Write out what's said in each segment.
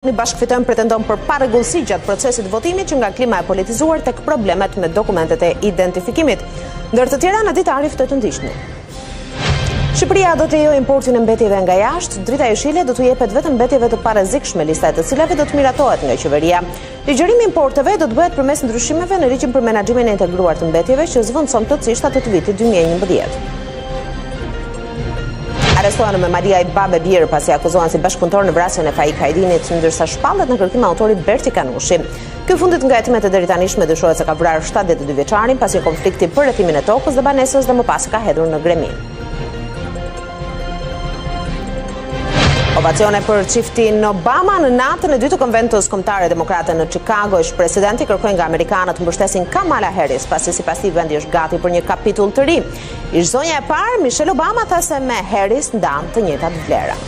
Bashkë Fitojmë pretendon për parregullsi gjatë procesit të votimit që nga klima e politizuar tek problemet me dokumentet e identifikimit. Ndër të tjera, në ditar ju ftoj të ndiqni. Shqipëria do të lejojë importin e mbetjeve nga jashtë, drita jeshile do t'u jepet vetëm mbetjeve të parrezikshme, lista e të cilave do të miratohet nga qeveria. Ligjërimi i importeve do të bëhet përmes ndryshimeve në ligjin për menaxhimin e integruar të mbetjeve që zvendëson plotësisht atë të vitit 2011. Arrestohen në Memaliaj babë e birë pasi akuzohen si bashkëpunëtorë në vrasjen e Faik Hajdinit, ndërsa shpallet në kërkim autori Berti Kanushi. Ky i fundit nga hetimet e deritanishme dyshohet se ka vrarë 72 vjeçarin pas një konflikti për rrethimin e tokës dhe banesës dhe më pas e ka hedhur në greminë. Ovacione për çiftin Obama në natën e dytë të konventës kombëtare demokrate në Chicago, ish presidenti kërkoi nga amerikanët të mbështesin Kamala Harris, pasi sipas tij vendi është gati për një kapitull të ri. Ish-zonja e parë, Michelle Obama tha se me Harris ndan të njëjtat vlera.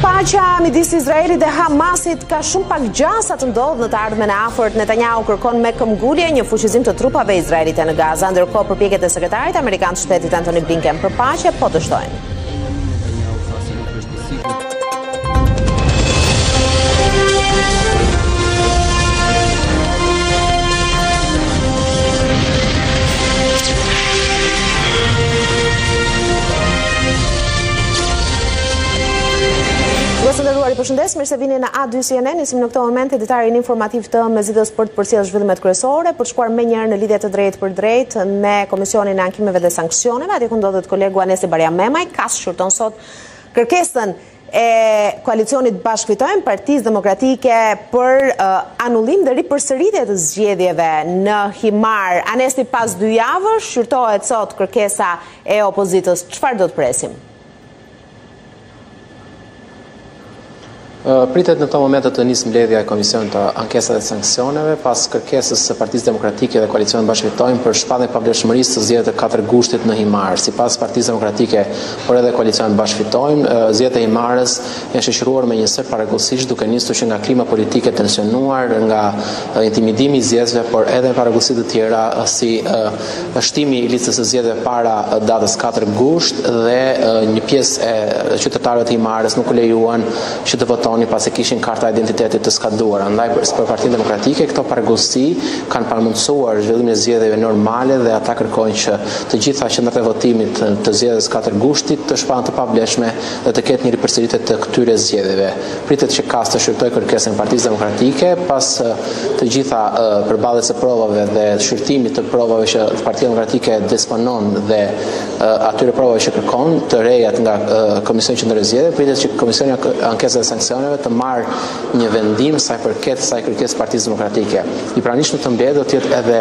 Paqja midis Izraelit dhe Hamasit ka shumë pak gjasa të ndodhë në të ardhmen e afërt. Netanyahu kërkon me këmbgulje një fuqizim të trupave izraelite në Gaza, ndërkohë përpjekjet e sekretarit amerikan të shtetit Antony Blinken për paqe po dështojnë. Ju përshëndes, mirë se vini në A2 CNN, nisim në këto momente ditarin informativ të mesditës për të përcjellë zhvillimet kryesore, për të shkuar menjëherë në lidhje të drejtpërdrejtë me Komisionin e Ankimeve dhe Sanksioneve, aty ku ndodhet kolegu Anesti Barjamemaj. KAS shqyrton sot Kërkesën e koalicionit Bashkë Fitojmë, Partisë Demokratike për anullim dhe ripërsëritje të zgjedhjeve në Himarë. Anesti pas dy javësh shqyrtohet sot kërkesa e opozitës. Çfarë do të presim? Pritet në këto momente të nisë mbledhja e Komisionit të Ankesave dhe Sanksioneve pas kërkesës së Partisë Demokratike dhe koalicionit Bashkë Fitojmë për shpalljen e pavlefshmërisë të zgjedhjeve të katër gushtit në Himarë. Sipas Partisë Demokratike, por edhe koalicionit Bashkë Fitojmë, zgjedhjet e Himarës janë shoqëruar me një sërë parregullsish duke nisur që nga klima politike e tensionuar, nga intimidimi i zgjedhësve, por edhe parregullsi të tjera si shtimi i listës së zgjedhjeve para datës 4 gusht dhe një pjesë e qytetarëve të Himarës nuk u lejuan që të votonin pasi kishin karta identiteti të skaduara. Andaj për Partinë Demokratike këto parregullsi kanë pamundësuar zhvillimin e zgjedhjeve normale dhe ata kërkojnë që të gjitha qendrat e votimit të zgjedhjeve të 4 gushtit të shpallen të pavlefshme dhe të ketë një ripërsëritje të këtyre zgjedhjeve. Pritet që KAS të shqyrtojë kërkesën e Partisë Demokratike pas të gjitha përballjes së provave dhe shqyrtimit të provave që Partia Demokratike disponon dhe atyre provave që kërkon të rejat nga Komisioni Qendror i Zgjedhjeve, pritet që Komisioni i Ankesave e Sanksioneve të marrë një vendim sa i përket kësaj kërkese të Partisë Demokratike. I pranishëm në mbledhje do të jetë edhe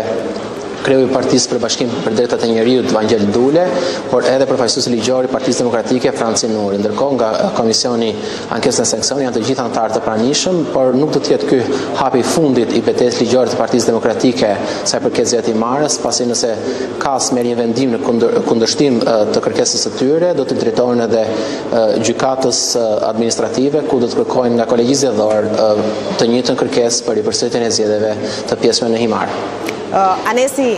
kreu i Partisë për Bashkim për të Drejtat e Njeriut Vangjel Dule, por edhe përfaqësuesi ligjor i Partisë Demokratike Franci Nuri. Ndërkohë nga Komisioni Ankesave e Sanksioneve janë të gjithë anëtarë të pranishëm, por nuk do të jetë ky hapi i fundit i betejës ligjore të Partisë Demokratike sa i përket zgjedhjeve të Himarës, pasi nëse KAS merr një vendim në kundërshtim të kërkesës së tyre, do të drejtohen edhe gjykatës administrative ku do të kërkojnë nga kolegji zgjedhor të njëjtën kërkesë për ripërsëritjen e zgjedhjeve të pjesshme në Himarë. Anesi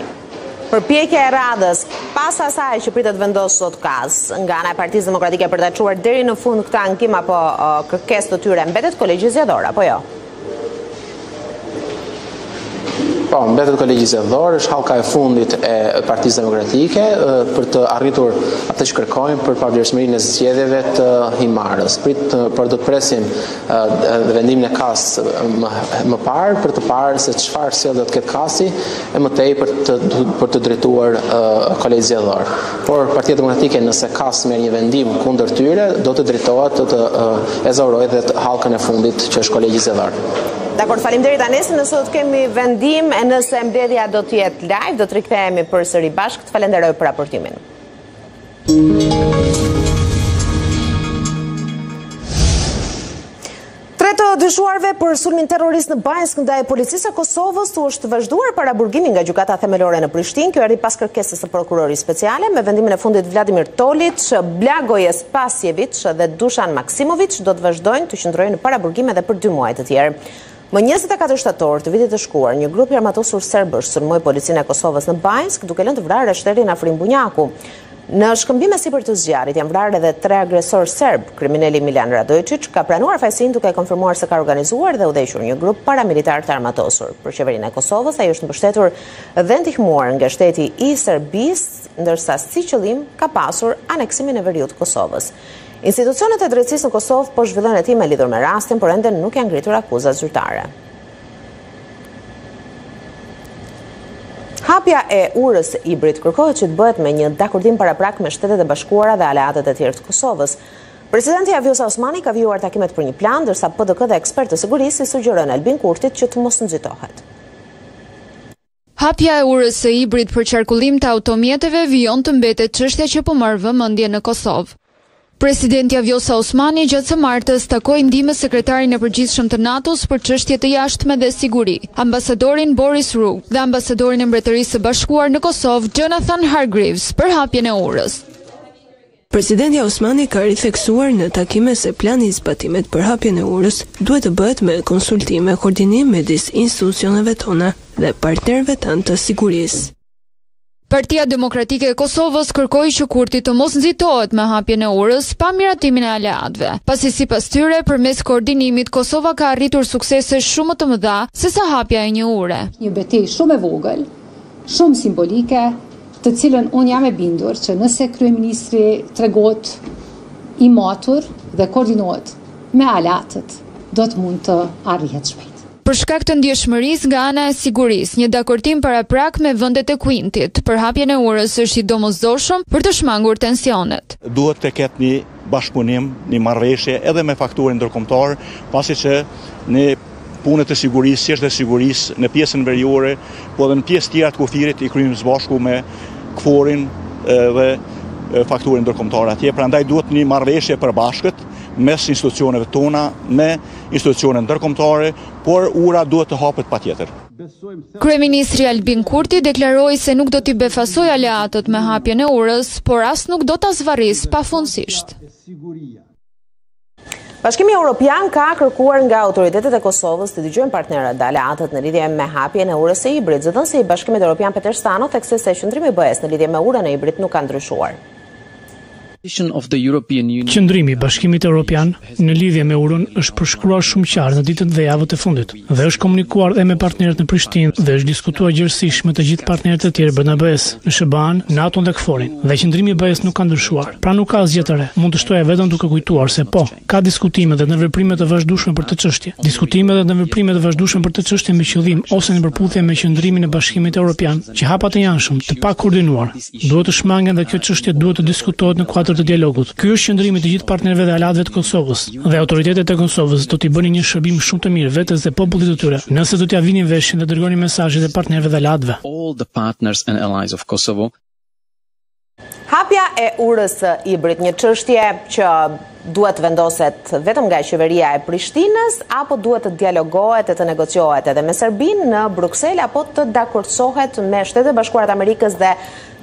Përpjekja e radhës, pas asaj që pritet të vendosë sot KAS, nga ana e Partisë Demokratike për ta çuar deri në fund këtë ankim apo kërkesë të tyre, mbetet kolegji zgjedhor, apo jo? Po, mbetet kolegji zgjedhor, është hallka e fundit e Partisë Demokratike për të arritur atë që kërkojnë për pavlefshmërinë e zgjedhjeve të Himarës. Por do të presim vendimin e KAS më parë për të parë se çfarë sjelljeje do të ketë KAS-i e më tej për të për t'iu drejtuar kolegjit zgjedhor. Por Partia Demokratike nëse KAS merr një vendim kundër tyre, do të drejtohet, do të ezaurojë dhe hallkën e fundit që është kolegji zgjedhor. Dakord, faleminderit Anesi, nëse do të kemi vendim e nëse mbledhja do të jetë live, do të rikthehemi përsëri bashkë. Të falenderoj për raportimin. Tre të dyshuarve për sulmin terrorist në Banjskë ndaj policisë së Kosovës u është vazhduar paraburgimi nga Gjykata Themelore në Prishtinë. Kjo erdhi pas kërkesës së Prokurorisë Speciale me vendimin e fundit Vladimir Toliç, Blagoje Spasojeviç dhe Dushan Maksimoviç do të vazhdojnë të qëndrojnë në paraburgim edhe për dy muaj të tjerë. Më 24 shtator të vitit të shkuar, një grup i armatosur serbësh sulmoi policinë e Kosovës në Banjskë, duke lënë të vrarë rreshterin Afrim Bunjaku. Në shkëmbim e sipër të zjarrit janë vrarë edhe tre agresorë serbë. Krimineli Milan Radoiçiç ka pranuar fajësinë duke konfirmuar se ka organizuar dhe udhëhequr një grup paramilitar të armatosur. Për Qeverinë e Kosovës ai është mbështetur dhe ndihmuar nga shteti i Serbisë, ndërsa si qëllim ka pasur aneksimin e veriut të Kosovës. Institucionet e drejtësisë në Kosovë po zhvillojnë hetime lidhur me rastin, por ende nuk janë ngritur akuzat zyrtare. Hapja e urës së Ibrit kërkohet që të bëhet me një dakordim paraprak me Shtetet e Bashkuara dhe aleatët e tjerë të Kosovës. Presidentja Vjosa Osmani ka vijuar takimet për një plan, ndërsa PDK dhe ekspertë të sigurisë i sugjerojnë Albin Kurtit që të mos nxitohet. Hapja e urës së Ibrit për qarkullim të automjeteve vijon të mbetet çështja që po marr vëmendje në Kosovë. Presidentja Vjosa Osmani gjatë së martës takoi ndihmëssekretarin e përgjithshëm të NATO-s për çështje të jashtme dhe siguri, ambasadorin Boris Ruge, dhe ambasadorin e Mbretërisë së Bashkuar në Kosovë, Jonathan Hargreaves, për hapjen e urës. Presidentja Osmani ka ritheksuar në takime se plani i zbatimit për hapjen e urës duhet të bëhet me konsultim e koordinim midis institucioneve tona dhe partnerëve tanë të sigurisë. Partia Demokratike e Kosovës kërkoi që Kurti të mos nxitohet me hapjen e urës pa miratimin e aleatëve, pasi sipas tyre, përmes koordinimit Kosova ka arritur suksese shumë më të mëdha sesa hapja e një ure. Një betejë shumë e vogël, shumë simbolike, të cilën unë jam e bindur që nëse kryeministri tregohet i matur dhe koordinohet me aleatët, do të mund të arrihet shpejt. Për shkak të ndjeshmërisë nga ana e sigurisë, një dakordim paraprak me vendet e QUINT-it, për hapjen e urës është i domosdoshëm për të shmangur tensionet. Duhet të ketë një bashkëpunim, një marrëveshje edhe me faktorin ndërkombëtar, pasi që në punët e sigurisë, çështje sigurisë, në pjesën veriore, po edhe në pjesë tjera të kufirit, i kryejmë së bashku me KFOR-in edhe faktorin ndërkombëtar atje, prandaj duhet një marrëveshje përbashkët mes institucioneve tona me institucione ndërkombëtare, por ura duhet të hapet patjetër. Kryeministri Albin Kurti deklaroi se nuk do t'i befasojë aleatët me hapjen e urës, por as nuk do ta zvarrisë pafundësisht. Bashkimi Europian ka kërkuar nga autoritetet e Kosovës t'i dëgjojnë partnerët dhe aleatët në lidhje me hapjen e urës së Ibrit. Zëdhënësi i Bashkimit Europian Peter Stano theksoi se qëndrimi i BE-së në lidhje me urën e Ibrit nuk ka ndryshuar. Qëndrimi i Bashkimit Europian në lidhje me urën është përshkruar shumë qartë në ditët dhe javët e fundit dhe është komunikuar dhe me partnerët në Prishtinë dhe është diskutuar gjerësisht me të gjithë partnerët e tjerë brenda BE-së, me SHBA-në, NATO-n dhe KFOR-in. Dhe qëndrimi i BE-së nuk ka ndryshuar. Pra nuk ka asgjë të re. Mund të shtoja vetëm duke kujtuar se po. Ka diskutime dhe ndërveprime të vazhdueshme për këtë çështje. Diskutime dhe ndërveprime të vazhdueshme për këtë çështje me qëllim ose në përputhje me qëndrimin e Bashkimit Europian, që hapa të njëanshëm, të pakoordinuar, duhet të shmangen dhe kjo çështje duhet të diskutohet në kuadër të dialogut. Ky është qëndrimi i të gjithë partnerëve dhe aleatëve të Kosovës. Dhe autoritetet e Kosovës do t'i bënin një shërbim shumë të mirë vetes dhe popullit të tyre, nëse do t'ia vinin veshin dhe dëgjonin mesazhet e partnerëve dhe aleatëve. Hapja e urës së Ibrit, një çështje që duhet të vendoset vetëm nga qeveria e Prishtinës apo duhet të dialogohet e të negociohet edhe me Serbinë në Bruksel apo të dakordsohet me Shtetet e Bashkuara të Amerikës dhe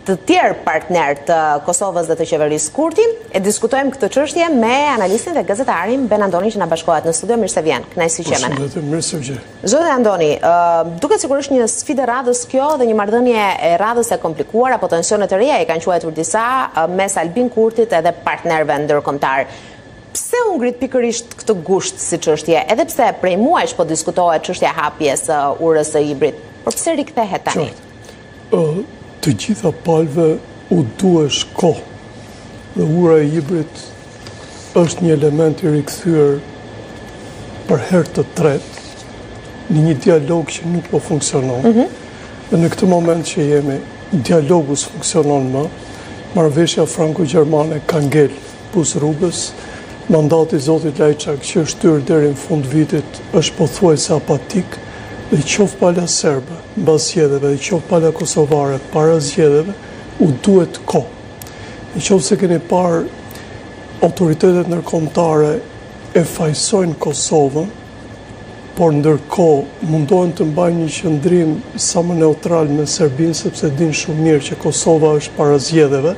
të tjerë partnerë të Kosovës dhe të qeverisë Kurti, e diskutojmë këtë çështje me analistin dhe gazetarin Ben Andoni që na bashkohet në studio. Mirë se vjen. Kënaqësi që jemi ne. Mirë se vjen. Zoti Andoni, duket sikur është një sfidë e radhës kjo dhe një marrëdhënie e radhës e komplikuar apo tensione të reja i kanë quajtur disa mes Albin Kurtit edhe partnerëve ndërkombëtarë. Pse u ngrit pikërisht këtë gusht si çështje, edhe pse prej muajsh po diskutohet çështja e hapjes së urës së Ibrit, por pse rikthehet tani? Të gjitha palëve u duhet kohë dhe ura e Ibrit është një element i rikthyer për herë të tretë në një dialog që nuk po funksionon. Dhe në këtë moment që jemi, dialogu s'funksionon më, marrëveshja franko-gjermane ka ngel buzë rrugës, mandati i zotit Lajçak që është shtyrë deri në fund të vitit është pothuajse apatik dhe qoftë pala serbe, Mbas zgjedhjeve dhe qoftë pala kosovare para zgjedhjeve u duhet kohë. Në qoftë se keni parë autoritetet ndërkombëtare e fajësojnë Kosovën, por ndërkohë mundohen të mbajnë një qëndrim sa më neutral me Serbinë sepse dinë shumë mirë që Kosova është para zgjedhjeve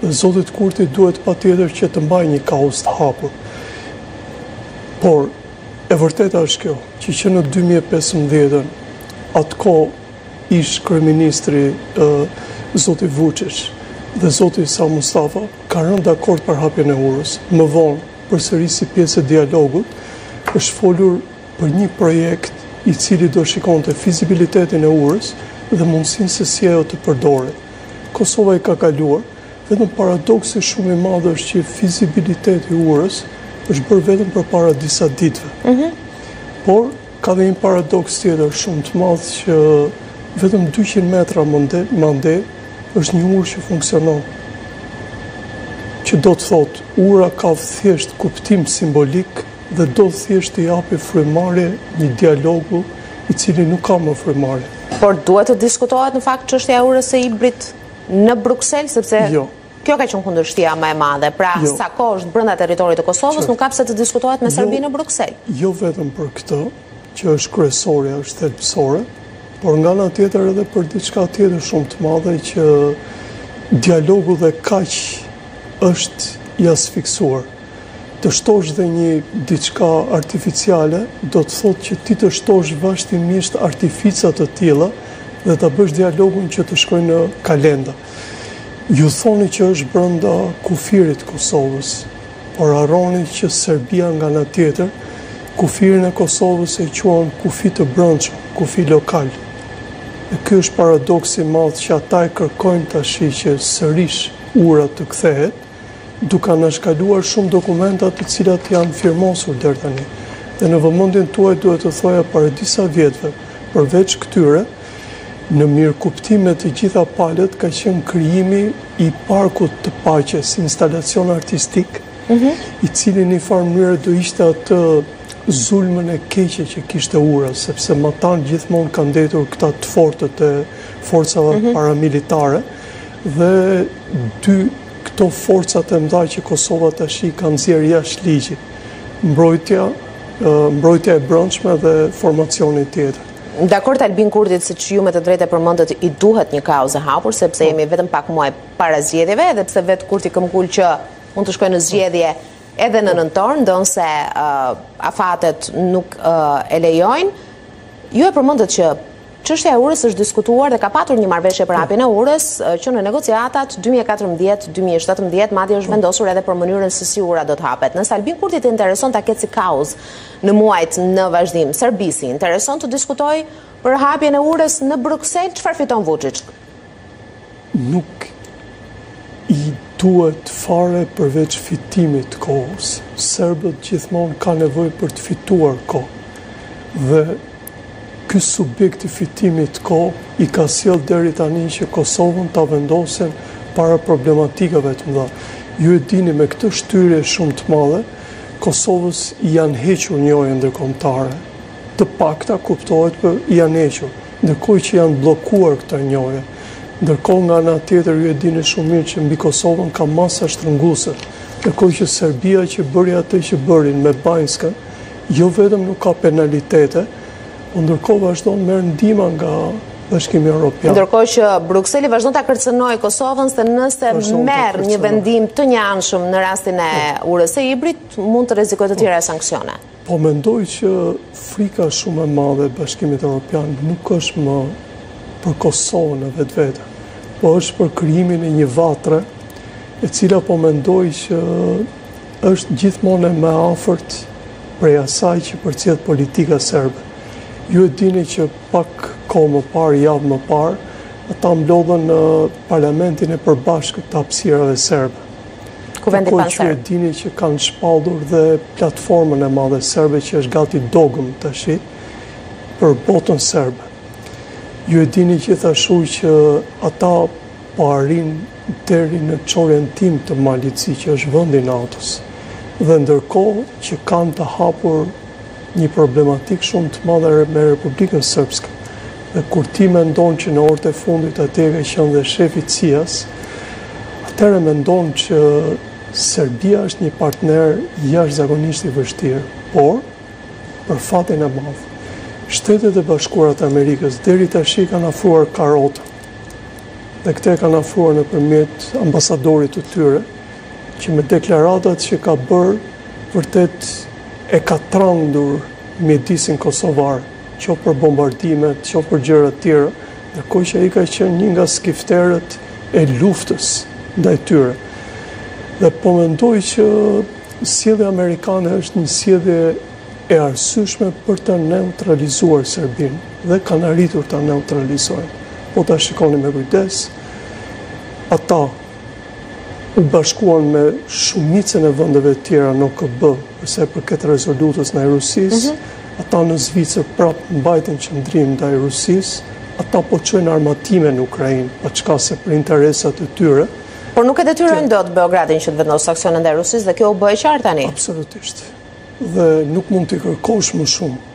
dhe zotit Kurti i duhet patjetër që të mbajë një kauzë të hapur. Por E vërteta është kjo, që që në dy mijë e pesëmbëdhjetën, atë kohë ish kryeministri zoti Vuçiç dhe zoti Isa Mustafa kanë rënë dakord për hapjen e urës. Më vonë, përsëri si pjesë e dialogut, është folur për një projekt i cili do shikonte fizibilitetin e urës dhe mundësinë se si ajo të përdoret. Kosova i ka kaluar Vetëm paradoksi shumë i madh është që fizibiliteti i urës është bërë vetëm përpara disa ditëve. Por, ka dhe një paradoks tjetër shumë të madh që vetëm dyqind metra matanë është një urë që funksionon. Që do të thotë, ura ka thjesht kuptim simbolik dhe do thjesht të japi frymëmarrje një dialogu i cili nuk ka më frymëmarrje. Por duhet të diskutohet në fakt çështja e urës së Ibrit? Në Bruksel, sepse jo. kjo ka qënë kundërshtia më e madhe, pra jo. sa kohë është brenda territorit të Kosovës, nuk ka pse të diskutohet me jo. Serbinë në Bruksel. Jo vetëm për këtë, që është kryesorja, është thelbësore, por nga ana tjetër edhe për diçka tjetër shumë të madhe që dialogu edhe kaq është i asfiksuar. Të shtosh dhe një diçka artificiale do të thotë që ti të shtosh vazhdimisht artifica të tilla dhe ta bësh dialogun që të shkojë në kalenda. Ju thoni që është brenda kufirit të Kosovës, por harroni që Serbia nga ana tjetër kufirin e Kosovës e quan kufi të brendshëm, kufi lokal. E ky është paradoksi i madh që ata e kërkojnë tashi që sërish ura të kthehet, duke anashkaluar shumë dokumenta të cilat janë firmosur deri tani. Dhe në vëmendjen tuaj duhet të thoja para disa vjetëve, përveç këtyre, në mirëkuptim me të gjitha palët ka qenë krijimi i Parkut të Paqes, instalacion artistik, i cili në një farë mënyre do ishte atë zulmën e keqe që kishte ura, sepse matanë gjithmonë kanë ndenjur këta të fortët e forcave paramilitare, Dhe dy këto forcat e mëdha që Kosova tashi i ka nxjerrë jashtë ligjit, mbrojtja e brendshme dhe formacioni tjetër. Dakord Albin Kurtit, siç ju me të drejtë e përmendët, i duhet një kauzë e hapur, sepse po. jemi vetëm pak muaj para zgjedhjeve, edhe pse vetë Kurti këmbëngul që mund të shkojë në zgjedhje edhe në po. nëntor, ndonëse uh, afatet nuk uh, e lejojnë. Ju e përmendët që Çështja e urës është diskutuar dhe ka patur një marrëveshje për hapjen e urës që në negociatat 2014-2017, madje është vendosur edhe për mënyrën se si ura do të hapet. Nëse Albin Kurtit i intereson ta ketë si kauzë në muajt në vazhdim, Serbisë i intereson të diskutojë për hapjen e urës në Bruksel, çfarë fiton Vuçiç? nuk i duhet fare përveç fitimit të kohës. Serbët gjithmonë kanë nevojë për të fituar kohë dhe ky subjekt i fitimit të kohës i ka sjellë deri tani që Kosovën ta vendosin para problematikave të mëdha. Ju e dini me këtë shtyrje shumë të madhe Kosovës i janë hequr njohje ndërkombëtare, të pakta kuptohet, por i janë hequr. Ndërkohë që janë bllokuar këto njohje. Ndërkohë nga ana tjetër ju e dini shumë mirë që mbi Kosovën ka masa shtrënguese. Ndërkohë që Serbia që bëri atë që bëri me Banjskën, jo vetëm nuk ka penalitete, po ndërkohë vazhdon merr ndihma nga Bashkimi Evropian. Ndërkohë që Brukseli vazhdon ta kërcënojë Kosovën se nëse merr një vendim të njëanshëm në rastin e urës së Ibrit, mund të rrezikojë të tjera sanksione. Po mendoj që frika shumë e madhe e Bashkimit Evropian nuk është më për Kosovën në vetvete, po është për krijimin e një vatre, e cila po mendoj që është gjithmonë e më afërt prej asaj që përcjell politika serbe. Ju e dini që pak kohë më parë, javë më parë, ata u mblodhën në parlamentin e përbashkët të hapësirave serbe. Kuvendi Panserb. Ju e dini që kanë shpallur dhe platformën e madhe serbe që është gati dogmë tashi për botën serbe. Ju e dini gjithashtu që ata po arrijnë deri në çorientim të Malit të Zi që është vend i NATO-s. Dhe ndërkohë që kanë të hapur një problematikë shumë të madhe me Republikën Sërpskë, dhe kur ti mendon që në orët e fundit atje ka qënë dhe shefi i CIA-s, atëherë mendon që Serbia është një partner jashtëzakonisht i vështirë, por, për fatin e madhë, Shtetet e Bashkuara të Amerikës deri tashti i kanë afruar karotën, dhe këtë e kanë afruar nëpërmjet ambasadorit të tyre, që me deklaratat që ka bërë vërtet e ka tronditur mjedisin kosovar, qoftë për bombardimet, qoftë për gjëra të tjera, ndërkohë që ai ka qenë një nga skifterët e luftës ndaj tyre. Dhe po mendoj që sjellja amerikane është një sjellje e arsyeshme për të neutralizuar Serbinë dhe kanë arritur ta neutralizojnë. Po ta shikoni me kujdes, ata u bashkuan me shumicën e vëndeve të tjera në OKB, për sa i përket rezolutës ndaj Rusisë, mhm. ata në Zvicër prap mbajtën qëndrim ndaj Rusisë, ata po çojnë armatime në Ukrainë, paçka se për interesat e tyre. Por nuk e detyrojnë dot Beogradin që të vendosë sanksione ndaj Rusisë dhe kjo u bë e qartë tani? Absolutisht. Dhe nuk mund t'i kërkosh më shumë.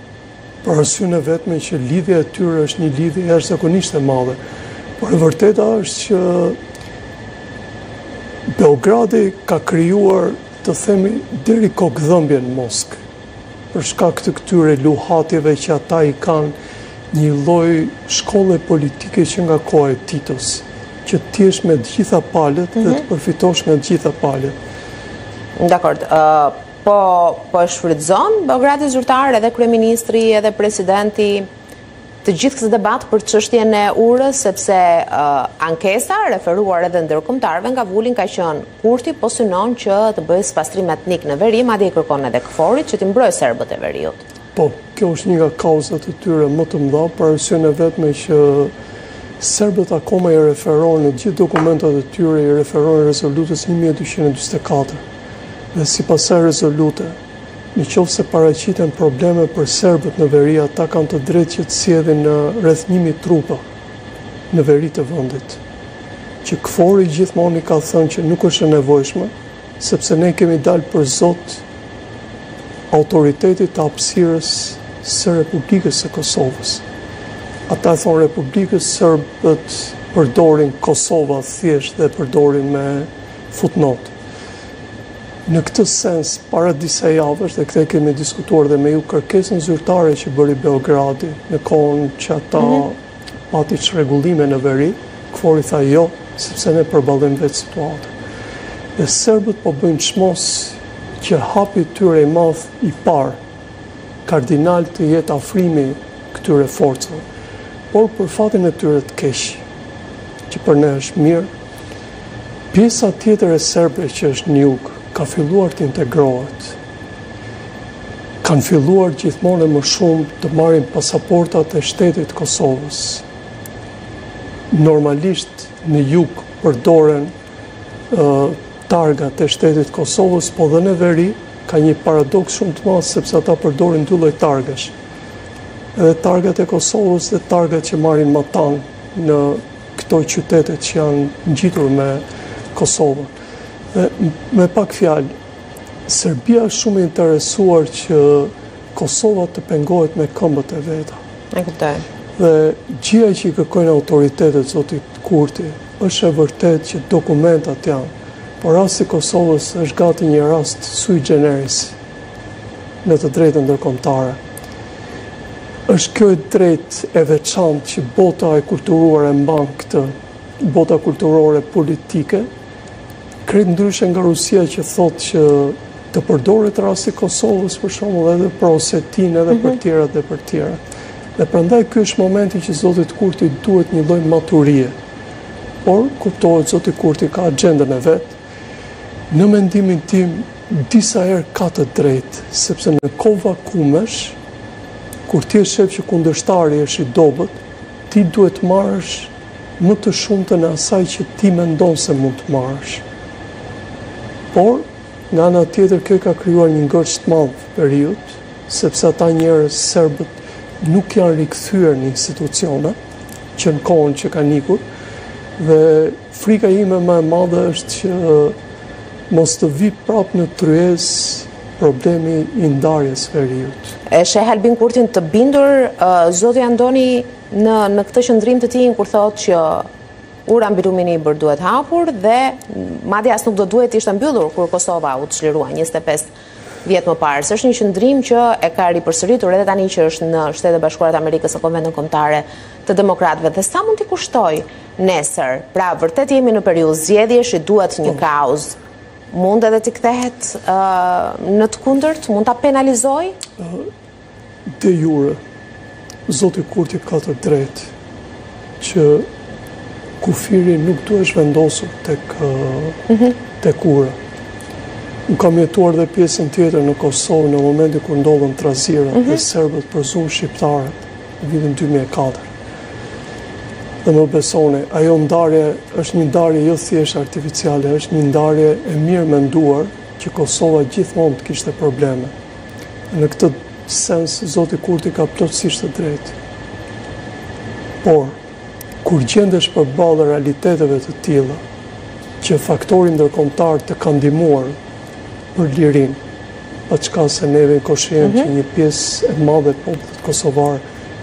për arsyen e vetme që lidhja e tyre është një lidhje jashtëzakonisht e madhe. Por e vërteta është që Beogradi ka krijuar, të themi, deri kokëdhëmbje në Moskë për shkak të këtyre luhatjeve që ata i kanë një lloj shkolle politike që nga koha e Titos, që të jesh me të gjitha palët dhe të mhm. përfitosh nga të gjitha palët. Dakord. Po, po e shfrytëzon Beogradi zyrtar edhe kryeministri, edhe presidenti të gjithë këtë debat për çështjen e urës, sepse uh, ankesa referuar edhe ndërkombëtarëve nga Vulin ka qenë Kurti po synon që të bëjë spastrim etnik në veri, madje i kërkon edhe KFOR-it që t'i mbrojë serbët e veriut. Po, kjo është një nga kauzat e tyre më të mëdha, për arsyen e vetme që serbët akoma i referohen në gjithë dokumentat e tyre, i referohen rezolutës 1224. Dhe sipas asaj rezolute, në qoftë se paraqiten probleme për serbët në veri, ata kanë të drejtë që të sjellin rreth një mijë trupa në veri të vëndit. Që KFOR-i gjithmonë i ka thënë që nuk është e nevojshme, Sepse ne kemi dalë për zot autoritetit të hapësirës së Republikës së Kosovës. Ata e thonë Republikës Sërbët përdorin Kosova thjesht dhe e përdorin me futnotë. Në këtë sens, para disa javësh, dhe këtë e kemi diskutuar dhe me ju kërkesën zyrtare që bëri Beogradi, në kohën që ata mhm. pati çrregullime në veri, KFOR-i tha jo, sepse ne përballojmë vetë situatën. Dhe serbët po bëjnë çmos që hapi i tyre i madh i parë kardinal të jetë afrimi i këtyre forcave. Por për fatin e tyre të keq, që për ne është mirë, pjesa tjetër e serbëve që është në jug ka filluar të integrohet. kanë filluar gjithmonë e më shumë të marrin pasaportat e shtetit të Kosovës. Normalisht në jug përdoren targat e shtetit të Kosovës, po dhe në veri ka një paradoks shumë të madh sepse ata përdorin dy lloj targash. Edhe targat e Kosovës dhe targat që marrin matan në këto qytetet që janë ngjitur me Kosovën. Me pak fjalë, Serbia është shumë e interesuar që Kosova të pengohet me këmbët e veta. E kuptoj. Dhe gjëja që i kërkojnë autoritetet zotit Kurti, është e vërtetë që dokumentat janë, por rasti i Kosovës është gati një rast sui generis në të drejtën ndërkombëtare. Është kjo e drejtë e veçantë që bota e kulturuar e mban këtë, bota kulturore politike, Krejt ndryshe nga Rusia që thotë që të përdoret rasti i Kosovës për shembull edhe për Osetinë edhe për mhm. tjera dhe për tjera. Dhe prandaj kjo është momenti që zotit Kurti i duhet një lloj maturie. Por, kuptohet zoti Kurti ka agendën e vet. Në mendimin tim, disa herë ka të drejtë, sepse në kohë vakumesh, kur ti e sheh që kundërshtari është i dobët, ti duhet të marrësh më të shumtën e asaj që ti mendon se mund të marrësh. Por, nga ana tjetër kjo i ka krijuar një ngërç të madh veriut, sepse ata njerëz serbët nuk janë rikthyer në institucione që në kohën që kanë ikur dhe frika ime më e madhe është që mos të vijë prapë në tryezë problemi i ndarjes së veriut. E sheh Albin Kurtin të bindur, zoti Andoni, Në në këtë qëndrim të tij kur thotë që ura mbi lumin Ibër duhet hapur dhe madje as nuk do duhej të ishte mbyllur kur Kosova u çlirua 25 vjet më parë. Se është një qëndrim që e ka ripërsëritur edhe tani që është në Shtetet e Bashkuara të Amerikës në Konventën Kombëtare të Demokratëve dhe sa mund t'i kushtojë nesër. Pra, vërtet jemi në periudhë zgjedhjesh, i duhet një kauzë mund edhe t'i kthehet uh, në të kundërt, mund ta penalizojë? De jure, zoti Kurti ka të drejtë që kufiri nuk duhet zhvendosur tek mhm. tek ura. Unë kam jetuar dhe pjesën tjetër në Kosovë në momentin kur ndodhën trazirat dhe mhm. serbët përzunë shqiptarët në vitin 2004. Dhe më besoni, ajo ndarje është një ndarje jo thjesht artificiale, është një ndarje e mirëmenduar që Kosova gjithmonë të kishte probleme. Në këtë sens zoti Kurti ka plotësisht të drejtë. Por, kur gjendesh përballë realiteteve të tilla, që faktori ndërkombëtar të ka ndihmuar për lirinë, paçka se neve në koshiencë mhm. që një pjesë e madhe e popullit kosovar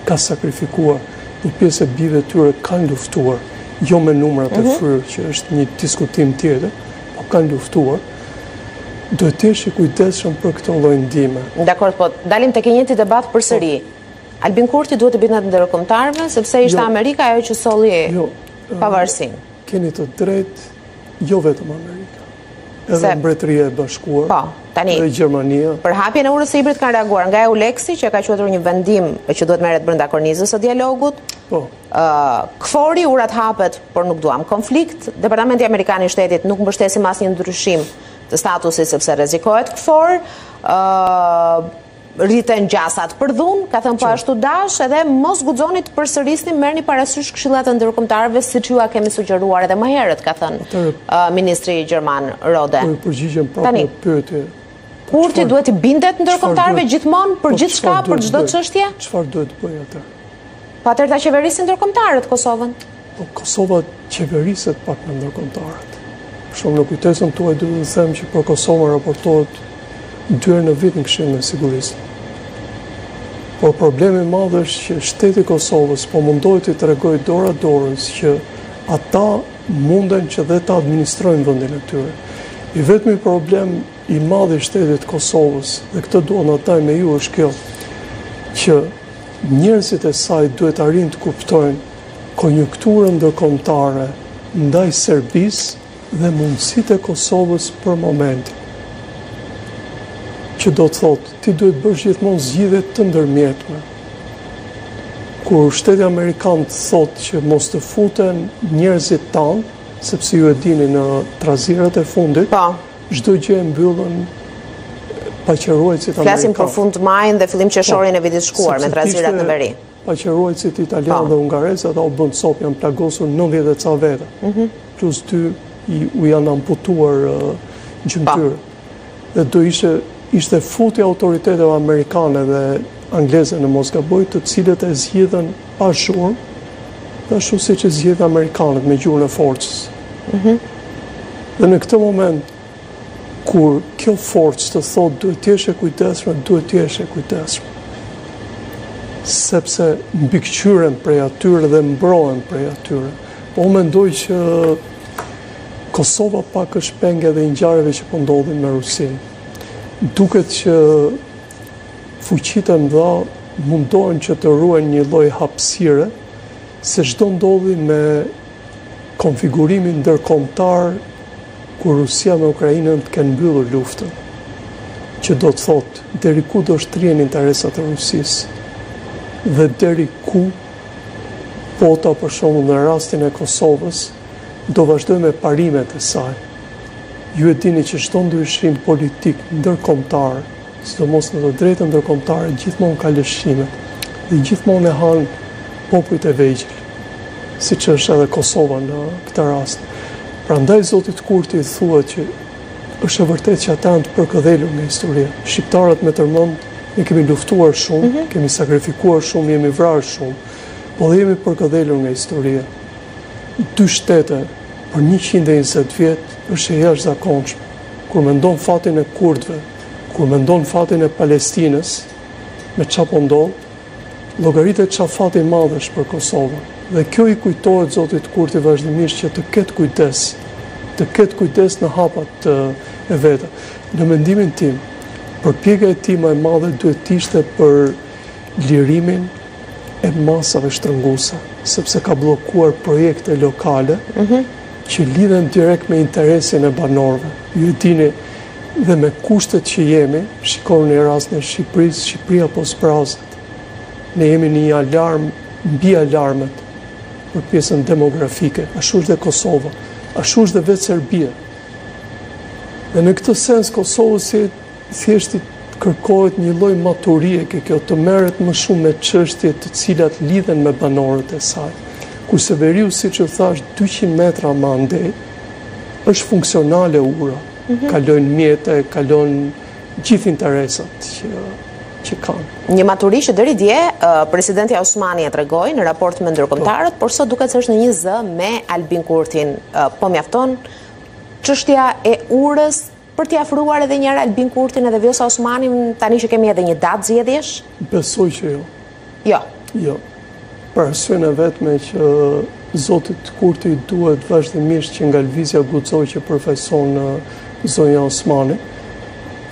ka sakrifikuar, një pjesë e bijve të tyre kanë luftuar, jo me numrat e mhm. fryrë që është një diskutim tjetër, po kanë luftuar, Duhet të jesh i kujdesshëm për këtë lloj ndihme. Dakord, po dalim tek i njëjti debat përsëri. Po. Albin Kurti duhet t'u bindet ndërkombëtarëve sepse ishte jo. Amerika ajo që solli jo. pavarësinë. Keni të drejtë, jo vetëm Amerika. Edhe Mbretëria e Bashkuar. Po, tani. Edhe Gjermania. Për hapjen e urës së Ibrit kanë reaguar nga Euleksi që e ka quajtur një vendim që duhet të merret brenda kornizës së dialogut. Po. KFOR-i ura të hapet, por nuk duam konflikt. Departamenti Amerikan i Shtetit nuk mbështesim asnjë ndryshim të statusit sepse rrezikohet KFOR. Ë rriten gjasat për dhunë, ka thënë po ashtu DASH, edhe mos guxoni të përsëritni, merrni parasysh këshillat e ndërkombëtarëve siç jua kemi sugjeruar edhe më herët, ka thënë ministri gjerman Rode. Tani, Kurti duhet t'i bindet ndërkombëtarëve gjithmonë për po gjithçka, për çdo çështje? Çfarë duhet të bëjë atëherë? Po atëherë ta qeverisin ndërkombëtarët Kosovën? Po Kosova qeveriset pak me ndërkombëtarët. Sjell në kujtesën tuaj dhe të them që për Kosovën raportohet dy herë në vit në Këshillin e Sigurisë. Por problemi i madh është që shteti i Kosovës po mundohet të tregojë dora-dorës që ata munden që dhe ta administrojnë vendin e tyre. I vetmi problem i madh i shtetit të Kosovës dhe këtë dua ta ndaj me ju është kjo që njerëzit e saj duhet të arrijnë të kuptojnë konjunkturën ndërkombëtare ndaj Serbisë dhe mundësitë e Kosovës për momentin. Që do të thotë, ti duhet të bësh gjithmonë zgjidhje të ndërmjetme. Kur shteti amerikan të thotë që mos të futen njerëzit tanë, sepse ju e dini në trazirat e fundit, pa. Po. çdo gjë e mbyllën paqëruajtësit amerikanë. Flasim për fund majin dhe fillim qershorin po. e vitit të shkuar me trazirat në veri. Paqëruajtësit italianë po. dhe hungarezë ata u bënë copë janë plagosur 90 e ca vete. Mhm. Plus dy u janë amputuar gjymtyrë. dhe do ishte ishte futja e autoriteteve amerikane dhe angleze në mos gaboj të cilët e zgjidhën pa zhurmë dhe ashtu siç e zgjidhën amerikanët me gjuhën e forcës. Mhm. Dhe në këtë moment kur kjo forcë të thotë duhet të jesh i kujdesshëm, duhet të jesh i kujdesshëm. Sepse mbikëqyren prej atyre dhe mbrohen prej atyre. Po mendoj që Kosova pak është peng edhe i ngjarjeve që po ndodhin me Rusinë. Duket që fuqitë e mëdha mundohen që të ruajnë një lloj hapësire se ç'do ndodhë me konfigurimin ndërkombëtar kur Rusia me Ukrainën të kenë mbyllur luftën, që do të thotë deri ku do shtrihen interesat e Rusisë dhe deri ku bota për shembull në rastin e Kosovës, do vazhdojë me parimet e saj. Ju e dini që çdo ndryshim politik ndërkombëtar, sidomos në të drejtën ndërkombëtare gjithmonë ka lëshime dhe gjithmonë e hanë popujt e vegjël, siç është edhe Kosova në këtë rast. Prandaj zotit Kurti i thuhet që është e vërtetë që ata janë të përkëdhelur nga historia. Shqiptarët me vërtet mend ne kemi luftuar shumë, mhm. kemi sakrifikuar shumë, jemi vrarë shumë, po dhe jemi përkëdhelur nga historia. dy shtete për njëqind e njëzet vjet është e jashtëzakonshme. Kur mendon fatin e kurdëve, kur mendon fatin e Palestinës me ça po ndodh, llogarite ça fat i madh është për Kosovën. Dhe kjo i kujtohet zotit Kurti vazhdimisht që të ketë kujdes, të ketë kujdes në hapat e veta. Në mendimin tim, përpjekja e tij më e madhe duhet të ishte për lirimin e masave shtrënguese, sepse ka bllokuar projekte lokale që lidhen direkt me interesin e banorëve. Ju e dini, dhe me kushtet që jemi, shikoni rastin e Shqipërisë, Shqipëria po zbrazet. Ne jemi në një alarm mbi alarmet për pjesën demografike, ashtu është dhe Kosova, ashtu është dhe vetë Serbia. Dhe në këtë sens Kosovës i thjesht kërkohet një lloj maturie ke kjo, të merret më shumë me çështje të cilat lidhen me banorët e saj. Kurse veriu, siç ju thashë, dyqind metra më andej, është funksionale ura, kalojnë mjete, kalojnë gjithë interesat që që kanë. Një maturi që deri dje presidentja Osmani e tregoi në raport me ndërkombëtarët, por sot duket se është në një zë me Albin Kurtin. Po mjafton çështja e urës Për t'i afruar edhe njëherë Albin Kurtin edhe Vjosa Osmanin, tani që kemi edhe një datë zgjedhjesh? Besoj që jo. Jo. Jo. Për arsyen e vetme që zoti Kurti duhet vazhdimisht që nga Lëvizja Guxo që përfaqëson zonja Osmani,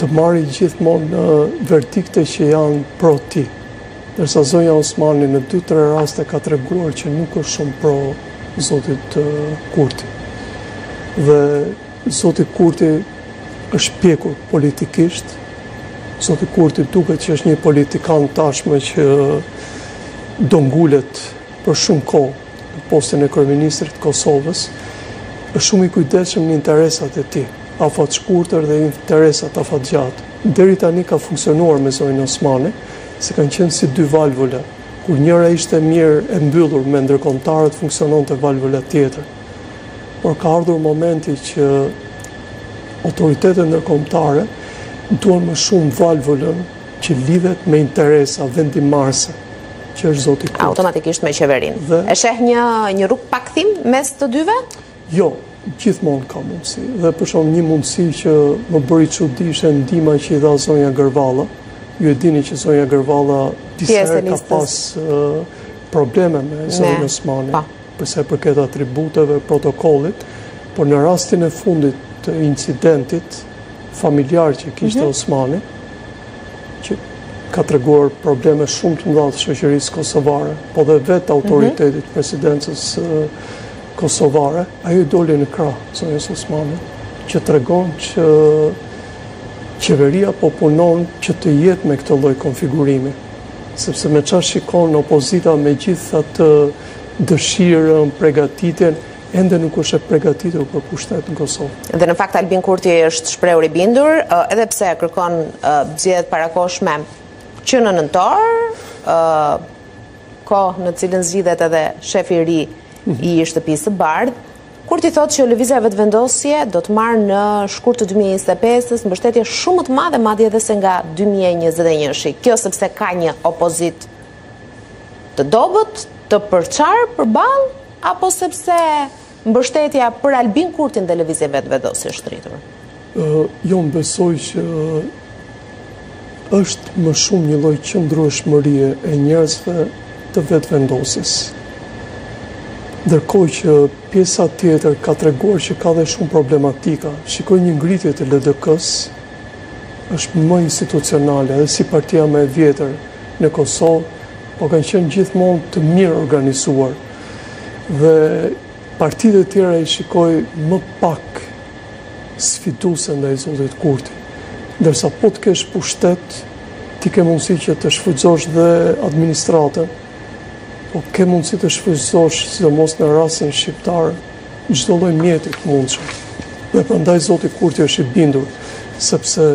të marrë gjithmonë verdikte që janë pro tij. Ndërsa zonja Osmani në 2-3 raste ka treguar që nuk është shumë pro zotit Kurti. Dhe Zoti Kurti është pjekur politikisht, zoti Kurti duket që është një politikan tashmë që do ngulet për shumë kohë në postin e kryeministrit të Kosovës, është shumë i kujdesshëm në interesat e tij, afatshkurtër dhe interesat afatgjatë. Deri tani ka funksionuar me zonjën Osmani, se kanë qenë si dy valvula, kur njëra ishte mirë e mbyllur me ndërkombëtarët funksiononte valvula tjetër. por ka ardhur momenti që autoritetet ndërkombëtare duan më shumë valvulën që lidhet me interesa vendimmarrëse që është zoti Kurti. Automatikisht me qeverinë. Dhe... E sheh një një rrugë pakthim mes të dyve? Jo, gjithmonë ka mundësi. Dhe për shembull një mundësi që më bëri çudi ishte ndihma që i dha zonja Gërvala. Ju e dini që zonja Gërvala disa herë ka pas probleme me zonjën Osmani. Pa. Po. për sa i përket atributeve, protokollit, por në rastin e fundit të incidentit familjar që kishte zonja Osmani, që ka treguar probleme shumë të mëdha të shoqërisë kosovare, po dhe vetë autoritetit të presidencës kosovare, ajo i doli në krah zonjës Osmani, që tregon që qeveria po punon që të jetë me këtë lloj konfigurimi, sepse me ça shikon opozita me gjithë atë Dëshirën, pregatitjen, ende nuk është e pregatitur për pushtet në Kosovë. Dhe në fakt Albin Kurti është shprehur i bindur, edhe pse kërkon zgjedhje të parakohshme që në nëntor, kohë në të cilën zgjidhet edhe shefi i ri i Shtëpisë së Bardhë, Kurti thotë që Lëvizja Vetëvendosje do të marrë në shkurt të dy mijë e njëzet e pesës mbështetje shumë më të madhe madje edhe se nga dy mijë e njëzet e një-shi. Kjo sepse ka një opozitë të dobët, të përçarë përballë apo sepse mbështetja për Albin Kurtin dhe Lëvizjen Vetëvendosje është rritur? Jo, unë besoj që është më shumë një lloj qëndrueshmërie e njerëzve të Vetëvendosjes. Ndërkohë që pjesa tjetër ka treguar që ka dhe shumë problematika. Shikoj një ngritje të LDK-së, është më institucionale dhe si partia më e vjetër në Kosovë, po kanë qenë gjithmonë të mirë organizuar. Dhe partitë e tjera i shikoj më pak sfiduese ndaj zotit Kurti. Ndërsa po të kesh pushtet, ti ke mundësi që të shfrytëzosh dhe administratën, po ke mundësi të shfrytëzosh sidomos në rastin shqiptar çdo lloj mjeti të mundshëm. Dhe prandaj zoti Kurti është i bindur, sepse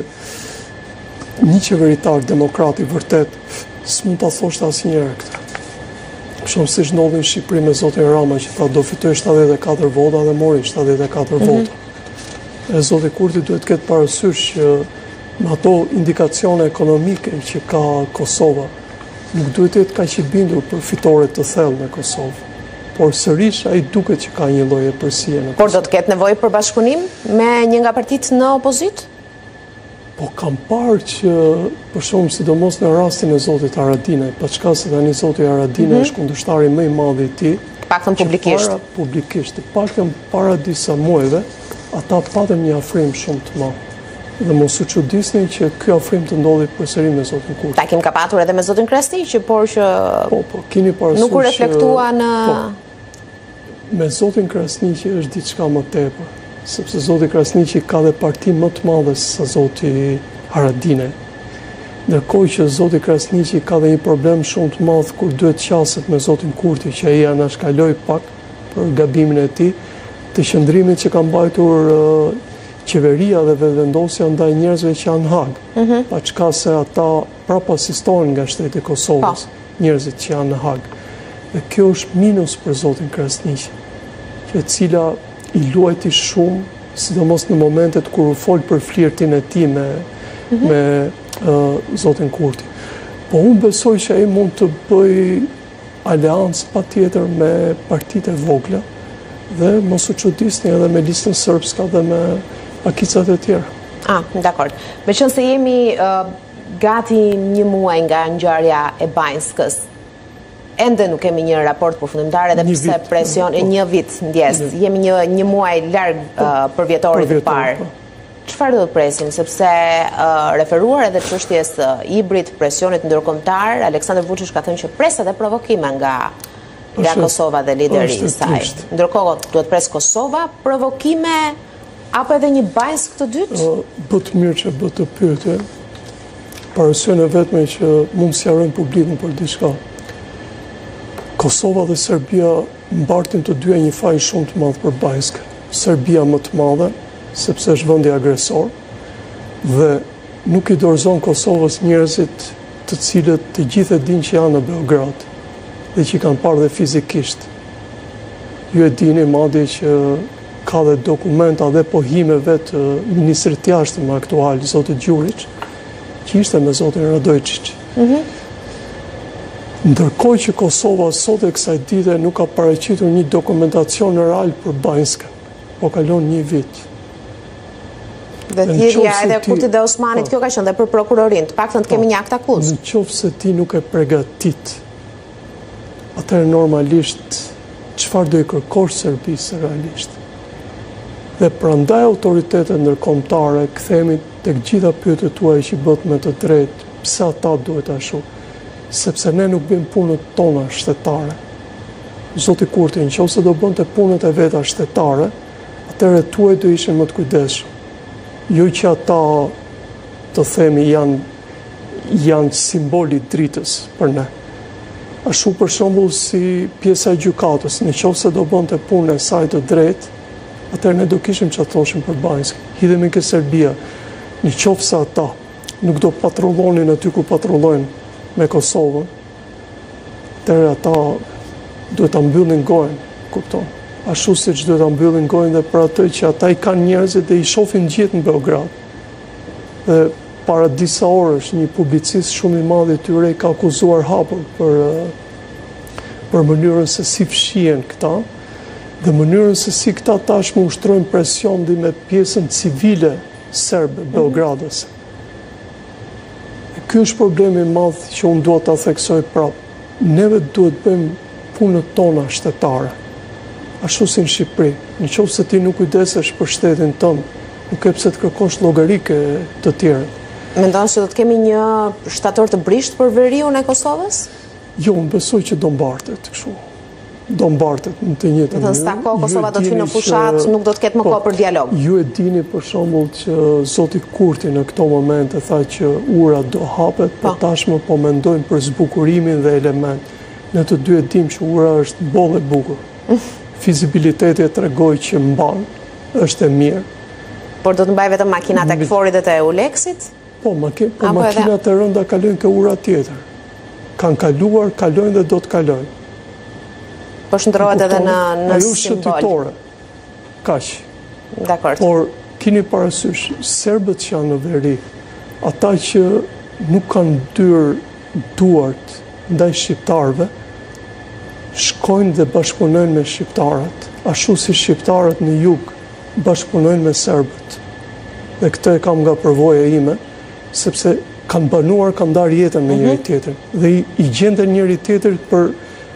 një qeveritar demokrat i vërtetë s'mund ta thoshte asnjëherë këtë. Shumë siç ndodhi në Shqipëri me zotin Rama që tha do fitoj 74 vota dhe mori 74 mhm. vota. E zoti Kurti duhet të ketë parasysh që me ato indikacione ekonomike që ka Kosova, Nuk duhet të jetë kaq i bindur për fitore të thellë në Kosovë, por sërish ai duket që ka një lloj epërsie në Kosovë. Por do të ketë nevojë për bashkëpunim me një nga partitë në opozitë? Po kam parë që për shembull sidomos në rastin e zotit Haradinaj, paçka se tani zoti Haradinaj mhm. është kundërshtari më i madh i tij. Të paktën publikisht. Të paktën publikisht, të paktën para disa muajve, ata patën një afrim shumë të madh. Dhe mos u çudisni që ky afrim të ndodhë përsëri me zotin Kurti. Takim ka patur edhe me zotin Krasniqi, por që po, po, nuk u reflektua në... Po, me zotin Krasniqi është diçka më tepër, sepse zoti Krasniqi ka dhe parti më të madhe se sa zoti Haradinaj. Ndërkohë që zoti Krasniqi ka dhe një problem shumë të madh kur duhet të qaset me zotin Kurti që ai anashkaloi pak për gabimin e tij, të qëndrimit që ka mbajtur qeveria dhe vetëvendosja ndaj njerëzve që janë në Hagë, paçka se ata prapë asistohen nga shteti i Kosovës, njerëzit që janë në Hagë. Dhe kjo është minus për zotin Krasniqi, e cila i luajti shumë, sidomos në momentet kur u fol për flirtin e tij me mhm. zotin Kurti. Po unë besoj që ai mund të bëjë aleancë patjetër me partitë e vogla dhe mos u çudisni edhe me Listën Srpska dhe me pakicat e tjera. Ah, dakord. Meqenëse jemi gati një muaj nga ngjarja e Banjskës. Ende nuk kemi një raport përfundimtar edhe pse presion e po. një vit, ndjesë. Jemi një muaj larg po. përvjetorit të parë. Po. Çfarë duhet të presim, sepse referuar edhe çështjes së Ibrit, presionit ndërkombëtar, Aleksandar Vuçiç ka thënë që pres edhe provokime nga nga Kosova dhe lideri i saj. Ndërkohë duhet të presë Kosova provokime apo edhe një Banjskë të dytë? Po, bëtë mirë që bëtë këtë pyetje, për arsyen e vetme që mund të sqarojmë publikun për diçka. Kosova dhe Serbia mbartin të dyja një faj shumë të madh për Banjskën. Serbia më të madhe, sepse është vendi agresor dhe nuk ia dorëzon Kosovës njerëzit të cilët të gjithë e dinë që janë në Beograd dhe që i kanë parë dhe fizikisht. Ju e dini madje që ka dhe dokumenta dhe pohime vetë ministrit të jashtëm aktual, Zotit Gjuriq, që ishte me Zotin Radoiçiq. Mhm. Ndërkohë që Kosova sot e kësaj dite nuk ka paraqitur një dokumentacion real për Banjskën. Po kalon një vit. Dhe thirrja edhe e Kurtit dhe Osmanit kjo ka qenë dhe për prokurorin, të paktën të kemi po, një aktakuzë. Në qoftë se ti nuk e përgatit, atëherë normalisht çfarë do i kërkosh Serbisë realisht. Dhe prandaj autoritetet ndërkombëtare kthehemi tek të gjitha pyetjet tuaja që bëtë me të drejtë, pse ata duhet ashtu? Sepse ne nuk bëjmë punët tona shtetërore. Zoti Kurti, në qoftë se do bënte punët e veta shtetërore, atëherë të huajt do ishin më të kujdesshëm. Jo që ata, të themi, janë janë simbol i dritës për ne. Ashtu për shembull si pjesa e gjykatës, në qoftë se do bënte punën e saj të drejtë, atëherë ne do kishim çfarë thoshim për Banjskë. Hidhemi ke Serbia. Në qoftë se ata nuk do patrullonin aty ku patrullojnë me Kosovën, Atëherë ata duhet ta mbyllin gojën, kupton? Ashtu siç duhet ta mbyllin gojën dhe për atë që ata i kanë njerëzit dhe i shohin të gjithë në Beograd. Dhe para disa orësh një publicist shumë i madh i tyre i ka akuzuar hapur për për mënyrën se si fshihen këta dhe mënyrën se si këta tashmë ushtrojnë presion dhe me pjesën civile serbe, mhm. beogradase. Ky është problemi i madh që unë dua ta theksoj prapë. Neve duhet të bëjmë punët tona shtetërore. Ashtu si në Shqipëri. Në qoftë se ti nuk kujdesesh për shtetin tënd, nuk ke pse të kërkosh llogari ke të tjerët. Mendon se do të kemi një shtator të brishtë për veriun e Kosovës? Jo, unë besoj që do mbartet kështu. do mbartet në të njëjtën mënyrë. Në status quo, Kosova do të hyjë në fushatë, nuk do të ketë më po, kohë për dialog. Ju e dini për shembull që Zoti Kurti në këto momente tha që ura do hapet, por po, tashmë po mendojmë për zbukurimin dhe elemente. Ne të dy e dimë që ura është boll e bukur. Fizibiliteti e tregoi që mban, është e mirë. Por do të mbajë vetëm makinat e KFOR-it dhe të EULEX-it? Po, makinat e rënda kalojnë ke ura tjetër. Kanë kaluar, kalojnë dhe do të kalojnë. Po shndërrohet edhe në simbol. Ajo është shëtitore. Kaq. Dakord. Por, kini parasysh, serbët që janë në veri, ata që nuk kanë ndyrë duart ndaj shqiptarëve, shkojnë dhe bashkëpunojnë me shqiptarët. Ashtu si shqiptarët në jug bashkëpunojnë me serbët. Dhe këtë e kam nga përvoja ime, sepse kanë banuar, kanë ndarë jetën me njëri mhm. tjetrin. Dhe i gjenden njëri tjetrit për,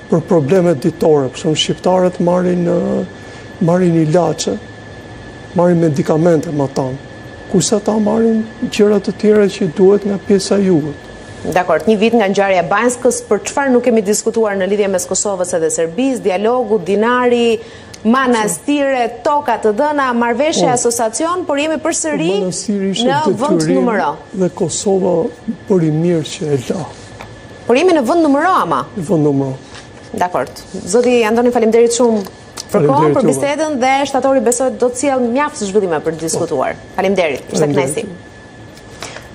për problemet ditore. Për shumë shqiptarët marrin, marrin ilaçe, marrin medikamente matanë. Kurse ata marrin gjëra të tjera që u duhen nga pjesa e jugut. Dakord, një vit nga ngjarja e Banjskës, për çfarë nuk kemi diskutuar në lidhje mes Kosovës edhe Serbisë, dialogu, dinari, Manastire, toka të dhëna, marrëveshje po. asociacion, por jemi përsëri po, në vendnumëro. Dhe Kosova për i mirë që e la. Por jemi në vendnumëro, ama? Në vendnumëro. Dakord. Zoti Andoni, faleminderit shumë për kohën, për bisedën dhe shtatori besoj do të sjellë mjaft zhvillime për të diskutuar. Po. Faleminderit, ishte kënaqësi.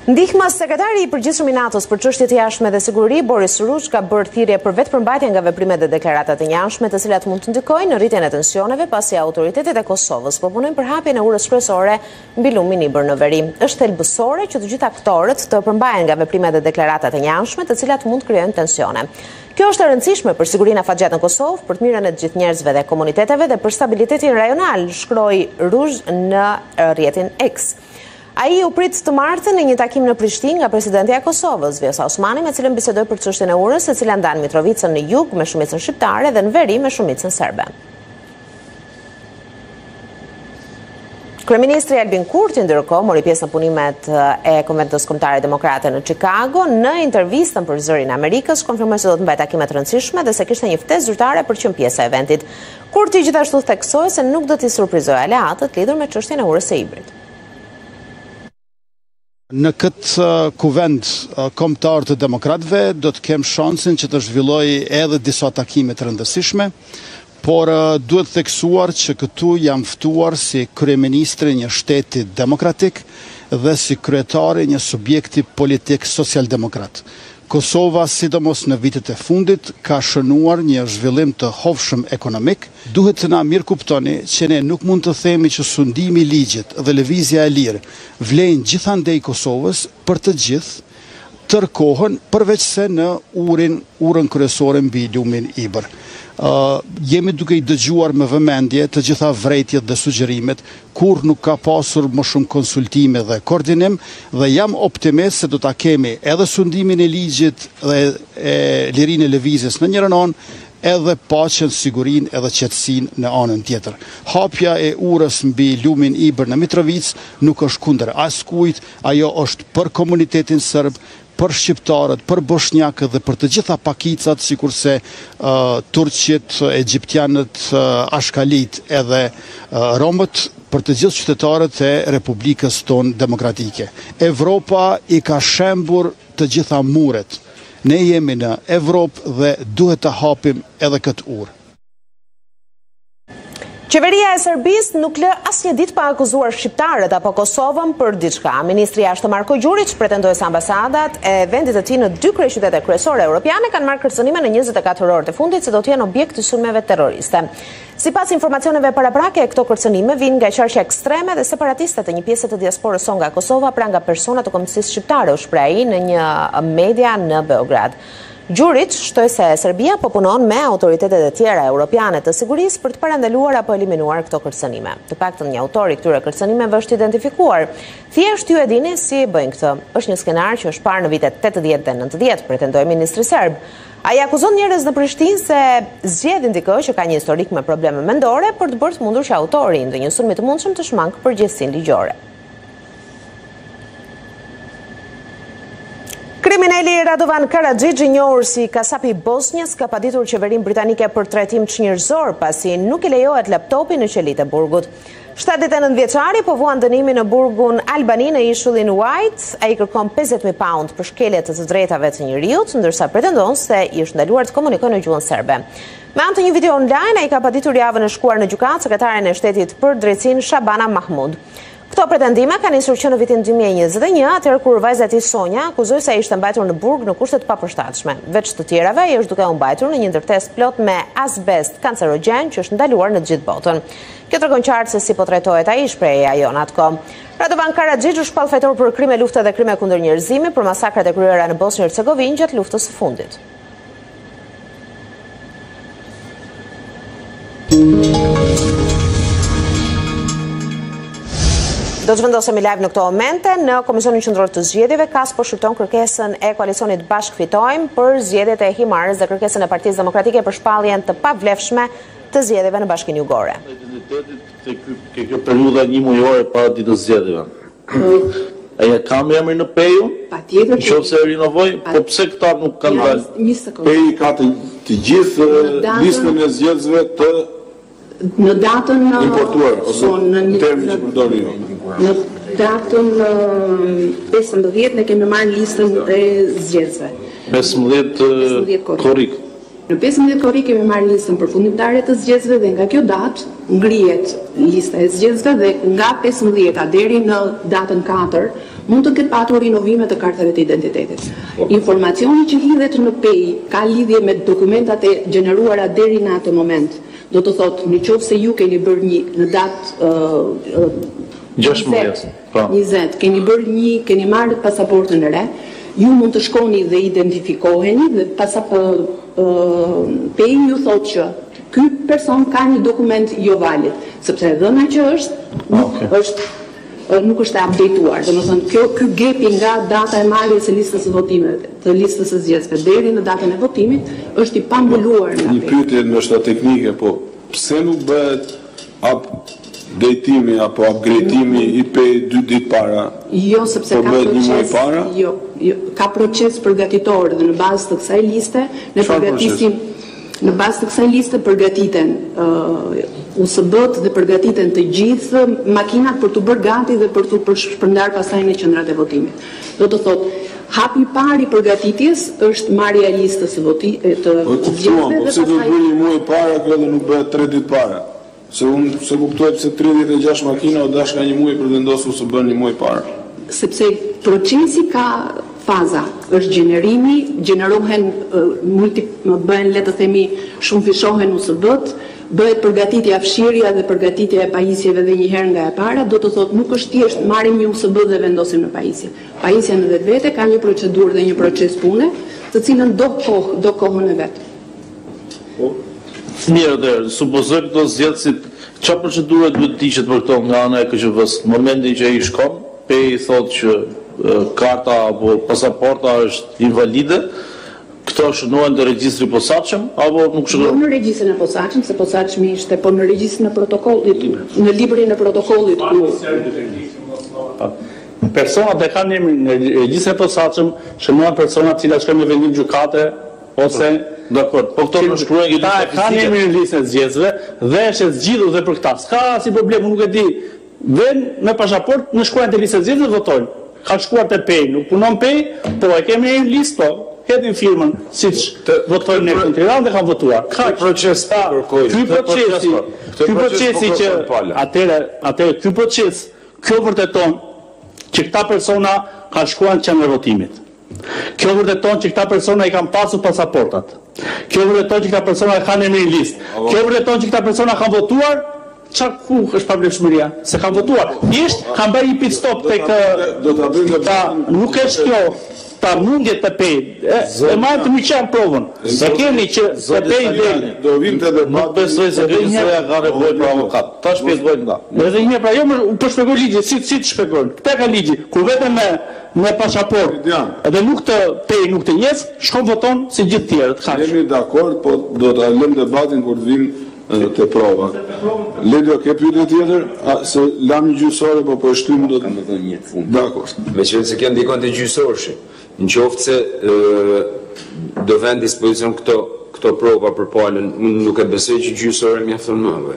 Ndihmës sekretari i përgjithshëm i NATO-s për çështje të jashtme dhe siguri, Boris Ruge, ka bërë thirrje për vetëpërmbajtje nga veprimet dhe deklaratat e njëanshme, të cilat mund të ndikojnë në rritjen e tensioneve, pasi autoritetet e Kosovës po punojnë për hapjen e urës kryesore mbi lumin Ibër në veri. Është thelbësore që të gjithë aktorët të përmbahen nga veprimet dhe deklaratat e njëanshme, të cilat mund të krijojnë tensione. Kjo është e rëndësishme për sigurinë afatgjatë në Kosovë, për të mirën e të gjithë njerëzve dhe komuniteteve dhe për stabilitetin rajonal, shkroi Ruge në rrjetin X. Ai u prit të martën në një takim në Prishtinë nga presidentja e Kosovës, Vjosa Osmani, me të cilën bisedoi për çështjen e urës, e cila ndan Mitrovicën në jug me shumicën shqiptare dhe në veri me shumicën serbe. Kryeministri Albin Kurti ndërkohë mori pjesë në punimet e Konventës Kombëtare Demokrate në Chicago, në intervistën për Zërin e Amerikës konfirmoi se do të mbajë takime të rëndësishme dhe se kishte një ftesë zyrtare për të qenë pjesë e eventit. Kurti gjithashtu theksoi se nuk do t'i surprizojë aleatët lidhur me çështjen e urës së Ibrit. Në këtë kuvend kombëtar të demokratëve do të kem shansin që të zhvilloj edhe disa takime të rëndësishme, por duhet theksuar që këtu jam ftuar si kryeministër i një shteti demokratik dhe si kryetar i një subjekti politik socialdemokrat. Kosova, sidomos në vitet e fundit, ka shënuar një zhvillim të hovshëm ekonomik. Duhet të na mirëkuptoni që ne nuk mund të themi që sundimi i ligjit dhe lëvizja e lirë vlejnë gjithandej Kosovës për të gjithë, tërë kohën, përveçse në urin, urën kryesore mbi lumin Ibër. Jemi duke i dëgjuar me vëmendje të gjitha vërejtjet dhe sugjerimet Kurrë nuk ka pasur më shumë konsultime dhe koordinim dhe jam optimist se do ta kemi edhe sundimin e ligjit e lirinë e lëvizjes në njërën anë, edhe paqen, sigurinë edhe qetësinë në anën tjetër. Hapja e urës mbi lumin Ibër në Mitrovicë nuk është kundër askujt, ajo është për komunitetin serb, për shqiptarët, për boshnjakët dhe për të gjitha pakicat, sikurse turqit, egjiptianët, ashkalitë edhe romët, për të gjithë qytetarët e Republikës tonë demokratike. Evropa i ka shembur të gjitha muret. Ne jemi në Evropë dhe duhet ta hapim edhe këtë urë. Qeveria e Serbisë nuk lë asnjë ditë pa akuzuar shqiptarët apo Kosovën për diçka. Ministri i Jashtëm Marko Gjuriç pretendoi se ambasadat e vendit të tij në dy kryeqytete kryesore europiane kanë marrë kërcënime në 24 orët e fundit se do të jenë objekt i sulmeve terroriste. Sipas informacioneve paraprake, këto kërcënime vijnë nga qarqe ekstreme dhe separatiste të një pjese të diasporës sonë nga Kosova, pra nga persona të kombësisë shqiptare, u shpreh ai në një media në Beograd. Gjuriç shtoi se Serbia po punon me autoritetet e tjera europiane të sigurisë për të parandaluar apo eliminuar këto kërcënime. Të paktën një autor i këtyre kërcënimeve është identifikuar. Thjesht ju e dini si bëjnë këtë. Është një skenar që është parë në vitet tetëdhjetë dhe nëntëdhjetë, pretendoi ministri serb. Ai akuzon njerëz në Prishtinë se zgjedhin dikë që ka një historik me probleme mendore për të bërë të mundur që autori i ndonjë sulmi të mundshëm të shmangë përgjegjësinë ligjore. Krimineli Radovan Karadzic, i njohur si kasapi i Bosnjës, ka paditur qeverinë britanike për trajtim çnjerëzor, pasi nuk i lejohet laptopi në qelitë e burgut. 79 vjeçari po vuan dënimin në burgun Albani në ishullin Wight, ai kërkon 50.000 pound për shkelje të të drejtave të njeriut, ndërsa pretendon se i është ndaluar të komunikojë në gjuhën serbe. Me anë të një video online, ai ka paditur javën e shkuar në gjykatë sekretaren e shtetit për drejtësinë Shabana Mahmud. Këto pretendime kanë nisur që në vitin 2021, atëherë kur vajza e tij Sonja akuzoi se ai ishte mbajtur në burg në kushte të papërshtatshme. Veç të tjerave, ai është duke u mbajtur në një ndërtesë plot me asbest kancerogjen që është ndaluar në gjithë botën. Kjo tregon qartë se si po trajtohet ai, shprehej ajo në atë kohë. Radovan Karaxhiç u shpall fajtor për krime lufte dhe krime kundër njerëzimit për masakrat e kryera në Bosnjë-Hercegovinë gjatë luftës së fundit. Do të vendosemi live në këto momente në Komisionin Qendror të Zgjedhjeve KAS po shqyrton kërkesën e koalicionit Bashkë Fitojmë për zgjedhjet e Himarës dhe kërkesën e Partisë Demokratike për shpalljen të pavlefshme të zgjedhjeve në bashkinë jugore. Te ky, ke kjo periudha një mujore para ditës së zgjedhjeve. A e kam emrin në PEI unë? Në qoftë se e rinovoj, po pse këta nuk kanë dalë? Një sekondë. PEI i ka të, të gjithë listën e zgjedhësve të Në datën importuar ose në një termin që përdorni ju. Në datën 15 ne kemi marrë listën e zgjedhësve. 15 korrik. Në pesëmbëdhjetë korrik kemi marrë listën përfundimtare të zgjedhësve dhe nga kjo datë ngrihet lista e zgjedhësve dhe nga pesëmbëdhjeta deri në datën katër mund të ketë patur rinovime të kartave të identitetit. Informacioni që hidhet në pej ka lidhje me dokumentat e gjeneruara deri në atë moment, do të thotë në qoftë se ju keni bërë një në datë gjashtëmbëdhjetë. njëzet keni bërë një keni marrë pasaportën e re ju mund të shkoni dhe identifikoheni dhe pasa pej ju thotë që ky person ka një dokument jo valid sepse e dhëna që është nuk është nuk është e updateuar domethënë kjo ky gepi nga data e marrjes së listës së votimeve të listës së zgjedhësve deri në datën e votimit është i pambuluar nga. Një pyetje ndoshta teknike po pse nuk bëhet Apdejtimi apo apgrejdimi i pej dy ditë para jo sepse po bëhet një muaj para jo, jo ka proces përgatitor dhe në bazë të kësaj liste ne përgatisim në bazë të kësaj liste përgatiten uh, USB-t dhe përgatiten të gjithë makinat për t'u bërë gati dhe për t'u përshpërndarë pastaj në qendrat e votimit. Do të thotë, hapi i parë i përgatitjes është marrja e listës së votimit, të zgjedhësve dhe pastaj. E kuptuam, po pse duhet bërë një muaj para kjo dhe nuk bëhet tre ditë para? Se unë s'e kuptoj pse tridhjetë e gjashtë makina u dashka një muaj për të vendosur USB-në një muaj para. Sepse procesi ka faza, është gjenerimi, gjenerohen, multi, bëhen le të themi shumëfishohen USB-të, Bëhet përgatitja, fshirja dhe përgatitja e pajisjeve edhe një herë nga e para, do të thotë nuk është thjesht marrim një USB dhe e vendosim në pajisje. Pajisja në vetvete ka një procedurë dhe një proces pune, të cilën do kohë, do kohën e vet. Mirë atëherë, supozoj këto zgjedhësit, çfarë procedure duhet të ndiqet për këto nga ana e KQV-së, në momentin që ai shkon, pej thotë që karta apo pasaporta është invalide, Këto shënohen te regjistri i posaçëm apo nuk shënohen? Jo në regjistrin e posaçëm, se posaçmi ishte, po në regjistrin e protokollit, në librin e protokollit ku. Personat e kanë emrin në regjistrin e posaçëm, shënohen personat të cilat shkojnë me vendim gjykate ose Dakord, po këto nuk shkruhen ke lista fizike. Ata e kanë emrin në listën e zgjedhësve dhe është e zgjidhur dhe për këta. S'ka asnjë problem, unë nuk e di Vjen me pashaportë nënshkruajnë te lista e zgjedhësve votojnë kanë shkuar te pei nuk punon pei po e kanë emrin në listë po hedhin firmën siç votojmë ne këtu në Tiranë dhe kanë votuar kaq ky proces pa ky procesi ky procesi që atëherë atëherë ky proces kjo vërteton që këta persona kanë shkuar në qendrën e votimit. Kjo vërteton që këta persona i kanë pasur pasaportat. Kjo vërteton që këta persona kanë emrin në listë. Kjo vërteton që këta persona kanë votuar Ça, ku është pavlefshmëria? Se kanë votuar. Thjesht kanë bërë një pit stop te këta, nuk është kjo ta mundje të pej. E, e marrë të mirëqenë provën. Se kemi që të pej dhe... Do vim të dhe Nuk besoj se dhe një e ka nevojë për avokat. Ta shpjegoj nga. Edhe një, pra jo më për shpjegoj ligji, si, si të shpjegoj. Këta ka ligji. Kur vetëm me, Me pasaportë dhe nuk të PEI nuk të ec, shkon voton si gjithë tjerët, kaq. Jemi dakord, po do ta lëmë debatin kur të vijmë te provat. Ledi a ke pyetje tjetër? Se lamë një gjysmë ore po po e shtyjmë do të Kam vetëm një të fundit. Dakord. Meqenëse kjo ndikon te gjysmorëshi, nëqoftëse do vënë në dispozicion këto këto prova për palën, unë nuk e besoj që gjysmë ore mjafton më.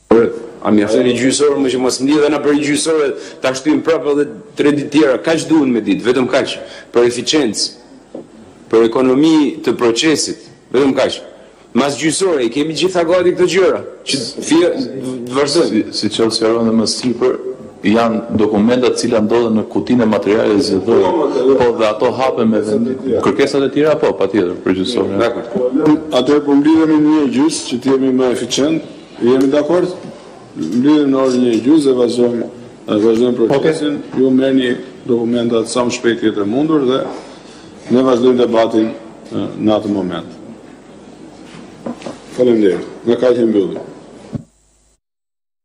Rip. A mjafton një gjysmë ore më që mos mblidhemi për një gjysmë ore ta shtyjmë prap edhe tre ditë tjera kaq duhen me ditë vetëm kaq për efiçencë për ekonomi të procesit vetëm kaq mas gjysmë ore i kemi gjitha gati këto gjëra që fje të vazhdojmë siç e sqarova edhe më sipër janë dokumenta të cilat ndodhen në kutinë e materialeve zgjedhore po dhe ato hapen me vendim kërkesat e tjera po patjetër për gjysmë ore dakord atëherë po mblidhemi në një e gjysmë që të jemi më efiçentë Jemi dakord, mblidhemi në orën një e gjysmë dhe vazhdojmë dhe vazhdojmë procesin. Okay. Ju merrni dokumentat sa më shpejt jetë e mundur dhe ne vazhdojmë debatin në atë moment. Faleminderit. Në kaq e mbyllim.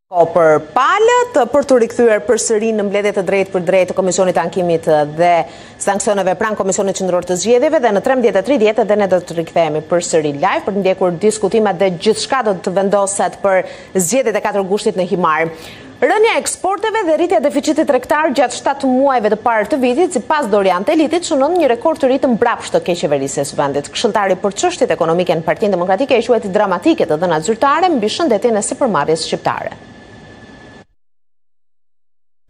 Kohë për palët për t'u rikthyer përsëri në mbledhje të drejtpërdrejtë të Komisionit të Ankimit dhe sanksioneve pranë Komisionit Qendror të Zgjedhjeve dhe në 13:30 dhe ne do të rikthehemi përsëri live për të ndjekur diskutimet dhe gjithçka do të vendoset për zgjedhjet e 4 gushtit në Himarë. Rënia e eksporteve dhe rritja e deficitit tregtar gjatë 7 muajve të parë të vitit, sipas Dorian Telitit, shënon një rekord të ri të mbrapsht të keqeverisjes së vendit. Këshilltari për çështjet ekonomike në Partinë Demokratike i quajti dramatike të dhënat zyrtare mbi shëndetin e sipërmarrjes shqiptare.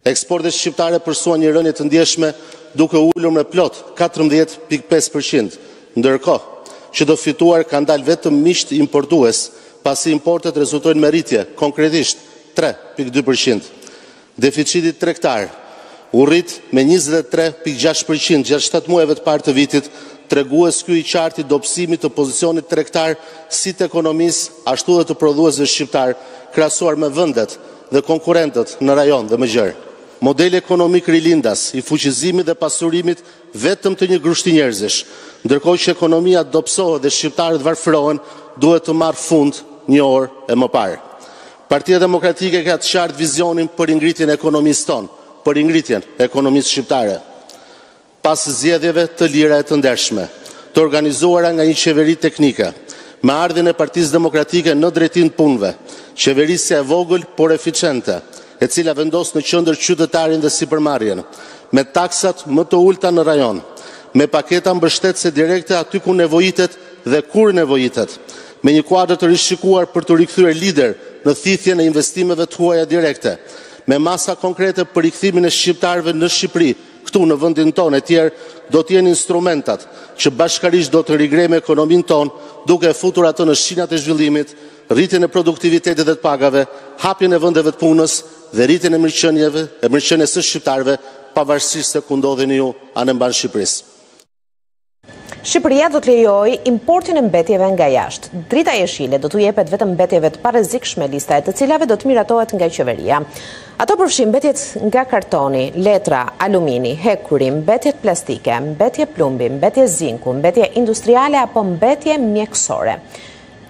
Eksportet shqiptare pësuan një rënie të ndjeshme duke u ulur me plot 14.5%, ndërkohë që të fituar kanë dalë vetëm miqtë importues, pasi importet rezultojnë me rritje, konkretisht 3.2%. Deficiti tregtar u rrit me 23.6% gjatë shtatë muajve të parë të vitit, tregues ky i qartë i dobësimit të pozicionit tregtar si të ekonomisë ashtu dhe të prodhuesve shqiptarë krahasuar me vendet dhe konkurrentët në rajon dhe më gjerë. Modeli ekonomik rilindas, i fuqizimit dhe pasurimit vetëm të një grushti njerëzish, ndërkohë që ekonomia dobësohet dhe shqiptarët varfërohen, duhet të marrë fund një orë e më parë. Partia Demokratike e ka të qartë vizionin për ringritjen e ekonomisë tonë, për ringritjen e ekonomisë shqiptare. Pas zgjedhjeve të lira e të ndershme, të organizuara nga një qeveri teknike, me ardhjen e Partisë Demokratike në drejtim të punëve, qeverisja e vogël por efiçente, e cila vendos në qendër qytetarin dhe sipërmarrjen, me taksat më të ulëta në rajon, me paketa mbështetëse direkte aty ku nevojitet dhe kur nevojitet, me një kuadër të rishikuar për t'u rikthyer lider në thithjen e investimeve të huaja direkte, me masa konkrete për rikthimin e shqiptarëve në Shqipëri, Këtu në vendin tonë e tjerë do të jenë instrumentat që bashkarisht do të ringremë ekonominë tonë duke e futur atë në shinat e zhvillimit, rritjen e produktivitetit dhe të pagave, hapjen e vendeve të punës dhe rritjen e mirëqenieve e mirëqenies së shqiptarëve pavarësisht se ku ndodheni ju anembanë Shqipërisë. Shqipëria do të lejojë importin e mbetjeve nga jashtë. Drita jeshile do t'u jepet vetëm mbetjeve të parrezikshme lista e të cilave do të miratohet nga qeveria. Ato përfshijnë mbetjet nga kartoni, letra, alumini, hekuri, mbetjet plastike, mbetje plumbi, mbetje zinku, mbetje industriale apo mbetje mjekësore.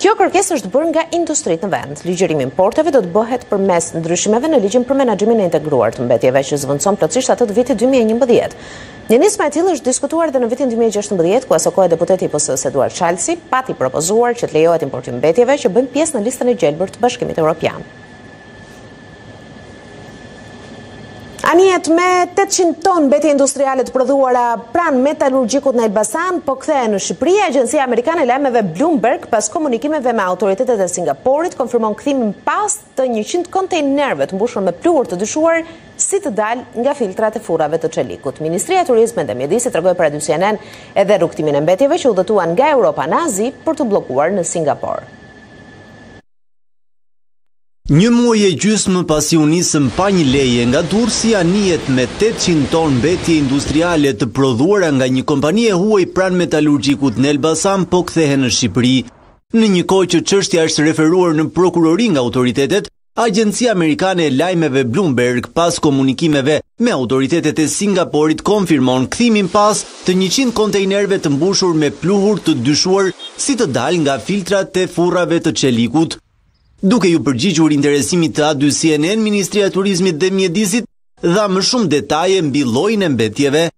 Kjo kërkesë është bërë nga industritë në vend. Ligjërimi i importeve do të bëhet përmes ndryshimeve në Ligjin për Menaxhimin e Integruar të Mbetjeve, që zëvendëson plotësisht atë të vitit dy mijë e njëmbëdhjetë. Një nismë e tillë është diskutuar dhe në vitin dy mijë e gjashtëmbëdhjetë, ku asokohe deputeti i PS-së Eduard Shalsi pati propozuar që të lejohet importi i mbetjeve që bëjnë pjesë në listën e gjelbër të Bashkimit Evropian. Anijet me 800 ton mbetje industriale të prodhuara pranë metalurgjikut në Elbasan po kthehen në Shqipëri. Agjencia amerikane e lajmeve Bloomberg pas komunikimeve me autoritetet e Singaporit konfirmon kthimin pas të 100 kontejnerëve të mbushur me pluhur të dyshuar si të dalë nga filtrat e furrave të çelikut. Ministria e Turizmit dhe Mjedisit tregoi për A2 CNN edhe rrugëtimin e mbetjeve që udhëtuan nga Europa në Azi për t'u bllokuar në Singapor. Një muaj e gjysmë pasi u nisën pa një leje nga Durrësi anijet me tetëqind ton mbetje industriale të prodhuara nga një kompani e huaj pranë metalurgjikut në Elbasan po kthehen në Shqipëri. Në një kohë që çështja është referuar në prokurori nga autoritetet, agjencia amerikane e lajmeve Bloomberg pas komunikimeve me autoritetet e Singaporit konfirmon kthimin pas të njëqind kontejnerëve të mbushur me pluhur të dyshuar si të dalë nga filtrat e furrave të çelikut. Duke iu përgjigjur interesimit të A dy CNN, Ministria e Turizmit dhe Mjedisit dha më shumë detaje mbi llojin e mbetjeve.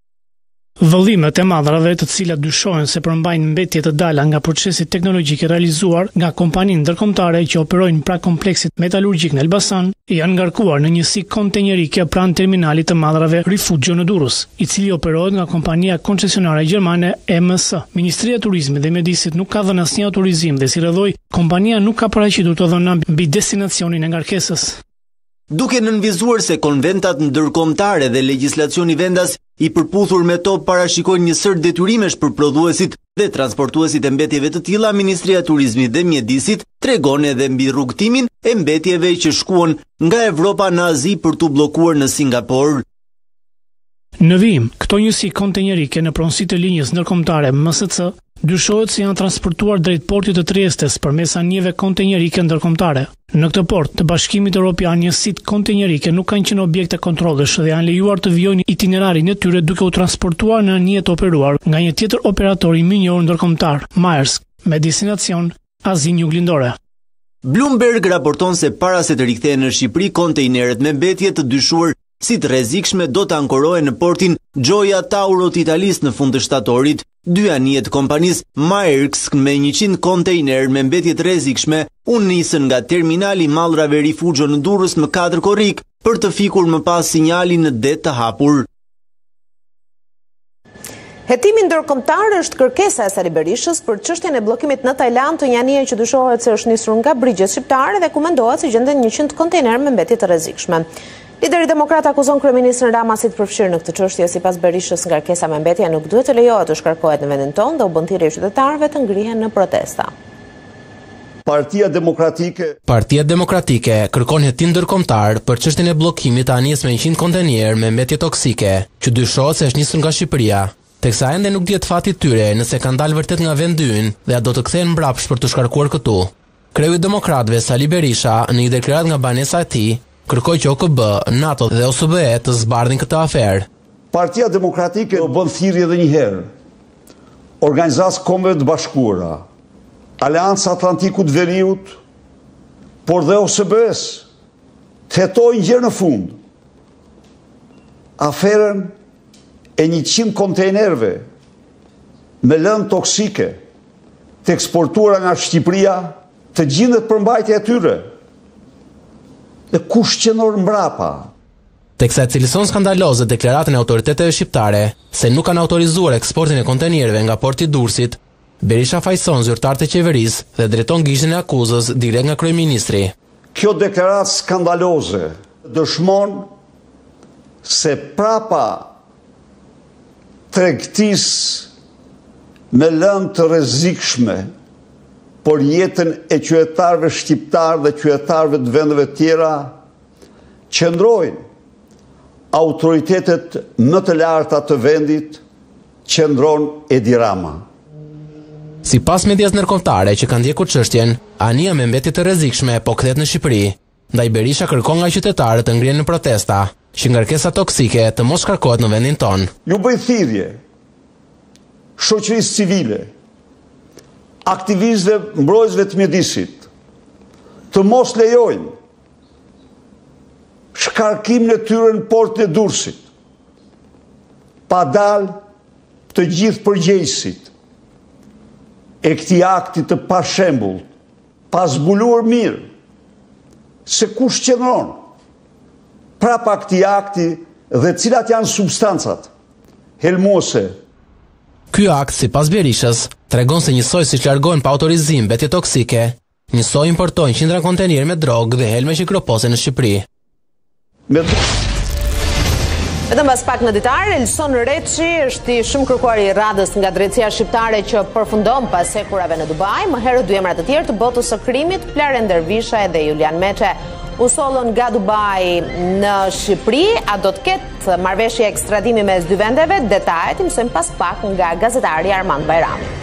Vëllimet e mallrave të cilat dyshohen se përmbajnë mbetje të dala nga procesi teknologjik i realizuar nga kompani ndërkombëtare që operojnë pranë kompleksit metalurgjik në Elbasan, janë ngarkuar në njësi kontejnerike pranë terminalit të mallrave rifuxho në Durrës. i cili operohet nga kompania koncesionare gjermane EMS. Ministria e Turizmit dhe Mjedisit nuk ka dhënë asnjë autorizim dhe si rrëdhojë, kompania nuk ka paraqitur të dhëna mbi destinacionin e ngarkesës. Duke nënvizuar se konventat ndërkombëtare dhe legjislacioni vendas i përputhur me to parashikojnë një sërë detyrimesh për prodhuesit dhe transportuesit e mbetjeve të tilla, Ministria e Turizmit dhe Mjedisit tregon edhe mbi rrugëtimin e mbetjeve që shkuan nga Evropa në Azi për t'u bllokuar në Singapor. Në vijim, këto njësi kontejnerike në pronësi të linjës ndërkombëtare MSC dyshohet se janë transportuar drejt portit të Triestes përmes anijeve kontejnerike ndërkombëtare. Në këtë port të Bashkimit Evropian njësitë kontejnerike nuk kanë qenë objekte kontrollesh dhe janë lejuar të vijojnë itinerarin e tyre duke u transportuar në anije të operuar nga një tjetër operator linjor ndërkombëtar, Maersk, me destinacion Azinë Juglindore. Bloomberg raporton se para se të rikthehen në Shqipëri kontejnerët me mbetje të dyshuar si të rrezikshme do të ankorohen në portin Gioia Tauro të Italisë në fund të shtatorit. Dy anije të kompanisë Maersk me 100 kontejnerë me mbetje të rrezikshme u nisën nga terminali i mallrave rifuxho në Durrës më katër korrik për të fikur më pas sinjalin në det të hapur. Hetim ndërkombëtar është kërkesa e Sali Berishës për çështjen e bllokimit në Tajland të një anije që dyshohet se është nisur nga brigjet shqiptare dhe ku mendohet se gjenden 100 kontejnerë me mbetje të rrezikshme. Lideri demokrat akuzon kryeministrin Rama si të përfshirë në këtë çështje, sipas Berishës, ngarkesa me mbetje nuk duhet të lejohet të shkarkohet në vendin tonë dhe u bën thirrje qytetarëve të ngrihen në protesta. Partia Demokratike. Partia Demokratike kërkon hetim ndërkombëtar për çështjen e bllokimit të anijes me njëqind kontejnerë me mbetje toksike, që dyshohet se është nisur nga Shqipëria, teksa ende nuk dihet fati i tyre nëse kanë dalë vërtet nga vendi ynë dhe a do të kthehen mbrapsht për t'u shkarkuar këtu. Kreu i demokratëve, Sali Berisha, në një deklaratë nga banesa e tij, kërkoi që OKB, NATO dhe OSBE të zbardhin këtë aferë. Partia Demokratike u bën thirrje edhe një herë Organizatës Kombeve të Bashkuara, Aleancës Atlantikut Veriut, por dhe OSBE-s, të hetojnë gjer në fund aferën e njëqind kontejnerëve me lëndë toksike të eksportuara nga Shqipëria Të gjindet përmbajtja e tyre. Dhe kush qëndron mbrapa? Teksa e cilëson skandaloze deklaratën e autoriteteve shqiptare se nuk kanë autorizuar eksportin e kontejnerëve nga porti i Durrësit, Berisha fajëson zyrtarët e qeverisë dhe drejton gishtin e akuzës direkt nga kryeministri. Kjo deklaratë skandaloze dëshmon se prapa tregtisë me lëndë të rrezikshme për jetën e qytetarëve shqiptarë dhe qytetarëve të vendeve të tjera qëndrojnë autoritetet më të larta të vendit qëndron Edi Rama. Sipas medias ndërkombëtare që kanë ndjekur çështjen, anija me mbetje të rrezikshme po kthehet në Shqipëri. Ndaj Berisha kërkon nga qytetarët të ngrihen në protesta, që ngarkesa toksike të mos shkarkohet në vendin tonë. Ju bëj thirrje shoqërisë civile, aktivistëve mbrojtësve të mjedisit, të mos lejojnë shkarkimin e tyre në portin e Durrësit, pa dalë të gjithë përgjegjësit e këtij akti të pashembullt Pa zbuluar mirë se kush qëndron prapa këtij akti dhe cilat janë substancat helmose. Ky akt, sipas Berishës, tregon se njësoj siç largohen pa autorizim mbetje toksike, njësoj importojnë qindra kontejnerë me drogë dhe helme që groposen në Shqipëri. Vetëm pas pak në ditar, Elson Reçi është i shumëkërkuari i radhës nga drejtësia shqiptare që përfundon pas hekurave në Dubai, më herët dy emra të tjerë të botës së krimit, Plarent Dervishaj dhe Julian Meçe. U sollën nga Dubai në Shqipëri, a do të ketë marrëveshje ekstradimi mes dy vendeve? Detajet i mësojmë pas pak nga gazetari Armand Bajrami.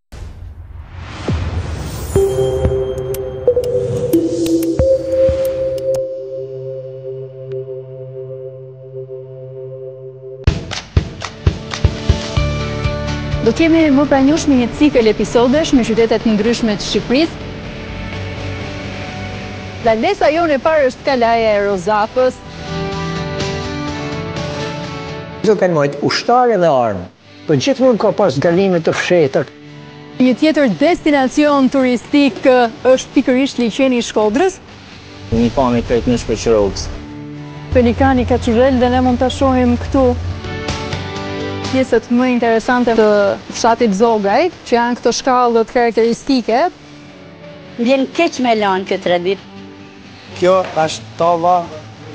Do të jemi më pranë jush me një cikël episodesh në qytete të ndryshme të Shqipërisë. Ndalesa jonë e parë është kalaja e Rozafës. Kjo ka mbajt ushtarë dhe armë. Po gjithmonë ka pas kalime të fshehta. Një tjetër destinacion turistik është pikërisht Liqeni i Shkodrës. Një pamje krejt në shpërqërohuese. Pelikani Kaçurrel dhe ne mund ta shohim këtu. Pjesët më interesante të fshatit Zogajt, që janë këto shkallët karakteristike. M'vjen keq me e lanë këtë traditë. Kjo është tava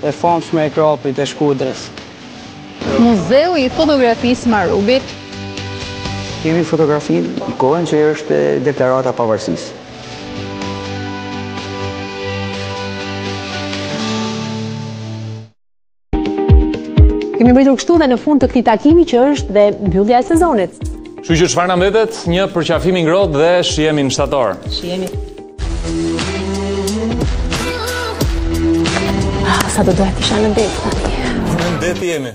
e famshme e krapit e Shkodrës. Muzeu i fotografisë Marubit. Kemi fotografinë në kohën që është deklarata e pavarësisë. Kemi mbërritur kështu dhe në fund të këtij takimi që është dhe mbyllja e sezonit. Kështu që çfarë na mbetet? Një përqafim i ngrohtë dhe shihemi në shtator. Shihemi. Ah, sa do të isha në det tani. Në det jemi.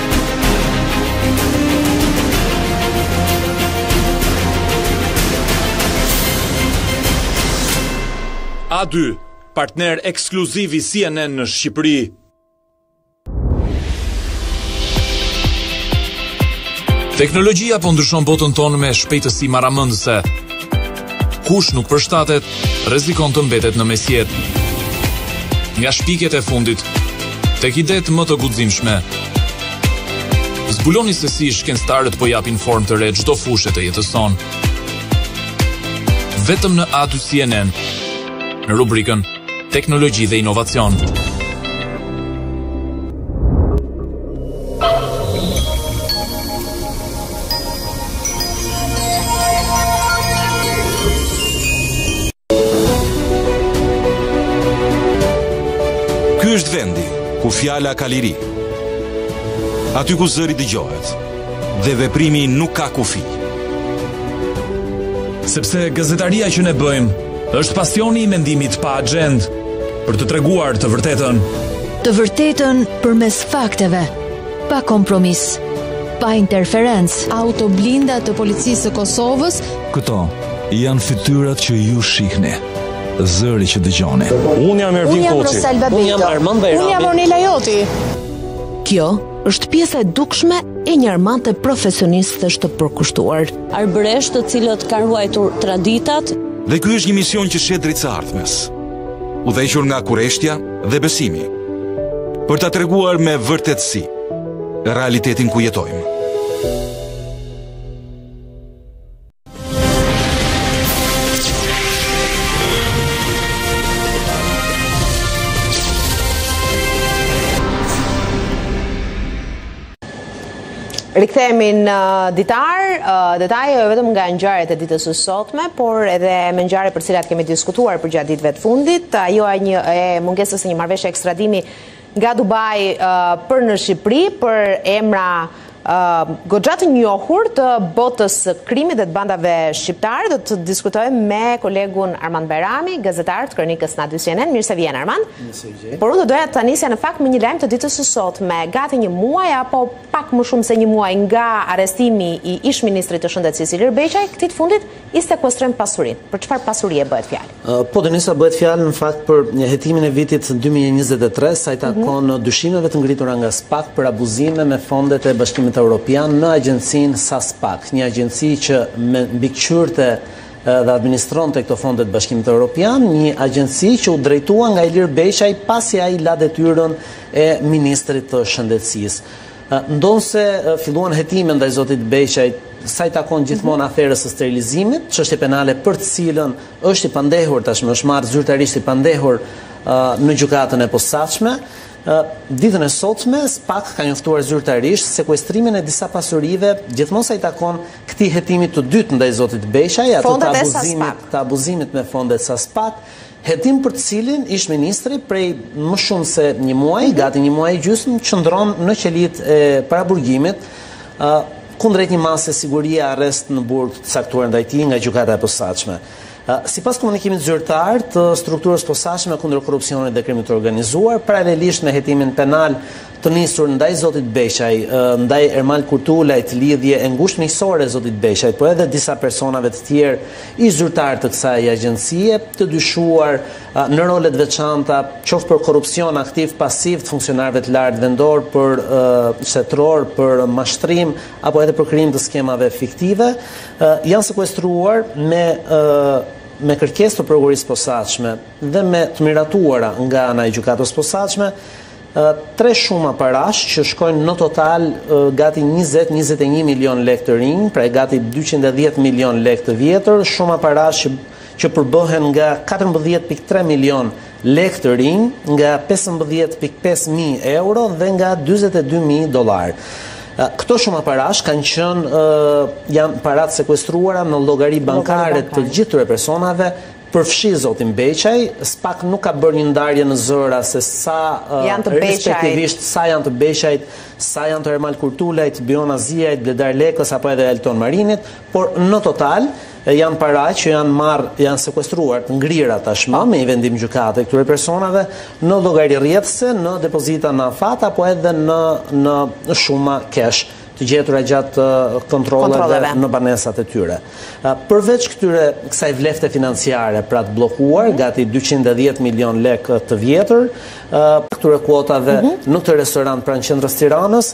A2, partner ekskluziv i CNN në Shqipëri. Teknologjia po ndryshon botën tonë me shpejtësi marramendëse. Kush nuk përshtatet, rrezikon të mbetet në mesjetë. Nga shpikjet e fundit tek idetë më të guximshme. Zbuloni se si shkencëtarët po japin formë të re çdo fushe të jetës sonë. Vetëm në A2 CNN, në rubrikën Teknologji dhe inovacion. Ky është vendi ku fjala ka liri. Aty ku zëri dëgjohet dhe veprimi nuk ka kufi. Sepse gazetaria që ne bëjmë Është pasioni i mendimit pa agjendë, për të treguar të vërtetën. Të vërtetën përmes fakteve, pa kompromis, pa interferencë. Autoblinda të Policisë së Kosovës. Këto janë fytyrat që ju shihni, zëri që dëgjoni. Unë jam Ervin Koçi. Unë jam Armand Bajrami. Unë jam Ornela Joti. Kjo është pjesa e dukshme e një armate profesionistësh të përkushtuar. Arbëresh të cilët kanë ruajtur traditat. Dhe ky është një mision që sheh drejt së ardhmes. Udhëhequr nga kureshtja dhe besimi. Për ta treguar me vërtetësi realitetin ku jetojmë. Rikthehemi në ditar, detaje jo vetëm nga ngjarjet e ditës së sotme, por edhe me ngjarje për cilat kemi diskutuar përgjatë ditëve të fundit, ajo e një e mungesës së një marrëveshje ekstradimi nga Dubai për në Shqipëri për emra goxha të njohur të botës së krimit dhe të bandave shqiptare do të diskutojmë me kolegun Armand Bajrami, gazetar të kronikës në A2 CNN. Mirë se vjen, Armand. Por unë të doja ta nisja në fakt me një lajm të ditës së sotme, gati një muaj apo pak më shumë se një muaj nga arrestimi i ish-ministrit të Shëndetësisë Ilir Beqaj, këtij të fundit i sekuestrojnë pasurinë. Për çfarë pasurie bëhet fjalë? Po Denisa, bëhet fjalë në fakt për hetimin e vitit dy mijë e njëzet e tre, sa i takon dyshimeve të ngritura nga spak për abuzime me fondet e Bashkimit Europian në agjencinë SASPAK, një agjenci që e mbikëqyrte dhe administronte këto fonde të Bashkimit Europian, një agjenci që u drejtua nga Ilir Beqaj pasi ai la detyrën e ministrit të Shëndetësisë. Ndonëse filluan hetime ndaj zotit Beqaj, sa i takon gjithmonë mhm. aferës së sterilizimit, çështje penale për të cilën është i pandehur tashmë, është marrë zyrtarisht i pandehur në gjykatën e posaçme, ditën e sotme spak ka njoftuar zyrtarisht sekuestrimin e disa pasurive, gjithmonë sa i takon këtij hetimi të dytë ndaj zotit Beqaj, atë të abuzimit, të abuzimit me fondet SASPAK, hetim për të cilin ish-ministri prej më shumë se një muaji, gati një muaj e gjysmë, qëndron në qelitë e paraburgimit, kundrejt një mase sigurie arrest në burg të caktuar ndaj tij nga gjykata e posaçme. Sipas komunikimit zyrtar të Strukturës Posaçme Kundër Korrupsionit dhe Krimit të Organizuar, paralelisht me hetimin penal të nisur ndaj zotit Beqaj, ndaj Ermal Kurtulajt, lidhje e ngushtë miqësore zotit Beqajt, por edhe disa personave të tjerë ish zyrtarë të kësaj agjencie, të dyshuar në role të veçanta, qoftë për korrupsion aktiv, pasiv të funksionarëve të lartë vendorë apo shtetërorë, për mashtrim apo edhe për krijim të skemave fiktive, janë sekuestruar me me kërkesë të prokurorisë posaçme dhe me të miratuara nga ana e gjykatës posaçme tre shuma parash që shkojnë në total gati 20-21 milion lek të rinjë, pra gati 210 milion lek të vjetër, shuma parash që që përbëhen nga katërmbëdhjetë pikë tre milionë lekë të rinj, nga pesëmbëdhjetë pikë pesë mijë euro dhe nga dyzet e dy mijë dollarë. Këto shuma parash kanë qenë janë para të sekuestruara në llogari bankare të gjithë këtyre personave, përfshi zotin Beqaj, spak nuk ka bërë një ndarje në zëra se sa respektivisht sa janë të Beqajt, sa janë të Ermal Kurtulajt, Bion Aziajt, Bledar Lekës apo edhe Elton Marinit, Por në total janë para që janë marrë, janë sekuestruar, të ngrira tashmë me një vendim gjykate këtyre personave në llogari rrjedhëse, në depozita me afat apo edhe në në shuma cash të gjetura gjatë kontrolleve në banesat e tyre. Përveç këtyre kësaj vlefte financiare pra të bllokuar, mhm. gati 210 milion lekë të vjetër, këtyre kuotave mhm. në këtë restorant pranë qendrës Tiranës,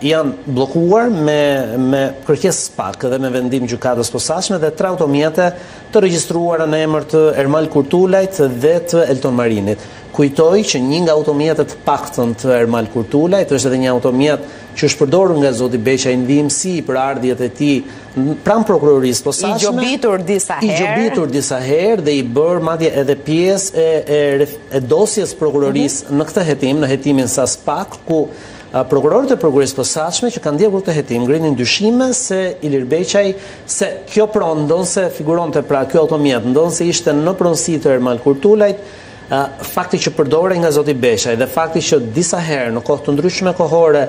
janë bllokuar me me kërkesë të SPAK dhe me vendim të Gjykatës së Posaçme dhe tre automjete të regjistruara në emër të Ermal Kurtulajt dhe të Elton Marinit. Kujtoj që një nga automjetet të paktën të Ermal Kurtulajt është edhe një automjet që është përdorur nga zoti Beqaj në vijimësi për ardhjet e tij pranë Prokurorisë së Posaçme, i gjobitur disa herë, i gjobitur disa herë dhe i bërë madje edhe pjesë e e, e dosjes së Prokurorisë në këtë hetim, në hetimin SASPAK, ku Prokurorët e Prokurorisë së Posaçme që kanë ndjekur këtë hetim ngrenin dyshime se Ilir Beqaj se kjo pronë ndonëse figuronte pra kjo automjet ndonëse ishte në pronësi të Ermal Kurtulajt fakti që përdorej nga zoti Beqaj dhe fakti që disa herë në kohë të ndryshme kohore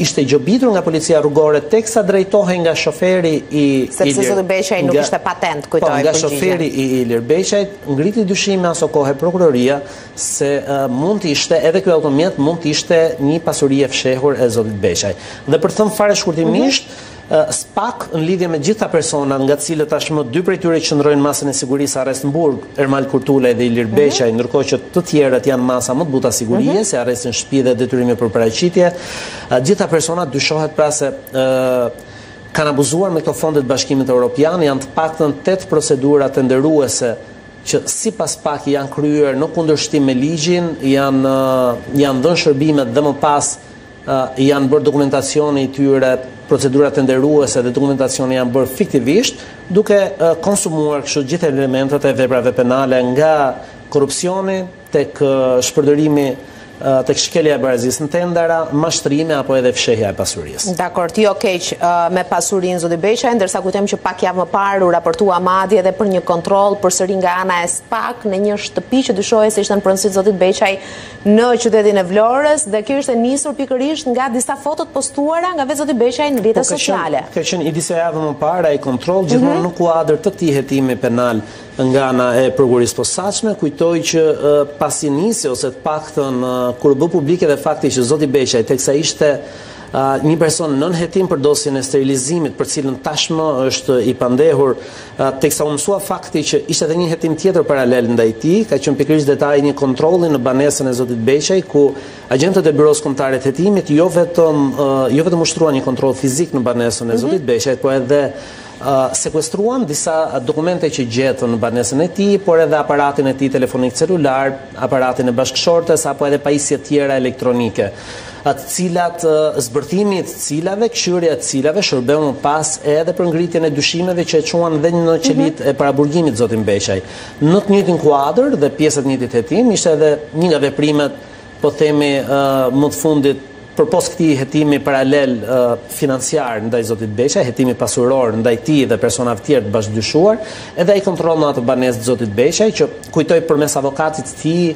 ishte gjobitur nga policia rrugore teksa drejtohej nga shoferi i Ilir Sepse zoti Beqaj nuk kishte patentë kujtoj përgjigjen. Po nga shoferi i Ilir Beqajt ngriti dyshime aso kohe prokuroria se mund të ishte edhe ky automjet mund të ishte një pasuri e fshehur e zotit Beqaj. Dhe për të thënë fare shkurtimisht, mhm. Spak në lidhje me të gjithë personat nga të cilët tashmë dy prej tyre qëndrojnë në masën e sigurisë arrest në burg, Ermal Kurtulaj dhe Ilir mhm. Beqaj, ndërkohë që të tjerët janë në masa më të buta sigurie, mhm. si arresti në shtëpi dhe detyrimi për paraqitje. Të gjithë personat dyshohet pra se kanë abuzuar me këto fonde të Bashkimit Europian, janë të paktën 8 procedura tenderuese që sipas SPAK janë kryer në kundërshtim me ligjin, janë janë dhënë shërbimet dhe më pas janë bërë dokumentacioni i tyre, procedurat tenderuese dhe dokumentacioni janë bërë fiktivisht, duke konsumuar kështu të gjithë elementët e veprave penale nga korrupsioni, tek shpërdorimi, tek shkelja e barazisë në tendera, mashtrime apo edhe fshehja e pasurisë. Dakord, jo keq me pasurinë, zoti Beqaj, ndërsa kujtojmë që pak javë më parë u raportua madje edhe për një kontroll përsëri nga ana e SPAK në një shtëpi që dyshohej se ishte në pronësi të zotit Beqaj në qytetin e Vlorës dhe kjo ishte nisur pikërisht nga disa foto të postuara nga vetë zoti Beqaj në rrjetet po, sociale. Ka qenë disa javë më parë ai kontroll, gjithmonë mhm. në kuadër të këtij hetimi penal Nga ana e Prokurorisë së Posaçme, kujtoj që pasi nisi ose të paktën kur u bë publik edhe fakti që zoti Beqaj, teksa ishte një person nën hetim për dosjen e sterilizimit, për cilën tashmë është i pandehur, teksa u mësua fakti që ishte edhe një hetim tjetër paralel ndaj tij, ka qenë pikërisht detaji i një kontrolli në banesën e zotit Beqaj, ku agjentët e Byrosë Kombëtare të Hetimit jo vetëm jo vetëm ushtruan një kontroll fizik në banesën e zotit Beqaj, por edhe Sekuestruan disa dokumente që gjetën në banesën e tij, por edhe aparatin e tij telefonik celular, aparatin e bashkëshortes apo edhe pajisje të tjera elektronike, të cilat zbërthimi i të cilave, kqyrja e të cilave shërbeu më pas edhe për ngritjen e dyshimeve që e çuan dhe në qelitë e paraburgimit zotin Beqaj. Në të njëjtin kuadër dhe pjesë e të njëjtit hetim ishte edhe një nga veprimet po të themi, më të fundit, përpos këtij hetimi paralel ë financiar ndaj zotit Beqaj, hetimi pasuror ndaj tij dhe personave tjerë të bashkëdyshuar, edhe ai kontroll në atë banesë të zotit Beqaj, që, kujtoj, përmes avokatit të tij,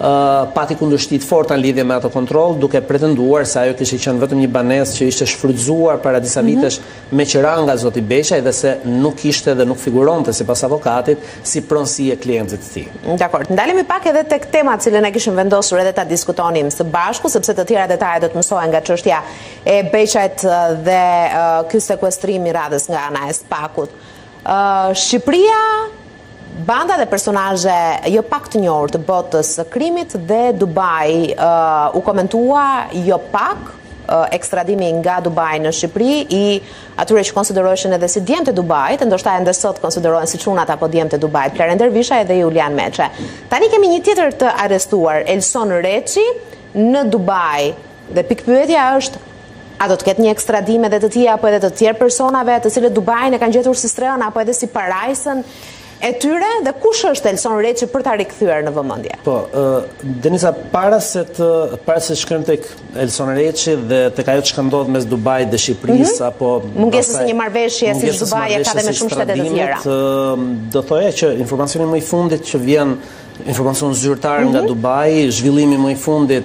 ë pati kundërshti të forta në lidhje me atë kontroll, duke pretenduar se ajo kishte qenë vetëm një banesë që ishte shfrytëzuar para disa vitesh, me qira nga zoti Beqaj dhe se nuk ishte dhe nuk figuronte, sipas avokatit, si pronësi e klientit të tij. Dakord, të ndalemi pak edhe tek tema të cilën e kishim vendosur edhe ta diskutonim së bashku, sepse të tjera detaje do të mësohen nga çështja e Beqajt dhe ky sekuestrim i radhës nga ana e SPAK-ut. Shqipëria Banda dhe personazhe jo pak të njohur të botës së krimit dhe Dubai u komentua jo pak ekstradimi nga Dubai në Shqipëri i atyre që konsideroheshin edhe si djemtë e Dubait, e ndoshta ende sot konsiderohen si çunat apo djemtë e Dubait, Plarent Dervishaj edhe Julian Meçe. Tani kemi një tjetër të arrestuar, Elson Reçi në Dubai. Dhe pikëpyetja është, a do të ketë një ekstradim edhe të tij apo edhe të tjerë personave, të cilët Dubain e kanë gjetur si strehën apo edhe si parajsën e tyre dhe kush është Elson Reçi për ta rikthyer në vëmendje? Po, Denisa para se të para se të shkojmë tek Elson Reçi dhe tek ajo çka ndodh mes Dubait dhe Shqipërisë mm -hmm. apo mungesës së një marrëveshje siç Dubai e ka dhe me shumë shtete të tjera. Do thoja që informacioni më i fundit që vjen informacion zyrtar mm -hmm. nga mhm. Dubai, zhvillimi më i fundit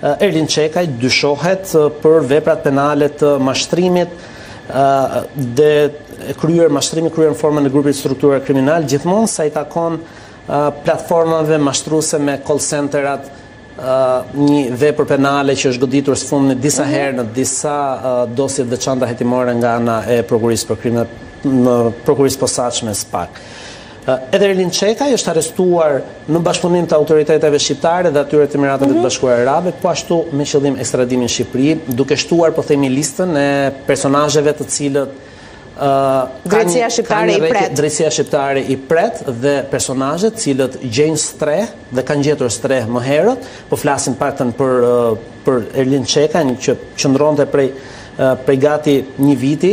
Erlin Çekaj dyshohet për veprat penale të mashtrimit dhe kryer mashtrimi i kryer në formën e grupit të strukturuar kriminal, gjithmonë sa i takon platformave mashtruese me call centerat një vepër penale që është goditur së fundmi disa mhm. herë në disa dosje të veçanta hetimore nga ana e prokurorisë për krime në prokurorisë së posaçme SPAK. Edhe Erlin Çekaj është arrestuar në bashkëpunim të autoriteteve shqiptare dhe atyre të Emirateve të mhm. Bashkuara Arabe, po ashtu me qëllim ekstradimin në Shqipëri, duke shtuar po themi listën e personazheve të cilët Drejtësia shqiptare i pret. Drejtësia shqiptare i pret dhe personazhe të cilët gjejnë strehë dhe kanë gjetur strehë më herët, po flasim të paktën për për Erlin Çekajn që qëndronte prej prej gati një viti,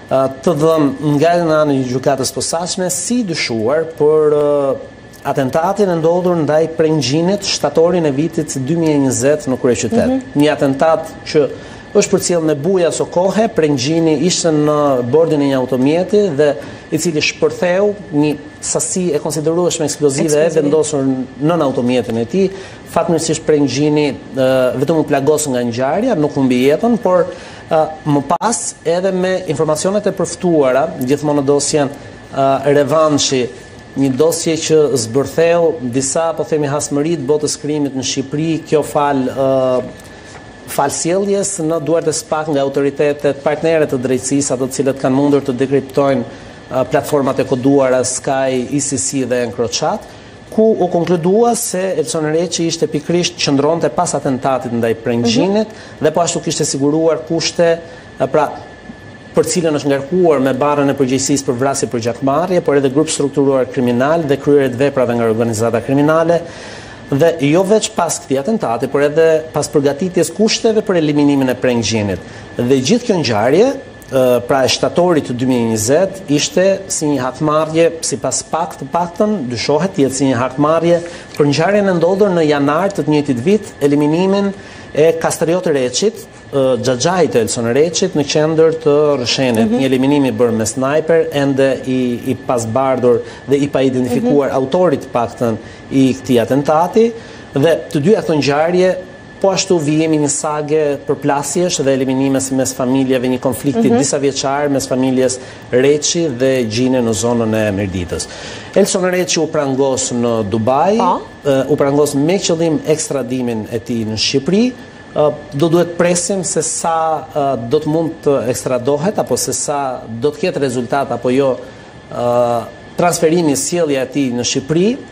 të dhënë nga në anë e gjykatës së posaçme si i dyshuar për atentatin e ndodhur ndaj Preng Gjinit shtatorin e vitit 2020 në kryeqytet. Mm -hmm. Një atentat që është përcjellë me bujë aso kohe, Preng Gjini ishte në bordin e një automjeti dhe i cili shpërtheu një sasi e konsiderueshme eksplozive e vendosur nën automjetin e tij. Fatmirësisht Preng Gjini vetëm u plagos nga ngjarja, nuk humbi jetën, por Më pas, edhe me informacionet e përftuara, gjithmonë në dosjen Revanshi, një dosje që zbërtheu disa, po themi, hasmëritë e botës së krimit në Shqipëri, kjo falë, falë sjelljes në duart e SPAK nga autoritetet partnere të drejtësisë, ato të cilat kanë mundur të dekriptojnë platformat e koduara Sky ECC dhe Encrochat. ku u konkludua se Elson Reçi ishte pikërisht qëndronte pas atentatit ndaj Preng Gjinit dhe po ashtu kishte siguruar kushte, pra për cilën është ngarkuar me barrën e përgjegjësisë për vrasje për gjakmarrje, por edhe grup të strukturuar kriminal dhe kryerje të veprave nga organizata kriminale, dhe jo veç pas këtij atentati, por edhe pas përgatitjes së kushteve për eliminimin e Preng Gjinit. Dhe gjithë kjo ngjarje pra e shtatorit dy mijë e njëzet, ishte si një hakmarrje, sipas SPAK të paktën, dyshohet të jetë si një hakmarrje për ngjarjen e ndodhur në janar të të njëjtit vit, eliminimin e Kastriot Reçit, xhaxhait të Elson Reçit në qendër të Rrëshenit, mhm. një eliminim i bërë me snajper, ende i i pazbardhur dhe i paidentifikuar mhm. autori të paktën i këtij atentati dhe të dyja këto ngjarje Po ashtu vijim i një sage përplasjesh dhe eliminimesh mes familjeve një konflikti disavjeçar mes familjes Reçi dhe Gjini në zonën e Mirditës. Elson Reçi u prangos në Dubai, u prangos me qëllim ekstradimin e tij në Shqipëri, do duhet të presim se sa do të mund të ekstradohet apo se sa do të ketë rezultat apo jo transferimi, sjellja e tij në Shqipëri.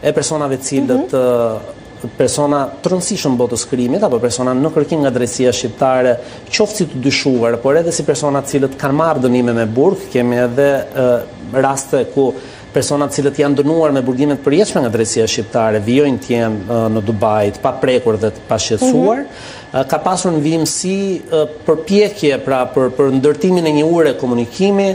e personave të cilët mhm. persona të rëndësishëm të botës së krimit, apo persona në kërkim nga drejtësia shqiptare, qoftë si të dyshuar, por edhe si persona të cilët kanë marrë dënime me burg, kemi edhe raste ku persona të cilët janë dënuar me burgime të përjetshme nga drejtësia shqiptare, vijojnë të jenë në Dubai të paprekur dhe të pashqetësuar, mhm. ka pasur në vijimësi përpjekje pra për ndërtimin e një ure komunikimi,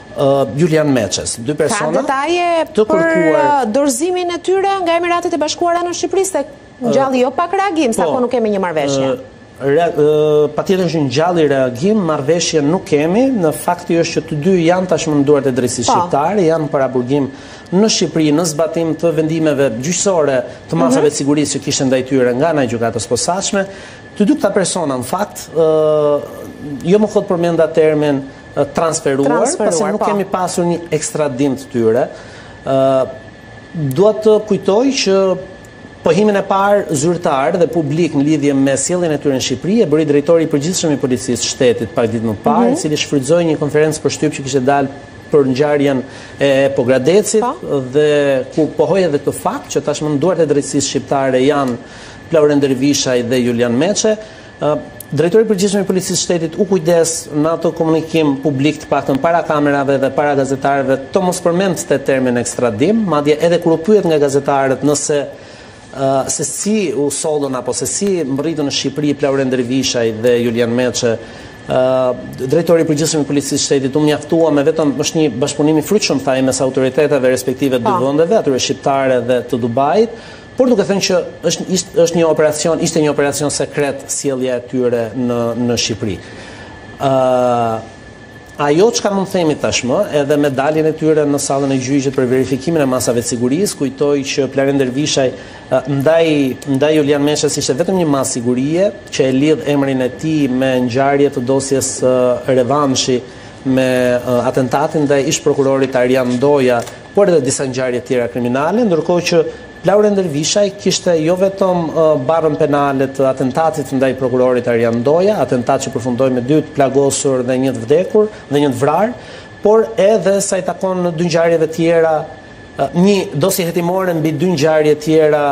Julian Meçes. Dy persona të kërkuar. Ka detaje për dorëzimin e tyre nga Emiratet e Bashkuara në Shqipëri se ngjalli jo pak reagim, po, sepse nuk kemi një marrëveshje. Patjetër që ngjalli reagim, marrëveshje nuk kemi, por fakti është që të dy janë tashmë në duart e drejtësisë po. shqiptare, janë në paraburgim në Shqipëri, në zbatim të vendimeve gjyqësore të masave mhm. të sigurisë që kishte ndaj tyre nga ana e gjykatës së posaçme. Të dy këta persona në fakt, jo më kot përmenda termin transferuar, pasi nuk po. kemi pasur një ekstradim të tyre. Dua të kujtoj që pohimin e parë zyrtar dhe publik në lidhje me sjelljen e tyre në Shqipëri e bëri drejtori i përgjithshëm i policisë së shtetit pak ditë më parë, mhm. i cili shfrytëzoi një konferencë për shtyp që kishte dalë për ngjarjen e Pogradecit po. dhe ku pohoi edhe këtë fakt që tashmë në duart e drejtësisë shqiptare janë Plaurent Dervishaj dhe Julian Meçe. Drejtori i Përgjithshëm i Policisë së Shtetit u kujdes në atë komunikim publik të paktën para kamerave dhe para gazetarëve të mos përmendte termin ekstradim, madje edhe kur u pyet nga gazetarët nëse se si u sollën apo se si mbërritën në Shqipëri Plaurent Dervishaj dhe Julian Meçe, Drejtori i Përgjithshëm i Policisë së Shtetit u mjaftua me vetëm është një bashkëpunim i frytshëm tha ai mes autoriteteve respektive të dy vendeve, atyre shqiptare dhe të Dubait, Por duke thënë që është ishte është një operacion, ishte një operacion sekret sjellja e tyre në në Shqipëri. Ë uh, Ajo çka mund të themi tashmë, edhe me daljen e tyre në sallën e gjyqit për verifikimin e masave të sigurisë, kujtoj që Plaurent Dervishaj ndaj ndaj Julian Meçes ishte vetëm një masë sigurie që e lidh emrin e tij me ngjarje të dosjes revanshi me atentatin ndaj ish prokurorit Arjan Ndoja por edhe disa ngjarje tjera kriminale, ndërkohë që Plaurent Dervishaj kishte jo vetëm barrën penale të atentatit ndaj prokurorit Arjan Ndoja, atentat që përfundoi me dy të plagosur dhe një të vdekur dhe një të vrarë, por edhe sa i takon dy ngjarjeve tjera, një dosje hetimore mbi dy ngjarje tjera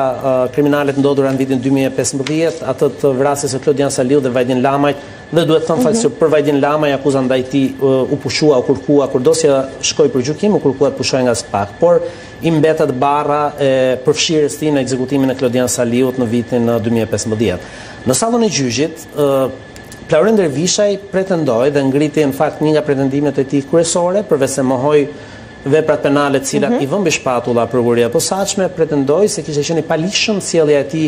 kriminale të ndodhura në vitin dy mijë e pesëmbëdhjetë, atë të vrasjes së Klodian Saliut dhe Vajdin Lamajt, Dhe duhet thënë në fakt që për Vajdin Lamaj akuza ndaj tij u pushua, u kërkua kur dosja shkoi për gjykim, u kërkua të pushohej nga SPAK. Por i mbetet barra e përfshirjes tij në ekzekutimin e Klodian Saliut në vitin 2015. Në sallën e gjyqit, Plaurent Dervishaj pretendoi dhe ngriti në fakt një nga pretendimet e tij kryesore, përveç se mohoi veprat penale të cilat ia vë mbi shpatulla prokuroria e posaçme, pretendoi se kishte qenë i paligjshëm sjellja e tij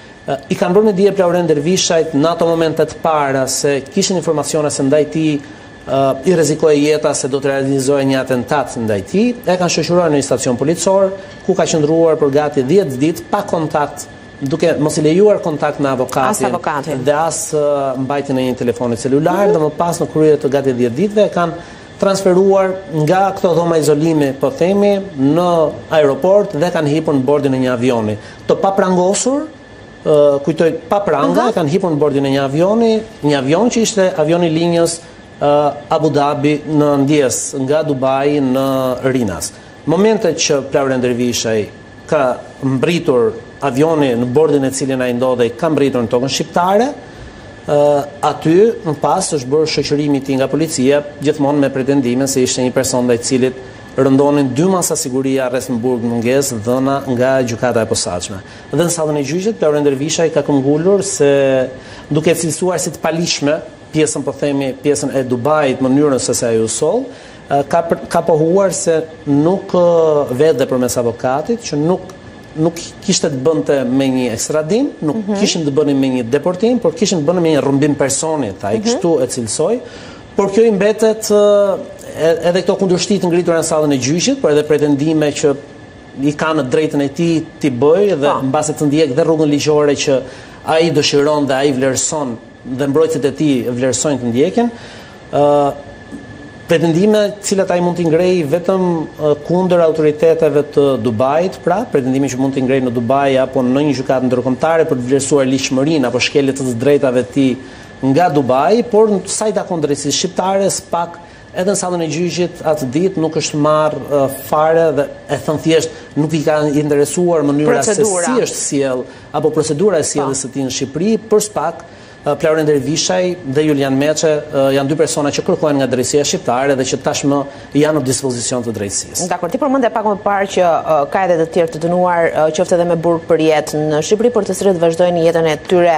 I kanë bërë me dije Plaurent Dervishajt në ato momente të para se kishin informacione se ndaj tij i rrezikohej jeta se do të realizohej një atentat ndaj tij. E kanë shoqëruar në një stacion policor, ku ka qëndruar për gati dhjetë ditë pa kontakt, duke mos i lejuar kontakt me avokatin dhe as mbajtjen e një telefoni celular dhe më pas në krye të gati dhjetë ditëve e kanë transferuar nga këto dhoma izolimi, po themi, në aeroport dhe kanë hipur në bordin e një avioni. Të paprangosur, kujtoj pa pranga, kanë hipur në bordin e një avioni, një avion që ishte avion i linjës Abu Dhabi më ndjesë nga Dubai në Rinas. Momentin që Plaurent Dervishaj ka mbritur avioni në bordin e cilit ai ndodhej ka mbërritur në tokën shqiptare, aty më pas është bërë shoqërimi i tij nga policia, gjithmonë me pretendimin se ishte një person ndaj të cilit rëndonin dy masa sigurie arrest në burg në mungesë dhëna nga Gjykata e Posaçme. Dhe në sallën e gjyqit Plaurent Dervishaj ka këmbgulur se duke e cilësuar si të paligjshme pjesën po themi pjesën e Dubait mënyrën se si ai u soll, Ka ka pohuar se nuk, vetë dhe përmes avokatit që nuk nuk kishte të bënte me një ekstradim, nuk mm -hmm. kishim të bënim me një deportim, por kishim të bënim me një rrëmbim personi, ai mhm. kështu e cilësoi, por kjo i mbetet edhe këto kundërshti të ngritura në sallën e gjyqit, por edhe pretendime që i ka në drejtën e tij t'i bëjë dhe po. mbase të ndjekë dhe rrugën ligjore që ai dëshiron dhe ai vlerëson dhe mbrojtësit e tij vlerësojnë të ndjekin, ë pretendime të cilat ai mund t'i ngrejë vetëm kundër autoriteteve të Dubait, pra pretendime që mund t'i ngrejë në Dubai apo në një gjykatë ndërkombëtare për të vlerësuar ligjshmërinë apo shkelje të të drejtave të tij nga Dubai, por sa i takon drejtësisë shqiptare, SPAK Edhe në sallën e gjyqit atë ditë nuk është marrë fare dhe e thënë thjesht nuk i ka interesuar mënyra se si është sjellë apo procedura e sjelljes së tij në Shqipëri, për SPAK Plaurent Dervishaj dhe Julian Meçe janë dy persona që kërkohen nga drejtësia shqiptare dhe që tashmë janë në dispozicion të drejtësisë. Dakor, ti përmende pak më parë që ka edhe të tjerë të dënuar, qoftë edhe me burg për jetë në Shqipëri, por të cilët vazhdojnë jetën e tyre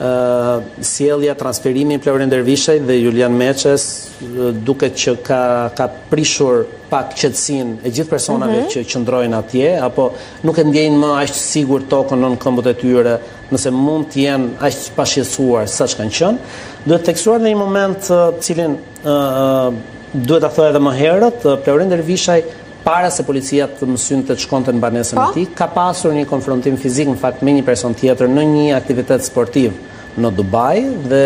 sjellja, transferimi i Plaurent Dervishajt dhe Julian Meçes duket që ka ka prishur pak qetësinë e gjithë personave mhm. që qëndrojnë atje apo nuk e ndjejnë më aq të sigurt tokën nën këmbët e tyre, nëse mund të jenë aq të pashqetësuar saç kanë qenë. Duhet theksuar dhe një moment të cilin Duhet ta thoja edhe më herët, Plaurent Dervishaj para se policia të mësynte, të shkonte në banesën e po. tij, ka pasur një konfrontim fizik në fakt me një person tjetër në një aktivitet sportiv në Dubai dhe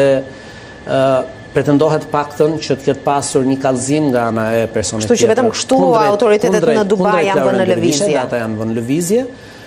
pretendohet të paktën që të ketë pasur një kallëzim nga ana e personit tjetër. Kështu që vetëm kështu autoritetet në Dubai janë vënë në lëvizje. Ata janë vënë në lëvizje.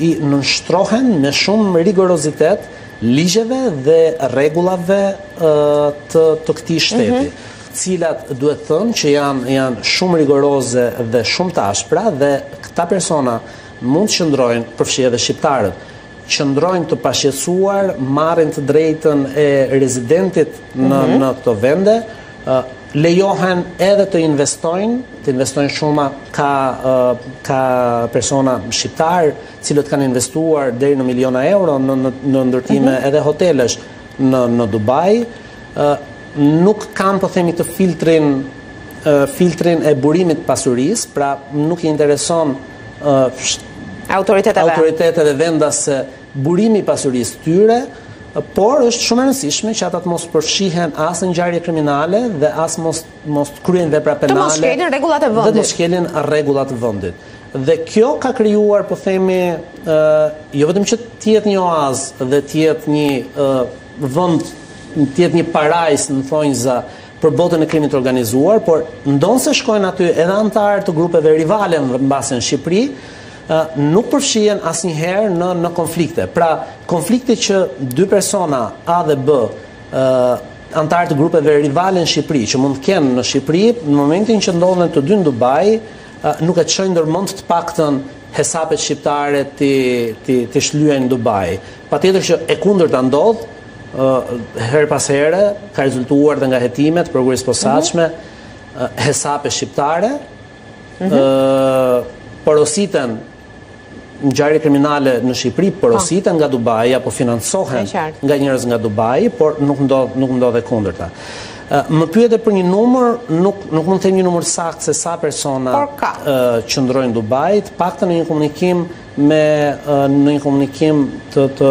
i nënshtrohen me shumë rigorozitet ligjeve dhe rregullave të të këtij shteti, të cilat duhet thënë që janë janë shumë rigoroze dhe shumë të ashpra dhe këta persona mund të qëndrojnë, përfshirë edhe shqiptarët, qëndrojnë të pashqetësuar, marrin të drejtën e rezidentit në në këto vende, lejohen edhe të investojnë, të investojnë shuma, ka ka persona shqiptarë, të cilët kanë investuar deri në miliona euro në në, në ndërtime mm -hmm. edhe hotelesh në në Dubai. Ë nuk kanë po themi të filtrin filtrin e burimit të pasurisë, pra nuk i intereson ë autoriteteve autoriteteve vendase burimi i pasurisë së tyre, por është shumë e rëndësishme që ata të mos përfshihen as në ngjarje kriminale dhe as mos mos kryejnë vepra penale. Të mos shkelin rregullat e vendit. Dhe të mos shkelin rregullat e vendit. Dhe kjo ka krijuar, po themi, ë jo vetëm që të jetë një oaz dhe të jetë një ë vend të jetë një parajsë në thonjza për botën e krimit të organizuar, por ndonëse shkojnë aty edhe anëtarë të grupeve rivale në mbase në Shqipëri, nuk përfshihen asnjëherë në në konflikte. Pra, konflikte që dy persona A dhe B, ë anëtarë të grupeve rivale në Shqipëri, që mund të kenë në Shqipëri, në momentin që ndodhen të dy në Dubai, nuk e çojnë ndërmend të paktën hesapet shqiptare t'i t'i t'i shlyejnë në Dubai. Patjetër që e kundërta ndodh, ë herë pas here ka rezultuar dhe nga hetimet prokurorisë posaçme, uh mhm. -huh. hesape shqiptare, porositen ngjarje kriminale në Shqipëri, po. porositen nga Dubai apo financohen nga njerëz nga Dubai, por nuk ndodh nuk ndodh e kundërta. Më pyete për një numër, nuk nuk mund të them një numër të saktë se sa persona qëndrojnë në Dubai, të paktën në një komunikim me në një komunikim të të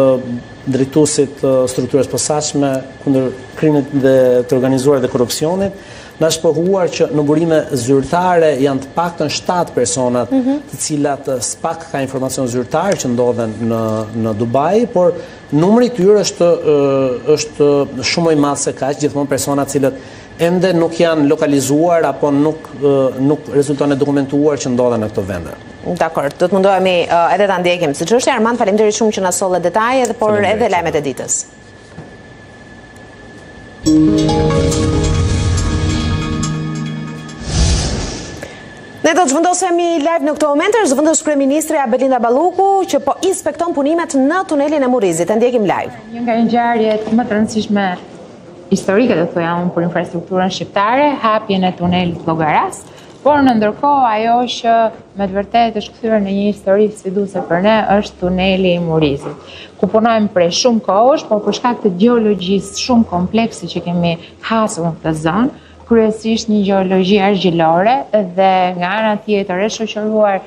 drejtuesit e strukturës posaçme kundër krimit dhe të organizuar dhe korrupsionit, Na është pohuar që në burime zyrtare janë të paktën 7 personat, të cilat SPAK ka informacion zyrtar që ndodhen në në Dubai, por numri i tyre është është shumë më i madh se kaq, gjithmonë persona të cilët ende nuk janë lokalizuar apo nuk nuk rezulton e dokumentuar që ndodhen në këto vende. Dakord, do të mundohemi edhe ta ndjekim si çështje. Armand, faleminderit shumë që na solle detajet, por edhe lajmet e ditës. Ne do të zhvendosemi live në këto momente, është zëvendëskryeministrja Belinda Balluku që po inspekton punimet në tunelin e Murrizit. E ndjekim live. Një nga ngjarjet më të rëndësishme historike do të thoja unë për infrastrukturën shqiptare, hapjen e tunelit Llogarasë. Por në ndërkohë ajo që me të vërtetë është kthyer në një histori sfiduese për ne është tuneli i Murrizit, ku punojmë prej shumë kohësh, por për shkak të gjeologjisë shumë komplekse që kemi hasur në këtë zonë, kryesisht një gjeologji argjilore dhe nga ana tjetër e shoqëruar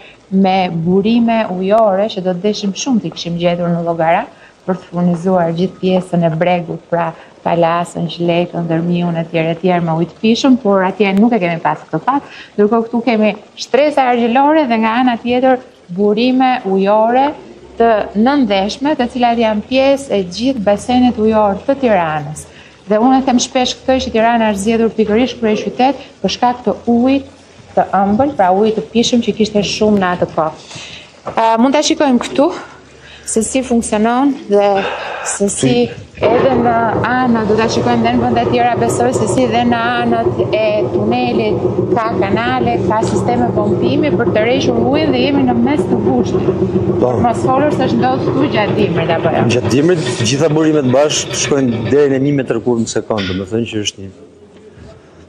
me burime ujore që do të dëshim shumë t'i kishim gjetur në Llogara për të furnizuar gjithë pjesën e bregut, pra Palasën, Gjilekën, Dhërmiun etj etj me ujë të pijshëm, por atje nuk e kemi pas këtë fat. Ndërkohë këtu kemi shtresa argjilore dhe nga ana tjetër burime ujore të nëndheshme, të cilat janë pjesë e gjithë basenit ujor të Tiranës. Dhe unë e them shpesh këtë që Tirana është zgjedhur pikërisht kryeqytet për shkak të ujit Të ëmbël, pra ujë të pishëm që kishte shumë në atë kohë. Uh, mund ta shikojmë këtu se si funksionon dhe se si edhe në anët, do ta shikojmë dhe në vëndet e tjera besoj se si dhe në anët e tunelit ka kanale, ka sisteme pompimi për të hequr ujë dhe jemi në mes të gushtit. Po. Mos të flasim se ç'ndodh këtu gjatë dimrit, apo jo? Gjatë dimrit, gjitha burimet bashkë shkojnë deri në një metër kub në sekundë, domethënë që është një.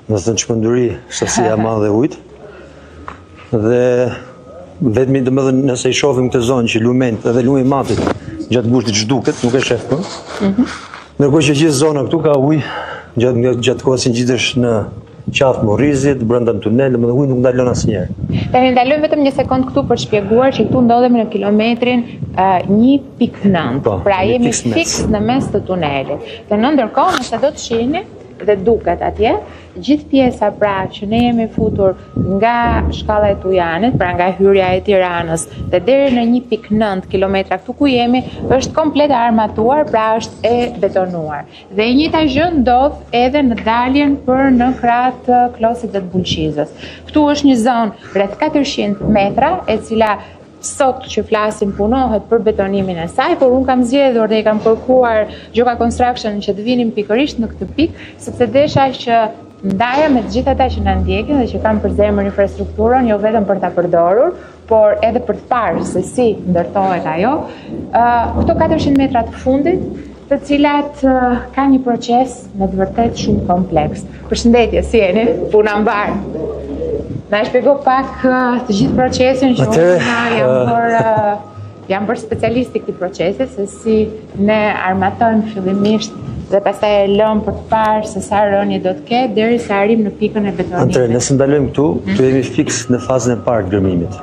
Në së në qëndron një sasi e madhe uji, dhe vetëm domethënë nëse i shofim këtë zonë që lumin dhe lumin e Matit gjatë gushtit që duket, nuk e shef këtu. Mhm. Ndërkohë që gjithë zona këtu ka ujë, gjatë, gjatë kohës në gjithë është në Qafë Murrizit, brënda në tunel, domethënë uji nuk ndalon asnjëherë. Tani ndalo vetëm një sekondë këtu për të shpjeguar që këtu ndodhemi në kilometrin një pikë nëntë, po, pra jemi fiks në mes të tunelit. Dhe ndërkohë nëse do të shihni, dhe duket atje, gjithë pjesa pra që ne jemi futur nga shkalla e Tujanit, pra nga hyrja e Tiranës, dhe deri në 1.9 kilometra këtu ku jemi, është komplet e armatuar, pra është e betonuar. Dhe e njëjta gjë ndodh edhe në daljen për në krah të Klosit dhe të Bulqizës. Këtu është një zonë rreth 400 metra, e cila sot që flasim punohet për betonimin e saj, por unë kam zgjedhur dhe i kam kërkuar Gjoka Construction që të vinim pikërisht në këtë pikë, sepse desha që ta ndaja me të gjithë ata që na ndjekin dhe që kanë për zemër infrastrukturën, jo vetëm për ta përdorur, por edhe për të parë se si ndërtohet ajo. Këto 400 metra të fundit të cilat kanë një proces me të vërtetë shumë kompleks. Përshëndetje, si jeni? Puna mbarë. Na e shpjego pak të gjithë procesin që unë jam bërë, jam bërë specialist i këtij procesi se si ne armatojmë fillimisht dhe pastaj e lëmë për të parë se sa rënie do të ketë derisa arrijmë në pikën e betonimit. Atëherë, nëse ndalojmë këtu, këtu jemi fiks në fazën e parë të gërmimit.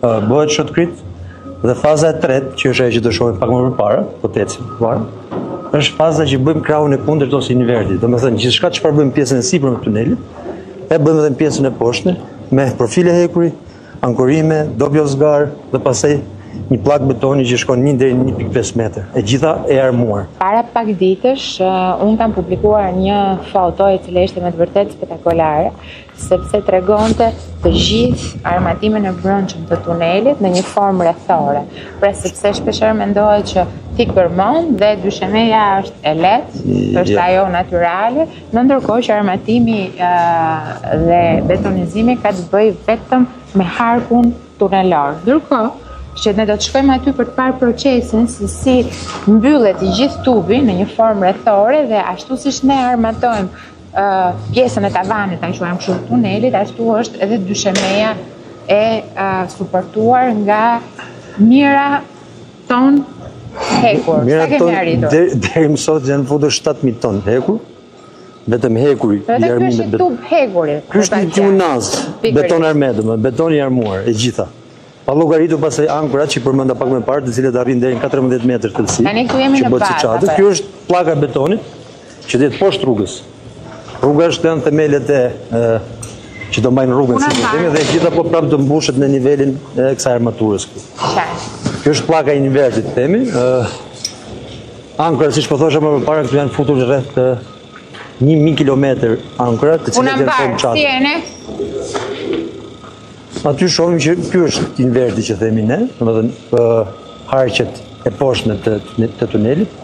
Bëhet shotcrete dhe faza e tretë, që është ajo që do shohim pak më përpara, po të ecim përpara, është faza që bëjmë harkun e kundërt ose invertin. Domethënë, gjithçka çfarë bëjmë pjesën e sipërme të tunelit, e bëjmë edhe në pjesën e poshtme me profile hekuri, ankorime, dopjo zgarë dhe pastaj një pllakë betoni që shkon 1 deri në 1.5 metër, e gjitha e armuar. Para pak ditësh, uh, unë kam publikuar një foto e cila ishte me të vërtetë spektakolare, sepse tregonte të gjithë armatimin e brendshëm të tunelit në një formë rrethore. Pra sepse shpeshherë mendohet që ti gërmon dhe dyshemeja është e lehtë, mm, është ajo natyrale, në ndërkohë që armatimi uh, dhe betonizimi ka të bëjë vetëm me harkun tunelor. Ndërkohë, që ne do të shkojmë aty për të parë procesin se si mbyllet i gjithë tubi në një formë rrethore dhe ashtu siç ne armatojmë pjesën e tavanit, ta quajmë kështu, tunelit, ashtu është edhe dyshemeja e suportuar nga mijëra ton hekur. Mijëra. Sa kemi arritur? Deri më sot janë futur 7000 ton hekur. Vetëm hekuri i armimit. Ky është tub hekuri. Ky është një tonazh beton arme, themi, beton i armuar e gjitha. Pa llogaritur pastaj ankerat që përmenda pak më parë, të cilët arrin deri në 14 metra thellësi. Tani këtu jemi në bazë. Kjo është pllaka e betonit që do jetë poshtë rrugës. Rruga është janë themelet e që do mbajnë rrugën si themi dhe gjitha po prapë do mbushet në nivelin e kësaj armaturës këtu. Kjo është pllaka e invertit, themi. Ankerat, siç po thosha më përpara, këtu janë futur rreth 1000 km ankera, të cilët janë po më qatë. Unë më parë, si e ne? Aty shohim që ky është inverti që themi ne, domethënë harqet e poshtme të, të tunelit,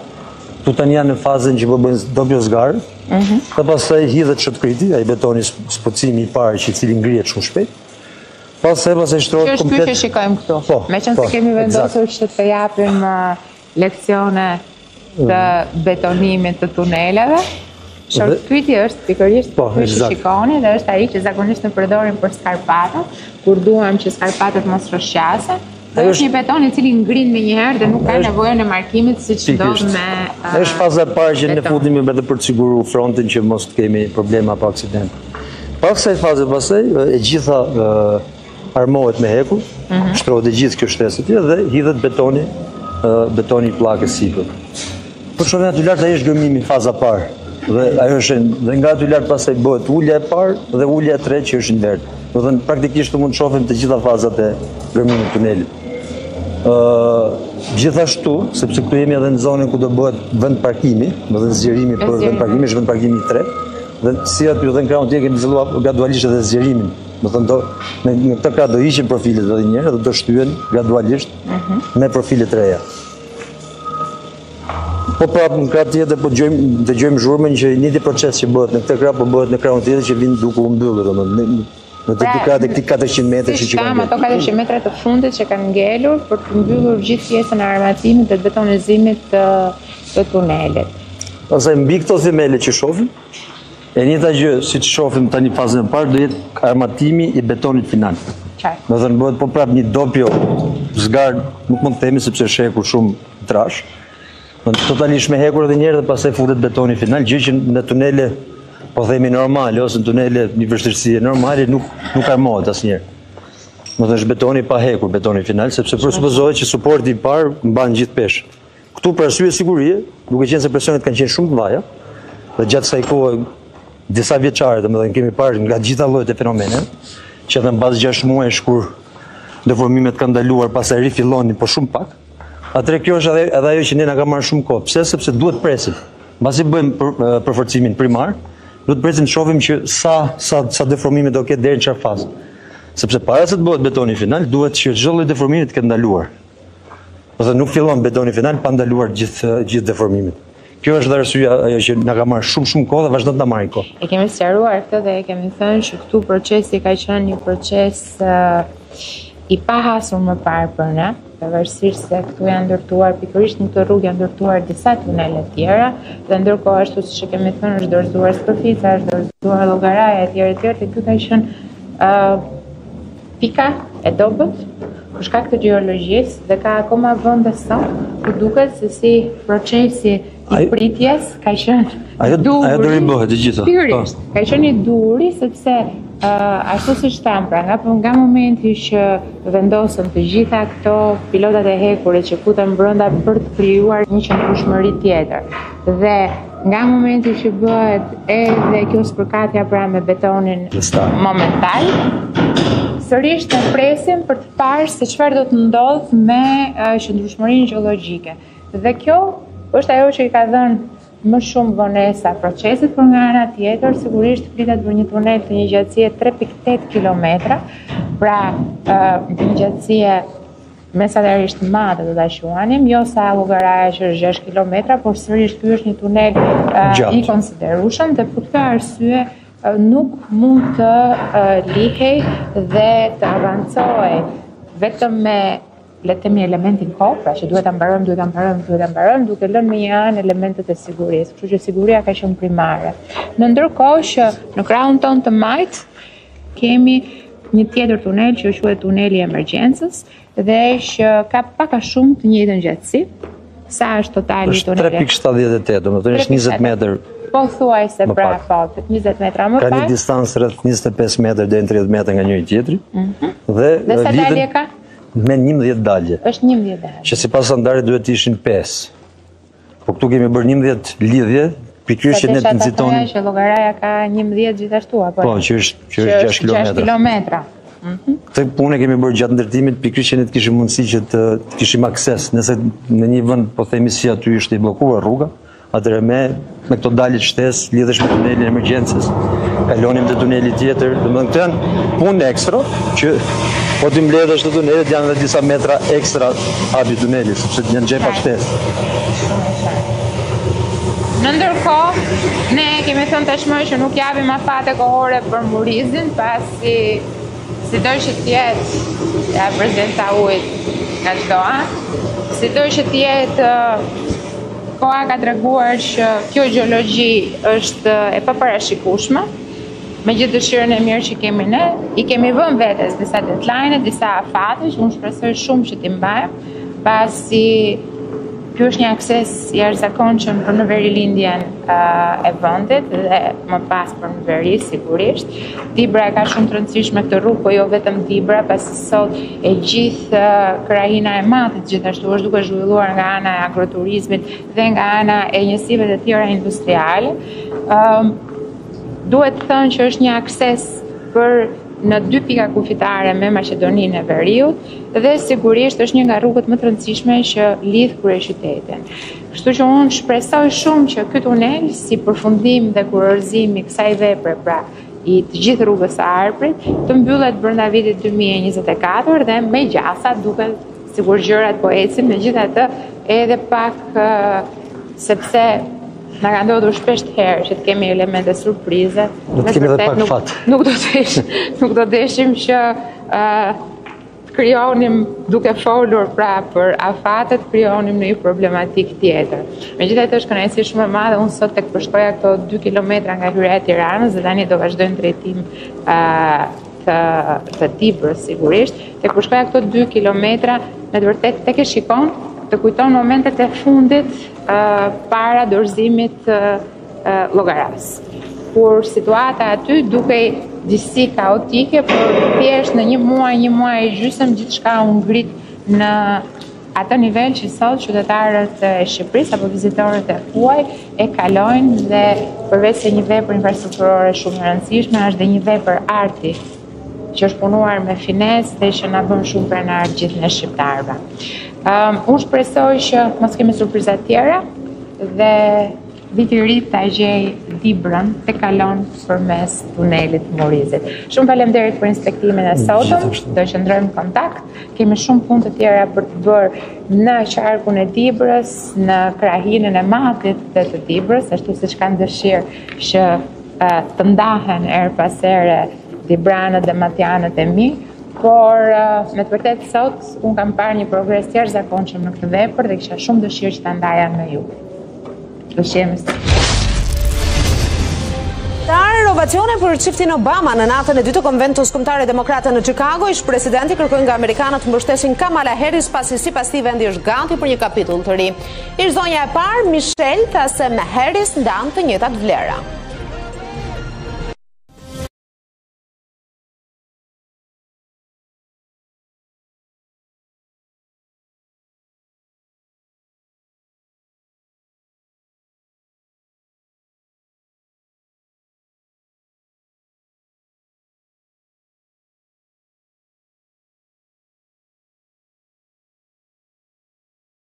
këtu tani janë në fazën që po bëjnë dopio zgarë, mm -hmm. dhe pastaj hidhet shotkriti, ai betoni sprucimi i parë që i cili ngrihet shumë shpejt, pastaj pastaj shtrohet komplet... Që është ky që shikojmë këtu, po, meqenë, po, se kemi vendosur që të japim Leksione të betonimit të tuneleve. Shotkriti është pikërisht po, ky që shikoni dhe është ai që zakonisht e përdorin për skarpatat, kur duam që skarpatat mos rrëshqasin. Dhe është një beton i cili ngrin menjëherë dhe nuk ka nevojë për armim, siç do me... është faza e parë që ne fusim edhe për të siguru frontin që mos të kemi probleme apo aksident. Pas kësaj faze pastaj, e gjitha armohet me hekur, mhm. shtrohet e gjithë kjo shtresë të tjera dhe hidhet betoni, betoni i pllakës sipër. Për shembull, nga aty lart, ajo është gërmimi, faza e parë. Dhe ajo është dhe nga aty lart pastaj bëhet ulja e parë dhe ulja e tretë që është inverti. Domethënë praktikisht mund të shofim të gjitha fazat e gërmimit të tunelit. Gjithashtu, sepse këtu jemi edhe në zonën ku do bëhet vend parkimi, domethënë zgjerimi për vend parkimi, është vend parkimi i tretë, dhe si aty dhe në krahun tjetër kemi filluar gradualisht edhe zgjerimin Domethënë, në, në këtë krah do hiqen profilet edhe njëherë dhe do shtyhen gradualisht mhm. me profile të reja. Po prapë në krahun tjetër po dëgjojmë dëgjojmë zhurmën që i njëjti proces që bëhet në këtë krah po bëhet në krahun tjetër që vijnë duke u mbyllur domethënë në të dy krahat e këtij 400 metra që kanë ngelur. Kam ato 400 metra të fundit që kanë ngelur për të mbyllur gjithë pjesën e armatimit dhe betonizimit të të tunelit. Ose mbi këto themele që shohim, E njëjta gjë, siç shohim tani fazën e parë, do jetë armatimi i betonit final. Qartë. Domethënë bëhet po prapë një dopio zgarë, nuk mund të themi sepse është hekur shumë i trashë. Po, totalisht me hekur edhe një herë dhe pastaj futet betoni final, gjë që në tunele po themi normale ose në tunele me vështirësi normale nuk nuk armohet asnjëherë. Domethënë është betoni pa hekur, betoni final, sepse presupozohet që suporti i parë mban gjithë peshën. Këtu për arsye sigurie, duke qenë se presionet kanë qenë shumë të mëdha, dhe gjatë kësaj kohe disa vjeçare, domethënë kemi parë nga gjitha llojet e fenomeneve, që edhe mbas 6 muajsh kur deformimet kanë ndaluar prapë rifillonin po shumë pak. Atëherë kjo është edhe, edhe ajo që ne na ka marrë shumë kohë. Pse? Sepse duhet presim. Mbasi bëjmë për, përforcimin primar, duhet presim të shohim që sa sa sa deformime do ketë deri në çfarë faze. Sepse para se të bëhet betoni final, duhet që çdo lloj deformimi të ketë ndaluar. Ose nuk fillon betoni final pa ndaluar gjithë gjithë deformimet. Kjo është dhe arsyeja ajo që na ka marrë shumë shumë kohë dhe vazhdon të na marrë kohë. E kemi sqaruar këtë dhe e kemi thënë që këtu procesi ka qenë një proces uh, i pahasur më parë për ne, pavarësisht se këtu janë ndërtuar pikërisht në këtë rrugë janë ndërtuar disa tunele të tjera dhe ndërkohë ashtu siç e kemi thënë është dorëzuar Skërfica, është dorëzuar Llogaraja etj etj, këtu ka qenë uh, Pika e dobët, për shkak të gjeologjisë dhe ka akoma vende saqë duket se ky procesi i pritjes ka qenë i duhuri, ajo do bëhet të gjitha. Pikërisht, po. ka qenë i duhuri sepse uh, ashtu siç thamë, pra nga nga momenti që vendosen të gjitha këto pilotat e hekurit që futen brenda për të krijuar një qëndrueshmëri tjetër. Dhe Nga momenti që bëhet edhe kjo spërkatja pra me betonin momental, sërish të presim për të parë se çfarë do të ndodhë me qëndrueshmërinë gjeologjike. Dhe kjo është ajo që i ka dhënë më shumë vonesa procesit, por nga ana tjetër, sigurisht flitet për një tunel të një gjatësie 3.8 kilometra, pra një gjatësie Mesatarisht të madhe do ta quanim, jo sa Llogaraja që është 6 kilometra, por sërish ky është një tunel i konsiderueshëm dhe për këtë arsye nuk mund të lihej dhe të avancohej vetëm me le të themi elementin kohë, pra që duhet ta mbarojmë, duhet ta mbarojmë, duhet ta mbarojmë, duke lënë mënjanë elementët e sigurisë, kështu që siguria ka qenë primare. Ne ndërkohë që në krahun tonë të majtë Kemi një tjetër tunel që quhet tuneli i emergjencës dhe që ka pak a shumë të njëjtën gjatësi. Sa është totali i tunelit? 3.78, domethënë është 20 metër. Pothuajse pra po, 20 metra më pak. Ka një distancë rreth 25 metër deri në 30 metër nga njëri-tjetri. Mhm. Dhe dhe sa dalje ka? Me 11 dalje. Është 11 dalje. Që sipas standardit duhet të ishin 5. Po këtu kemi bërë 11 lidhje, pikërisht që ne të nxitonim. Saqë Llogaraja ka 11 gjithashtu apo? Po, që është që është 6 kilometra. 6 kilometra. Mhm. Këtë punë kemi bërë gjatë ndërtimit, pikërisht që ne të kishim mundësi që të kishim akses, nëse në një vend po themi si aty ishte e bllokuar rruga, atëherë me me këto daljet shtesë lidheshe me tunelin e emergjencës. Kalonim te tuneli tjetër, domethënë këto janë punë ekstra që po t'i mbledhësh te tunelet janë edhe disa metra ekstra Haxhi Tuneli, sepse të jenë xhepa shtesë. Në ndërkohë, ne kemi thënë tashmë që nuk japim afate kohore për Murrizin, pasi sido që të jetë prezenca e ujit nga çdo anë, sido që të jetë, koha ka treguar që kjo gjeologji është e paparashikueshme, Me gjithë dëshirën e mirë që kemi ne, i kemi vënë vetes disa deadline, disa afate që unë shpresoj shumë që t'i mbajmë, pasi ky është një akses i jashtëzakonshëm për në verilindjen e vendit dhe më pas për në veri, sigurisht. Dibra e ka shumë të rëndësishme këtë rrugë, po jo vetëm Dibra, pasi sot e gjithë krahina e Matit gjithashtu është duke u zhvilluar nga ana e agroturizmit dhe nga ana e njësive të tjera industriale. Duhet thënë që është një akses për në dy pika kufitare me Maqedoninë e Veriut dhe sigurisht është një nga rrugët më të rëndësishme që lidh kryeqytetin. Kështu që unë shpresoj shumë që ky tunel si përfundim dhe kurorëzim i kësaj vepre, pra i të gjithë rrugës së Arbrit, të mbyllet brenda vitit 2024 dhe me gjasa duket sikur gjërat po ecin, megjithatë edhe pak sepse Na ka ndodhur shpeshherë që të kemi elemente surprize. Do të kemi edhe pak nuk, fat. Nuk do të ish, nuk do të deshim që ë të krijonim duke folur pra për afatet, krijonim një problematikë tjetër. Megjithatë është kënaqësi shumë e madhe, unë sot tek përshkoja këto 2 km nga hyrja e Tiranës dhe tani do vazhdojmë drejtim të, të Dibrës sigurisht, tek përshkoja këto 2 km me të vërtetë tek e shikon, të kujton momentet e fundit para dorëzimit të Llogarasë. Kur situata aty dukej disi kaotike, por thjesht në një muaj, një muaj e gjysmë gjithçka u ngrit në atë nivel që sot qytetarët e Shqipërisë apo vizitorët e huaj e kalojnë dhe përveçse një vepër infrastrukturore shumë e rëndësishme është dhe një vepër arti që është punuar me finesë dhe që na bën shumë krenarë gjithë ne shqiptarëve. Um, unë shpresoj që mos kemi surpriza të tjera dhe viti ri ta gjejë Dibrën tek kalon përmes tunelit të Murrizit. Shumë faleminderit për inspektimin e sotëm, do qëndrojmë në kontakt, kemi shumë punë të tjera për të bërë në qarkun e Dibrës, në krahinën e Matit dhe të Dibrës, ashtu siç kanë dëshirë që të ndahen herë pas here dibranët dhe matjanët e mi, por me të vërtetë sot unë kam parë një progres të jashtëzakonshëm në këtë vepër dhe kisha shumë dëshirë që ta ndaja me ju. Të shemë së. Ovacione për çiftin Obama në natën e dytë të konventës kombëtare demokrate në Chicago, ish-presidenti kërkoi nga amerikanët të mbështesin Kamala Harris pasi sipas tij vendi është gati për një kapitull të ri. Ish-zonja e parë, Michelle, tha se me Harris ndan të njëjtat vlera.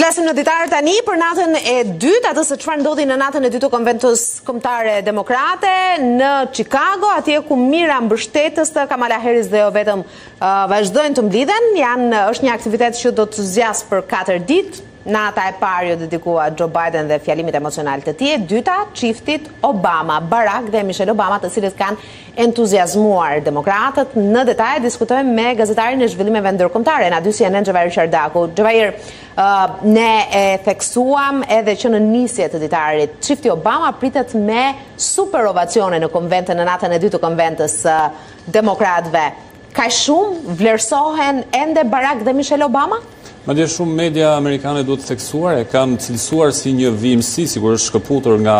flasim në ditar tani për natën e dytë, atë se çfarë ndodhi në natën e dytë të Konventës Kombëtare Demokrate në Chicago, atje ku mijëra mbështetës të Kamala Harris dhe jo vetëm Vazhdojnë të mblidhen, janë është një aktivitet që do të zgjasë për 4 ditë. Nata e parë iu dedikua Joe Biden dhe fjalimit emocional të tij, e dyta çiftit Obama, Barack dhe Michelle Obama, të cilët kanë entuziazmuar demokratët. Në detaje diskutojmë me gazetarin e zhvillimeve ndërkombëtare, në A2 CNN Xhevair Çardaku. Xhevair, ne e theksuam edhe që në nisje të ditarit, çifti Obama pritet me super ovacione në konventën në natën e dytë të konventës demokratëve, kaq shumë vlerësohen ende Barack dhe Michelle Obama? Madje shumë media amerikane duhet theksuar e kanë cilësuar si një vijimësi sikur është shkëputur nga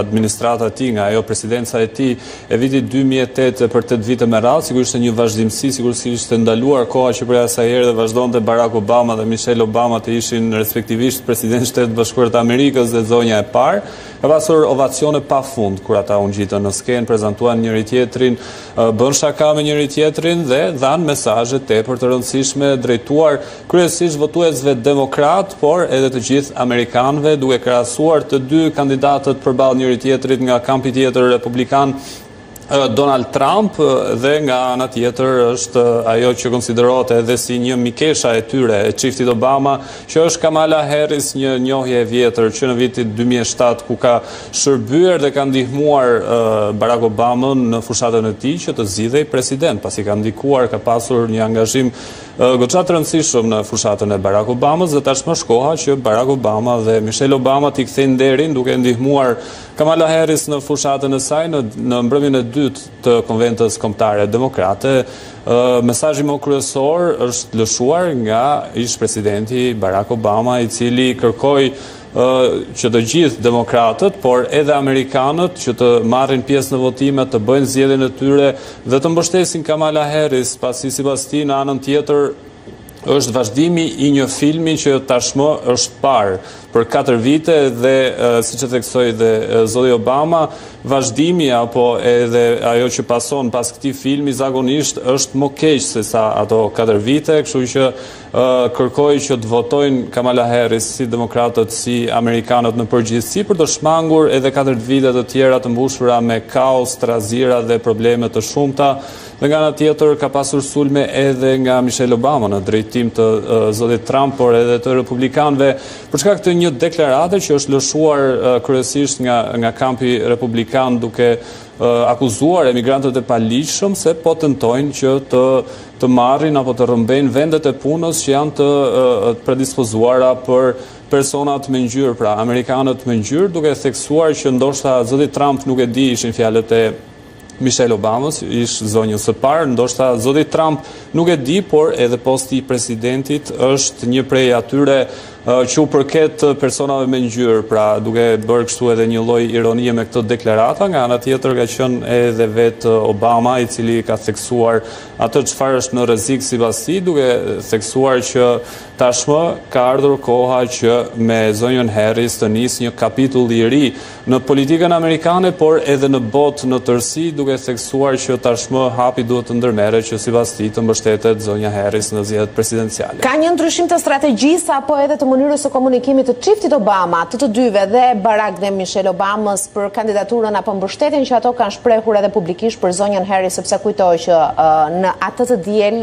administrata e tij, nga ajo presidenca e tij e vitit 2008 për 8 vite me radhë, sikur ishte një vazhdimësi, sikur si ishte ndaluar koha që prej asaj herë dhe vazhdonte Barack Obama dhe Michelle Obama të ishin respektivisht president i Shteteve të Bashkuara të Amerikës dhe zonja e parë. Ka pasur ovacione pa fund kur ata u ngjitën në skenë, prezantuan njëri-tjetrin, bënë shaka me njëri-tjetrin dhe dhanë mesazhe tepër të rëndësishme drejtuar kryesisht votuesve demokratë, por edhe të gjithë amerikanëve, duke krahasuar të dy kandidatët përballë njëri-tjetrit nga kampi tjetër republikan. Donald Trump dhe nga ana tjetër është ajo që konsiderohet edhe si një mikesha e tyre e çiftit Obama, që është Kamala Harris, një njohje e vjetër që në vitin 2007 ku ka shërbyer dhe ka ndihmuar Barack Obama në fushatën e tij që të zgjidhej president, pasi ka ndikuar, ka pasur një angazhim goxha të rëndësishëm në fushatën e Barack Obamës dhe tashmë është koha që Barack Obama dhe Michelle Obama t'i kthejnë nderin duke e ndihmuar Kamala Harris në fushatën e saj në, në mbrëmjen e dytë të konventës kombëtare demokrate, mesazhi më kryesor është lëshuar nga ish-presidenti Barack Obama, i cili kërkoi që të gjithë demokratët, por edhe amerikanët që të marrin pjesë në votime, të bëjnë zgjedhjen e tyre dhe të mbështesin Kamala Harris, pasi sipas tij në anën tjetër Është vazhdimi i një filmi që tashmë është parë për katër vite dhe siç e theksoi dhe zoti Obama, vazhdimi apo edhe ajo që pason pas këtij filmi zakonisht është më keq sesa ato katër vite, kështu që kërkoi që të votojnë Kamala Harris si demokratët si amerikanët në përgjithësi për të shmangur edhe katër vite të tjera të mbushura me kaos, trazira dhe probleme të shumta Dhe nga ana tjetër ka pasur sulme edhe nga Michelle Obama në drejtim të zotit Trump, por edhe të republikanëve, për shkak të një deklarate që është lëshuar kryesisht nga nga kampi republikan duke akuzuar emigrantët e paligjshëm se po tentojnë që të të marrin apo të rrëmbejnë vendet e punës që janë të predispozuara për personat me ngjyrë, pra amerikanët me ngjyrë, duke theksuar që ndoshta zoti Trump nuk e di ishin fjalët e Michelle Obamës, ish zonjës së parë, ndoshta zoti Trump nuk e di, por edhe posti i presidentit është një prej atyre që u përket personave me ngjyrë, pra duke bërë kështu edhe një lloj ironie me këto deklarata, nga ana tjetër ka qenë edhe vetë Obama i cili ka theksuar atë çfarë është në rrezik sipas tij, duke theksuar që tashmë ka ardhur koha që me zonjën Harris të nisë një kapitull i ri Në politikën amerikane, por edhe në botë në tërësi, duke theksuar që tashmë hapi duhet të ndërmerret që sipas tij të mbështetet zonja Harris në zgjedhjet presidenciale. Ka një ndryshim të strategjisë apo edhe të mënyrës së komunikimit të çiftit Obama, të të dyve, dhe Barack dhe Michelle Obamës për kandidaturën apo mbështetjen që ato kanë shprehur edhe publikisht për zonjën Harris sepse kujtoj që në atë të diel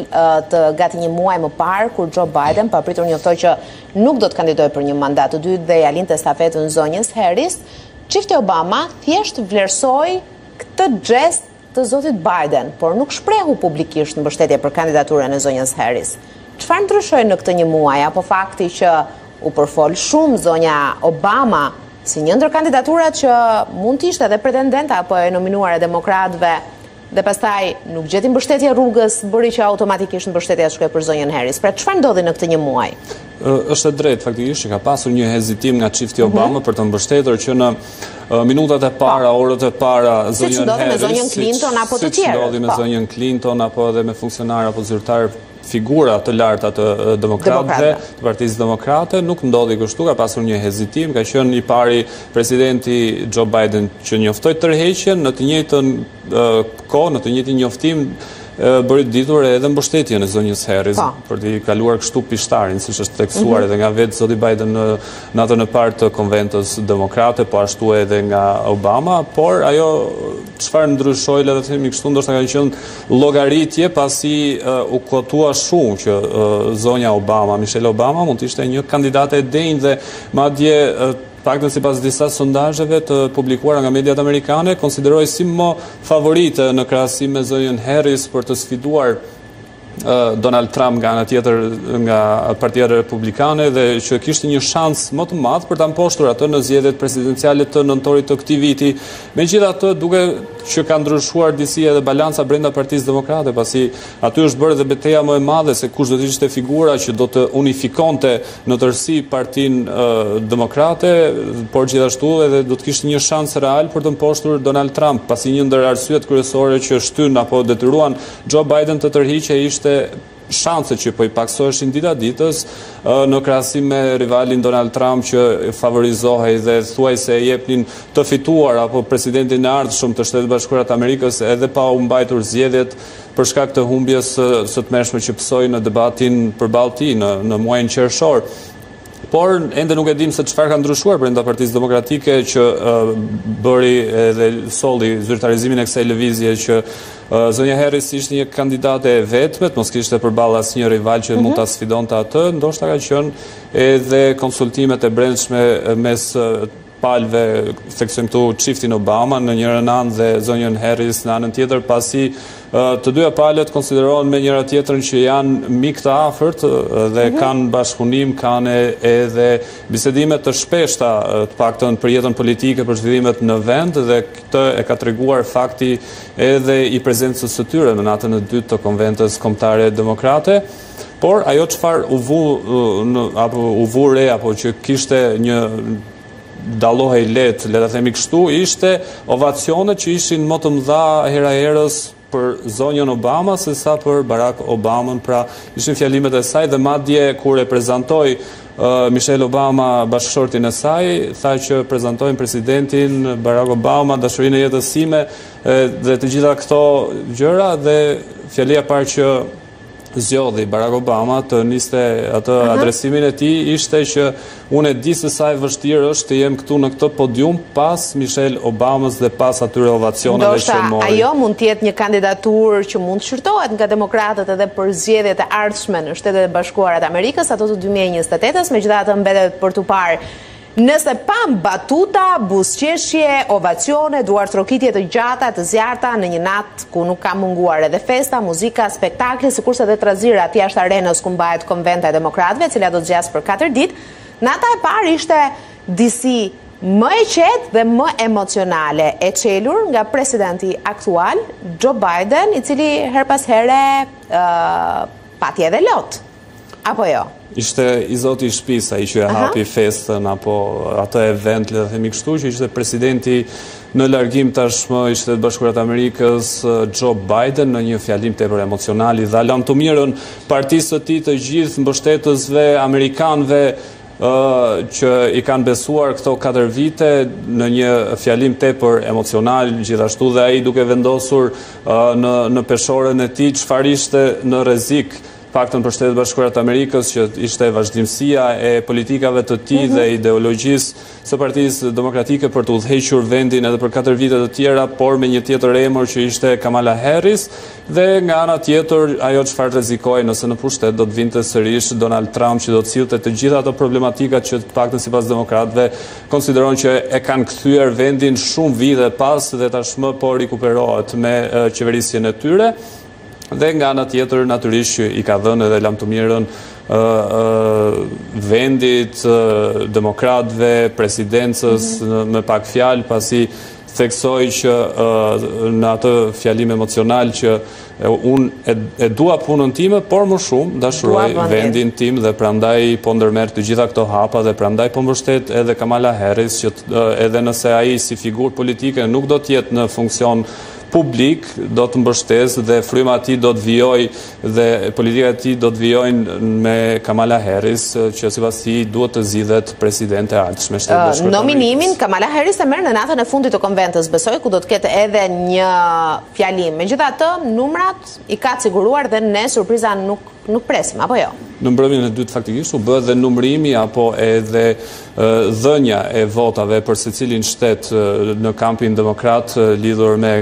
të gati një muaj më parë kur Joe Biden papritur njoftoi që nuk do të kandidojë për një mandat të dytë dhe ia linte stafetën zonjës Harris, çifti Obama thjesht vlerësoi këtë xhest të zotit Biden, por nuk shprehu publikisht mbështetje për kandidaturën e zonjës Harris. Çfarë ndryshoi në këtë një muaj apo fakti që u përfol shumë zonja Obama si një ndër kandidaturat që mund të ishte edhe pretendenta apo e nominuar e demokratëve Dhe pastaj nuk gjeti mbështetje rrugës, bëri që automatikisht mbështetja të shkojë për zonjën Harris. Pra çfarë ndodhi në këtë një muaj? Është e drejtë faktikisht që ka pasur një hezitim nga çifti mhm. Obama për të mbështetur që në minutat e para, po. orët e para zonjën Harris, siç ndodhi me zonjën Clinton apo të tjerë, siç ndodhi me zonjën Clinton apo edhe me funksionarë apo zyrtarë figura të larta të demokratëve, të partisë demokrate, nuk ndodhi kështu, ka pasur një hezitim, ka qenë i pari presidenti Joe Biden që njoftoi tërheqjen në të njëjtën kohë, në të njëjtin njoftim bëri të ditur edhe mbështetjen e zonjës Harris po. për t'i kaluar kështu pishtarin, siç është theksuar mhm. edhe nga vetë zoti Biden në natën e parë të konventës demokrate, po ashtu edhe nga Obama, por ajo çfarë ndryshoi, le të themi kështu, ndoshta kanë qenë llogaritje pasi u kuotua shumë që zonja Obama, Michelle Obama mund të ishte një kandidate e denjë dhe madje të paktën sipas disa sondazheve të publikuara nga mediat amerikane, konsiderohej si më favorite në krahasim me zonjën Harris për të sfiduar Donald Trump nga ana tjetër nga partia republikane dhe që kishte një shans më të madh për ta mposhtur atë në zgjedhjet presidenciale të nëntorit të këtij viti Megjithatë, duket që ka ndryshuar disi edhe balanca brenda Partisë Demokrate, pasi aty është bërë edhe beteja më e madhe se kush do të ishte figura që do të unifikonte në tërësi Partinë Demokrate, por gjithashtu edhe do të kishte një shans real për të mposhtur Donald Trump, pasi një ndër arsyet kryesore që shtynë apo detyruan Joe Biden të tërhiqej ishte shanse që po i pakësoheshin dita ditës, në krahasim me rivalin Donald Trump që favorizohej dhe thuajse e jepnin të fituar apo presidentin e ardhshëm të Shteteve të Bashkuara të Amerikës edhe pa u mbajtur zgjedhjet për shkak të humbjes së tmerrshme që pësoi në debatin përballë tij në muajin qershor. Por, ende nuk e dimë se çfarë ka ndryshuar brenda partisë demokratike që bëri edhe solli zyrtarizimin e kësaj lëvizje që Zonja Harris ishte një kandidate e vetme, të mos kishte përballë asnjë rival që mund mhm. ta sfidonte atë, ndoshta ka qenë edhe konsultimet e brendshme mes palëve, theksojmë këtu çiftin Obama në njërën anë dhe zonjën Harris në anën tjetër, pasi të dyja palët konsiderohen me njëra tjetrën që janë miq të afërt dhe mhm. kanë bashkëpunim, kanë edhe bisedime të shpeshta të paktën për jetën politike, për zhvillimet në vend dhe këtë e ka treguar fakti edhe i prezencës së tyre në natën e dytë të konventës kombëtare demokrate. Por ajo çfarë u vu në apo u vu re apo që kishte një dallohej lehtë, le ta themi kështu, ishte ovacionet që ishin më të mëdha hera herës për zonjën Obama se sa për Barack Obamën, pra ishin fjalimet e saj dhe madje kur e prezantoi uh, Michelle Obama bashkëshortin e saj, tha që prezantojnë presidentin Barack Obama dashurinë e jetës sime dhe të gjitha këto gjëra dhe fjalia e parë që zgjodhi Barack Obama të niste atë adresimin e tij ishte që unë e di se sa e vështirë është të jem këtu në këtë podium pas Michelle Obamës dhe pas atyre ovacioneve që mori. Ajo mund të jetë një kandidaturë që mund të shqyrtohet nga demokratët edhe për zgjedhjet e ardhshme në Shtetet e Bashkuara të Amerikës, ato të dy mijë e njëzet e tetës, megjithatë mbetet për t'u parë. Nëse pamë batuta, buzëqeshje, ovacione, duartrokitje të gjata e të zjarrta në një natë ku nuk ka munguar edhe festa, muzika, spektakli, sikurse dhe trazirat jashtë arenës ku mbahet Konventa e Demokratëve, e cila do të zgjasë për katër ditë, nata e parë ishte disi më e qetë dhe më emocionale, e çelur nga presidenti aktual, Joe Biden, i cili herë pas here pati edhe lot. Apo jo? Ishte i zoti i shpisë ai që e hapi festën, apo atë event, le të themi kështu, që ishte presidenti në largim tashmë i Shteteve të Bashkuara të Amerikës, Joe Biden, në një fjalim tepër emocional i dha lamtumirën partisë së tij, të gjithë mbështetësve amerikanë, që i kanë besuar këto 4 vite në një fjalim tepër emocional, gjithashtu dhe ai duke vendosur në peshoren e tij çfarë ishte në rrezik, Paktën për Shtetet e Bashkuara të Amerikës që ishte vazhdimësia e politikave të tij dhe mhm. ideologjisë së Partisë Demokratike për të udhëhequr vendin edhe për katër vite të tjera, por me një tjetër emër që ishte Kamala Harris dhe nga ana tjetër ajo çfarë rrezikon nëse në pushtet do të vinte sërish Donald Trump që do të sillte të gjitha ato problematikat që të paktën sipas demokratëve konsideron që e kanë kthyer vendin shumë vite pas dhe tashmë po rikuperohet me qeverisjen e tyre. Dhe nga ana tjetër, natyrisht që i ka dhënë edhe lamtumirën vendit, demokratëve, presidencës, mhm. me pak fjalë, pasi theksoi që në atë fjalim emocional që unë e dua punën time, por më shumë dashuroj vendin tim dhe prandaj po ndërmerr të gjitha këto hapa dhe prandaj po mbështet edhe Kamala Harris që edhe nëse ai si figurë politike nuk do të jetë në funksion publik do të mbështesë dhe fryma e tij do të vijojë dhe politika e tij do të vijojnë me Kamala Harris që sipas tij duhet të zgjidhet presidente e ardhshme e Shteteve të Bashkuara. Nominimin Kamala Harris e merr në natën e fundit të konventës besoj ku do të ketë edhe një fjalim megjithatë numrat i ka të siguruar dhe ne surpriza nuk Nuk presim, apo jo? Në mbrëmjen e dytë faktikisht u bë dhe numrimi apo edhe dhënia e votave për secilin shtet në kampin demokrat lidhur me,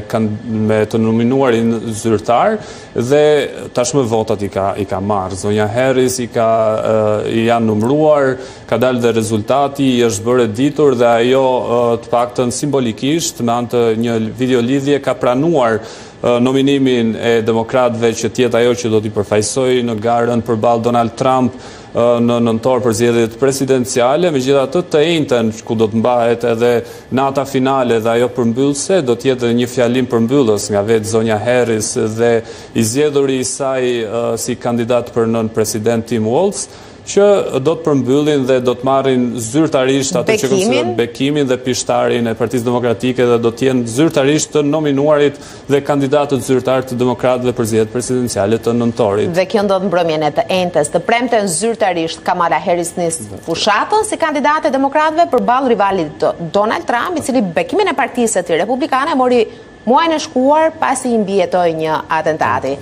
me të nominuarin zyrtar dhe tashmë votat i ka, i ka marrë. Zonja Harris i ka i janë numruar, ka dalë dhe rezultati, i është bërë e ditur dhe ajo të paktën simbolikisht me anë të një videolidhje ka pranuar nominimin e demokratëve që të jetë ajo që do t'i përfaqësojë në garën përballë Donald Trump në nëntor për zgjedhjet presidenciale. Megjithatë, të enjten ku do të mbahet edhe nata finale dhe ajo përmbyllëse, do të jetë një fjalim përmbyllës nga vetë zonja Harris dhe i zgjedhuri i saj si kandidat për nënpresident Tim Walz. që do të përmbyllin dhe do të marrin zyrtarisht atë që konsiderohet bekimin dhe pishtarin e Partisë Demokratike dhe do të jenë zyrtarisht të nominuarit dhe kandidatët zyrtarë të demokratëve për zgjedhjet presidenciale të nëntorit. Dhe kjo ndodh mbrëmjen e të enjtes. Të premten zyrtarisht Kamala Harris nis fushatën si kandidate e demokratëve përballë rivalit Donald Trump, i cili bekimin e partisë së tij republikane mori muajin e shkuar pasi i mbijetoi një atentati.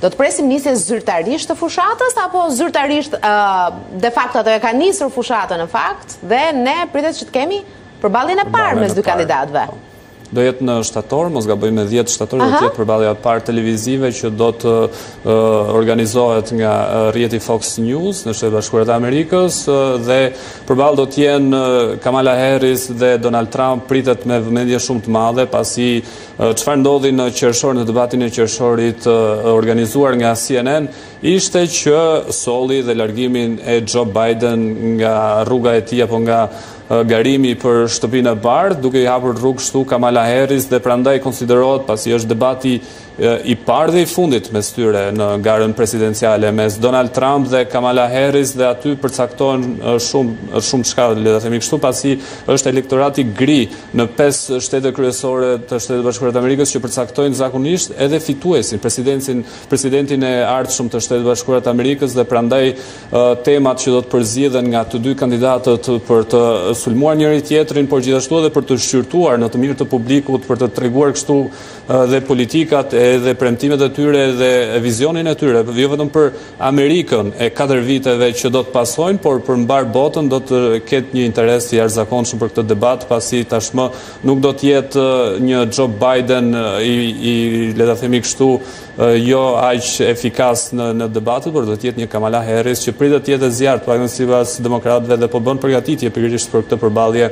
Do të presim nisje zyrtarisht të fushatës apo zyrtarisht de facto ajo e ka nisur fushatën në fakt dhe ne pritet që të kemi përballjen e parë mes dy kandidatëve. Po. Do jetë në shtator, mos gaboj me 10 shtator, do të jetë përballja e parë televizive që do të organizohet nga rrjeti Fox News në Shtetet e Bashkuara të Amerikës dhe përballë do të jenë Kamala Harris dhe Donald Trump pritet me vëmendje shumë të madhe pasi Çfarë ndodhi në qershor në debatin e qershorit organizuar nga CNN ishte që solli dhe largimin e Joe Biden nga rruga e tij apo nga garimi për Shtëpinë e Bardhë, duke i hapur rrugë kështu Kamala Harris dhe prandaj konsiderohet pasi është debati i parë dhe i fundit mes tyre në garën presidenciale mes Donald Trump dhe Kamala Harris dhe aty përcaktohen shumë shumë çka le të themi kështu pasi Është elektorati gri në pesë shtete kryesore të Shtetet e Bashkuara të Amerikës që përcaktojnë zakonisht edhe fituesin, presidentin, presidentin e ardhshëm të Shtetet e Bashkuara të Amerikës dhe prandaj temat që do të përzgjidhen nga të dy kandidatët për të sulmuar njëri-tjetrin, por gjithashtu edhe për të shqyrtuar në të mirë të publikut, për të treguar kështu dhe politikat edhe premtimet e tyre dhe vizionin e tyre, jo vetëm për Amerikën e katër viteve që do të pasojnë, por për mbarë botën do të ketë një interes të jashtëzakonshëm për këtë debat, pasi tashmë nuk do të jetë një Joe Biden i, i le ta themi kështu, jo aq efikas në në debatet, por do të jetë një Kamala Harris që pritet të jetë e zjarrtë, paktën sipas demokratëve dhe po bën përgatitje pikërisht për këtë përballje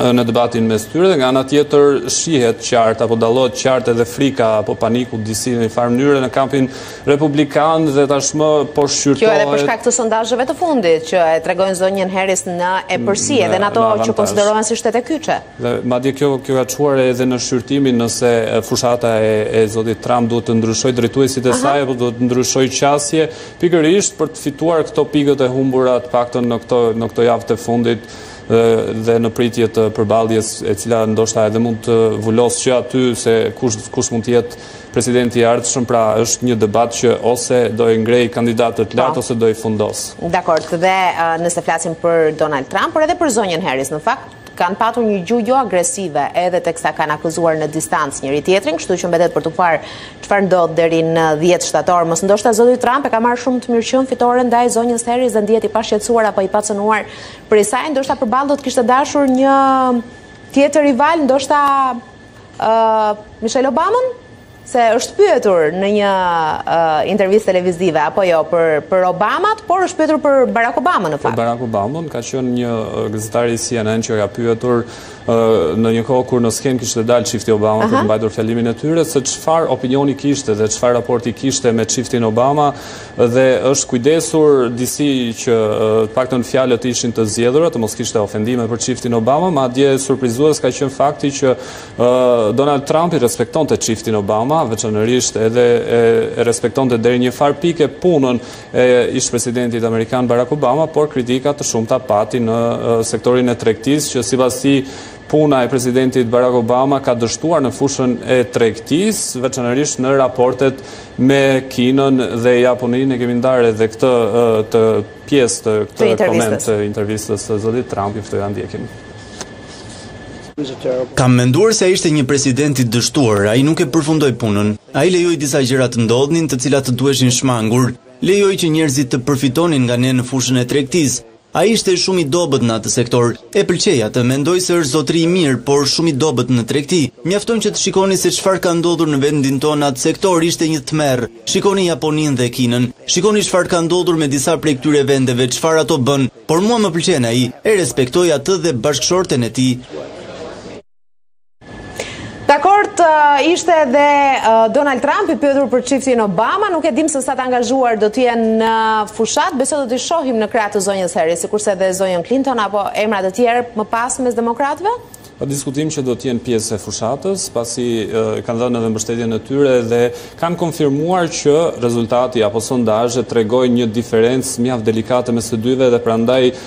në debatin mes tyre dhe nga ana tjetër shihet qartë apo dallohet qartë edhe frika apo paniku disi në një farë mënyre në kampin republikan dhe tashmë po shqyrtohet Kjo edhe për shkak të sondazheve të fundit që e tregojnë zonjën Harris në epërsi edhe në ato që konsiderohen si shtete kyçe. Dhe madje kjo kjo ka çuar edhe në shqyrtimin nëse fushata e, e zotit Trump duhet të ndryshojë drejtuesit e saj apo duhet të ndryshojë qasje pikërisht për të fituar këto pikët e humbura të paktën në këto në këto javë të fundit dhe në pritje të përballjes e cila ndoshta edhe mund të vulosë që aty se kush kush mund të jetë presidenti i ardhshëm, pra është një debat që ose do e ngrejë kandidatët lart po. ose do i fundosë. Dakord, dhe nëse flasim për Donald Trump, por edhe për zonjën Harris, në fakt kanë patur një gjuhë agresive edhe teksa kanë akuzuar në distancë njëri-tjetrin, kështu që mbetet për t'u parë çfarë ndodh deri në 10 shtator. Mos ndoshta zoti Trump e ka marrë shumë të mirëqenë fitoren ndaj zonjës Harris dhe ndihet i pashqetësuar apo i pacënuar Prej saj ndoshta përballë do të kishte dashur një tjetër rival, ndoshta Michelle Obama-n, se është pyetur në një intervistë televizive, apo jo, për Obama-t, por është pyetur për Barack Obama-n, në fakt. Për Barack Obama-n, ka qenë një gazetar i CNN që ka pyetur në një kohë kur në skenë kishte dalë çifti Obama për të mbajtur fjalimin e tyre, se çfarë opinioni kishte dhe çfarë raporti kishte me çiftin Obama, Dhe është kujdesur disi që të paktën fjalët të ishin të zgjedhura, të mos kishte ofendime për çiftin Obama, madje surprizues ka qenë fakti që Donald Trump i respektonte çiftin Obama, veçanërisht edhe e respektonte deri një farë pike punën e ish-presidentit amerikan Barack Obama, por kritika të shumta pati në sektorin e tregtisë që sipas tij puna e presidentit Barack Obama ka dështuar në fushën e tregtisë, veçanërisht në raportet Me Kinën dhe Japoninë e kemi ndarë edhe këtë pjesë, këtë moment të intervistës të zotit Trump, ju ftoj ta ndjekim. Kam menduar se ai ishte një president i dështuar, ai nuk e përfundoi punën. Ai lejoi disa gjëra të ndodhnin, të cilat të duheshin shmangur, lejoi që njerëzit të përfitonin nga ne në fushën e tregtisë, Ai ishte shumë i dobët në atë sektor. E pëlqej atë, mendoj se është zotëri i mirë, por shumë i dobët në tregti. Mjafton që të shikoni se çfarë ka ndodhur në vendin tonë në atë sektor ishte një tmerr. Shikoni Japoninë dhe Kinën. Shikoni çfarë ka ndodhur me disa prej këtyre vendeve, çfarë ato bënë. Por mua më pëlqen ai, e respektoj atë dhe bashkëshorten e tij. Dakord, ishte edhe Donald Trump i pyetur për çiftin Obama, nuk e dimë se sa të angazhuar do të jenë në fushatë, besoj do t'i shohim në krah të zonjës Harris, sikurse edhe zonjën Clinton apo emra të tjerë me peshë mes demokratëve? Pa diskutim që do të jenë pjesë e fushatës, pasi kanë dhënë edhe mbështetjen e tyre dhe kanë konfirmuar që rezultati apo sondazhet tregojnë një diferencë mjaft delikate mes të dyve dhe prandaj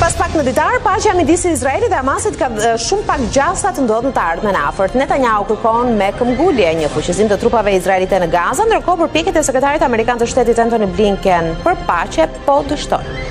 Pas pak në ditar, paqja midis Izraelit dhe Hamasit ka shumë pak gjasa të ndodhë në të ardhmen e afërt. Netanyahu kërkon me këmbgulje një fuqizim të trupave izraelite në Gaza, ndërkohë përpjekjet e sekretarit amerikan të shtetit Antony Blinken për paqe po dështojnë.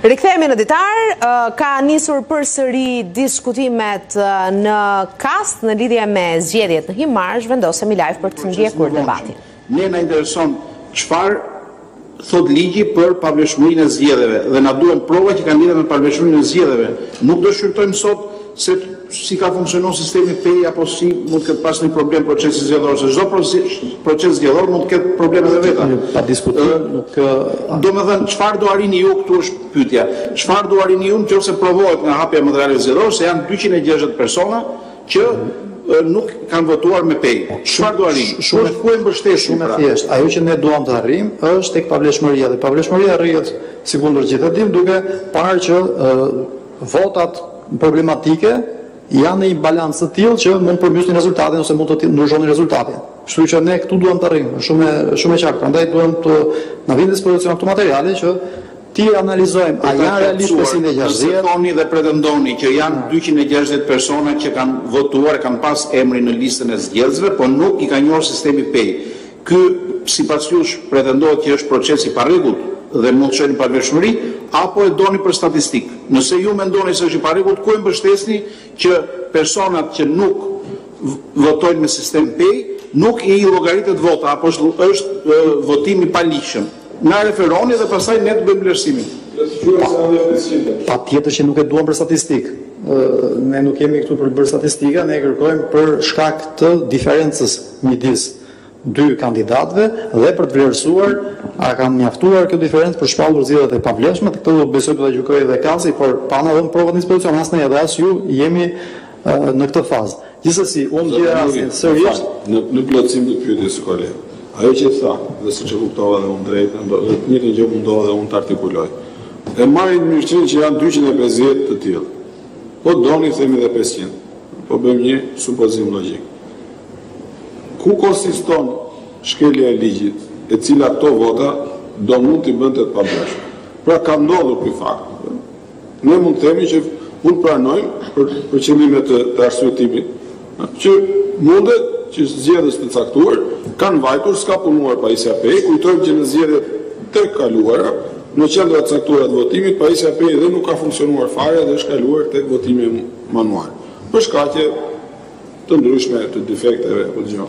Rikthehemi në ditar, kanë nisur përsëri diskutimet në KAS në lidhje me zgjedhjet në Himarë, vendosemi live për të ndjekur debatin. Ne na intereson çfarë thotë ligji për pavlefshmërinë e zgjedhjeve dhe na duhen prova që kanë lidhje me pavlefshmërinë e zgjedhjeve. Nuk do shqyrtojmë sot se si ka funksionu sistemi PEI apo si mund të ketë pas një problem procesi zgjedhor, se çdo proces zgjedhor mund të ketë problemet e veta. Pa diskutim nuk Domethënë çfarë do arrini ju këtu është pyetja. Çfarë do arrini ju nëse provohet nga hapja e materialit zgjedhor se janë dyqind e gjashtëdhjetë persona Që nuk kanë votuar me PEI. Çfarë do arrini? Ku e mbështesni pra? Shumë e thjeshtë. Ajo që ne duam të arrijmë është tek pavlefshmëria dhe pavlefshmëria arrihet sikundër të gjithë e dimë duke parë që votat problematike janë në një balancë të tillë që mund të përmbysnin rezultatin ose mund të ndryshonin rezultatin. Kështu që ne këtu duam të arrijmë, shumë shumë e qartë. Prandaj duam të na vihen në dispozicion këto materiale që T'i analizojmë a janë realisht pesëqind e gjashtëdhjetë? Nëse thoni dhe pretendoni që janë dyqind e gjashtëdhjetë persona që kanë votuar e kanë pas emrin në listën e zgjedhësve, po nuk i ka njohur sistemi PEI. Ky sipas jush pretendohet që është proces i parregullt dhe mund të çojë në pavlefshmëri, apo e doni për statistikë? Nëse ju mendoni se është i parregullt, ku e mbështesni që personat që nuk votojnë me sistem PEI, nuk i llogaritet vota apo është votim i paligjshëm? Na referoni dhe pastaj ne të bëjmë vlerësimin. Patjetër që nuk e duam për statistikë. Ne nuk jemi këtu për të bërë statistika, ne e kërkojmë për shkak të diferencës midis dy kandidatëve dhe për të vlerësuar a ka mjaftuar kjo diferencë për të shpallur zgjedhjet e pavlefshme, këtë do të besoj do ta gjykojë edhe KAS-i, por pa na dhënë provat në dispozicion as ne dhe as ju jemi në këtë fazë. Gjithsesi, unë gjej rastin sërish. Në plotësim të pyetjes së kolegut. Ajo që tha, dhe siç e kuptova dhe unë drejt, dhe të njëjtën gjë u mundova dhe unë të artikuloj. E marrim mirëqenë që janë 250 të tillë. Po doni themi dhe 500. Po bëjmë një supozim logjik. Ku konsiston shkelja e ligjit, e cila këto vota do mund t'i bënte të pavlefshme. Pra ka ndodhur ky fakt. Ne mund të themi që unë pranoj për, për qëllime të, të arsyetimit, që mundet që zgjedhës të caktuar kanë vajtur, s'ka punuar pajisja PEI, kujtojmë që në zgjedhjet të kaluara, në qendra të caktuara të votimit, pajisja PEI dhe nuk ka funksionuar fare dhe është kaluar tek votimi manual. Për shkaqe të ndryshme të difekteve a gjë,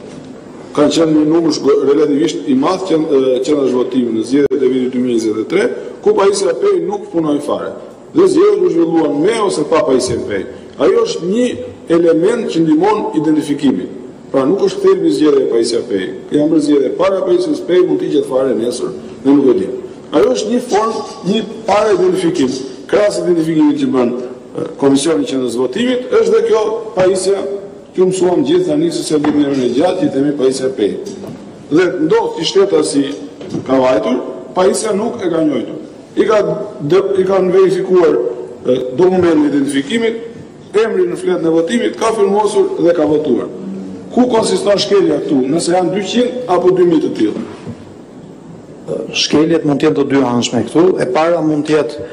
kanë qenë një numër relativisht i madh qendrash votimi në zgjedhjet e vitit 2023, ku pajisja PEI nuk punoi fare. Dhe zgjedhjet u zhvilluan me ose pa pajisjen PEI. Ajo është një element që ndihmon identifikimin. Pra nuk është thelbi i zgjedhjeve pajisja PEI. Janë bërë zgjedhje para pajisjes PEI, mund të hiqet fare nesër, ne nuk e dimë. Ajo është një formë, një paraidentifikim, krahas identifikimit që bën Komisioni i qendrës votimit është dhe kjo pajisja që u mësuam gjithë tani se s'e bëjmë emrin e gjatë i themi pajisja PEI dhe ndodh që shtetasi ka vajtur pajisja nuk e ka njojtur i ka i kanë verifikuar dokumentin e identifikimit emri në fletën e votimit ka firmosur dhe ka votuar ku konsiston shkelja këtu nëse janë 200 apo 2000 të tillë Shkeljet mund të jenë të dyanshme këtu. E para mund të jetë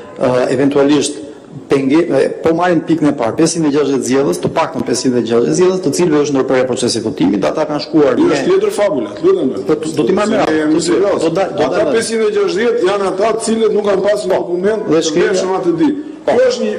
eventualisht pengim, po marrim pikën e parë, 560 zgjedhës, të paktën 560 zgjedhës, të cilëve është ndërprerë procesi i votimit dhe ata kanë shkuar me Është tjetër fabula, lutem. Po do t'i marr me radhë. Jemi serioz. Ata 560 janë ata të cilët nuk kanë pasur po, dokument të vlefshëm atë ditë. Po. Kjo është një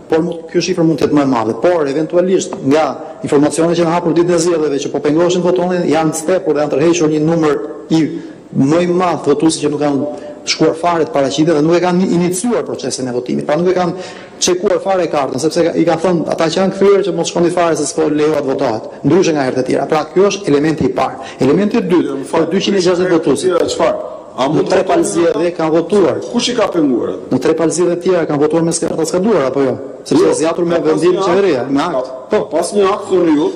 por kjo shifër mund të jetë më e madhe, por eventualisht nga informacionet që janë hapur ditën e zgjedhjeve që po pengoheshin votonin janë stepur dhe janë tërhequr një numër më i madh votuesish që nuk kanë shkuar fare të paraqiten dhe nuk e kanë iniciuar procesin e votimit, pra nuk e kanë çekuar fare kartën, sepse i kanë thënë ata që janë kthyer që mos shkoni fare se s'po lejohet votohet, ndryshe nga herët e tjera. Pra kjo është elementi i parë. Elementi i dytë, fal 260 votuesit. Çfarë? Ama në tre palë zgjedhje kanë votuar? Kush i ka penguar ata? Në tre palë zgjedhje tjera kanë votuar me karta skaduar apo jo? Se janë zgjatur me vendim të qeverie, me akt. Po, pas një akti thoni ju,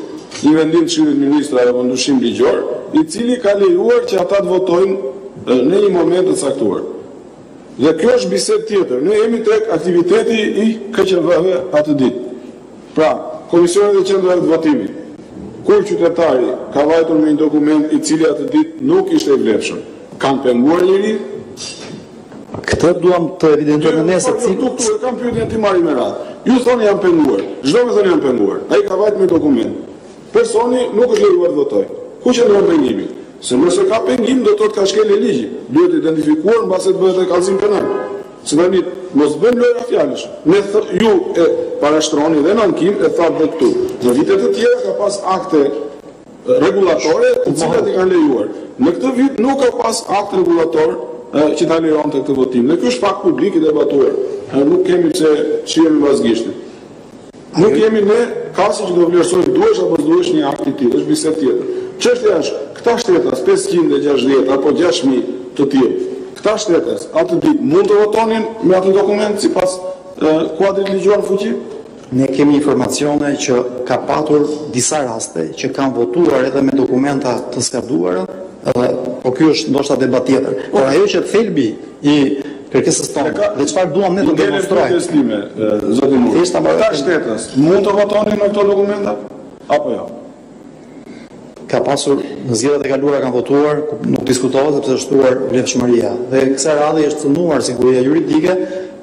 një vendim të Këshillit Ministrave apo ndryshim ligjor, i cili ka lejuar që ata të votojnë në një moment të caktuar. Dhe kjo është bisedë tjetër. Ne jemi tek aktiviteti i KQV-ve atë ditë. Pra, komisionet e qendrave të votimit, kur qytetari ka vajtur me një dokument i cili atë ditë nuk ishte i vlefshëm, kanë penguar njeri? Këtë duam të evidentojmë ne se cili. Nuk e kam pyetjen t'i marrim me radhë. Ju thoni janë penguar. Ç'do me thënë janë penguar. Ai ka vajt me dokument. Personi nuk është lejuar të votojë. Ku qëndron pengimi? Se nëse ka pengim do të thotë ka shkelje ligji. Duhet identifikuar mbase të bëhet edhe kallëzim penal. Se tani mos bëjmë lojra fjalësh. Ne, ju e parashtroni dhe në ankim, e thatë dhe këtu. Në vite të tjera ka pas akte rregullatore të cilat i kanë lejuar. Në këtë vit nuk ka pas akt rregullator që ta lejonte këtë votim. Dhe ky është fakt publik i debatuar. Nuk kemi pse fshihemi mbas gishtit. Nuk jemi ne kasti që do vlerësojmë duhej apo s'duhej një akt i tillë, është bisedë tjetër. Çështja është, këta shtetas, pesëqind e gjashtëdhjetë apo gjashtë mijë të tillë, këta shtetas atë ditë mund të votonin me atë dokument sipas kuadrit ligjor në fuqi? Ne kemi informacione që ka patur disa raste që kanë votuar edhe me dokumenta të skaduara, Edhe, po ky është ndoshta debat tjetër. Po. Por ajo që thelbi i kërkesës tonë ka, dhe çfarë duam ne të demonstrojmë. Një deri zoti Nuri. Thjesht këta shtetas mund të votonin me këto dokumenta apo jo? Ka pasur në zgjedhjet e kaluara kanë votuar, nuk diskutohet sepse është shtuar vlefshmëria. Dhe kësaj radhe është cënuar siguria juridike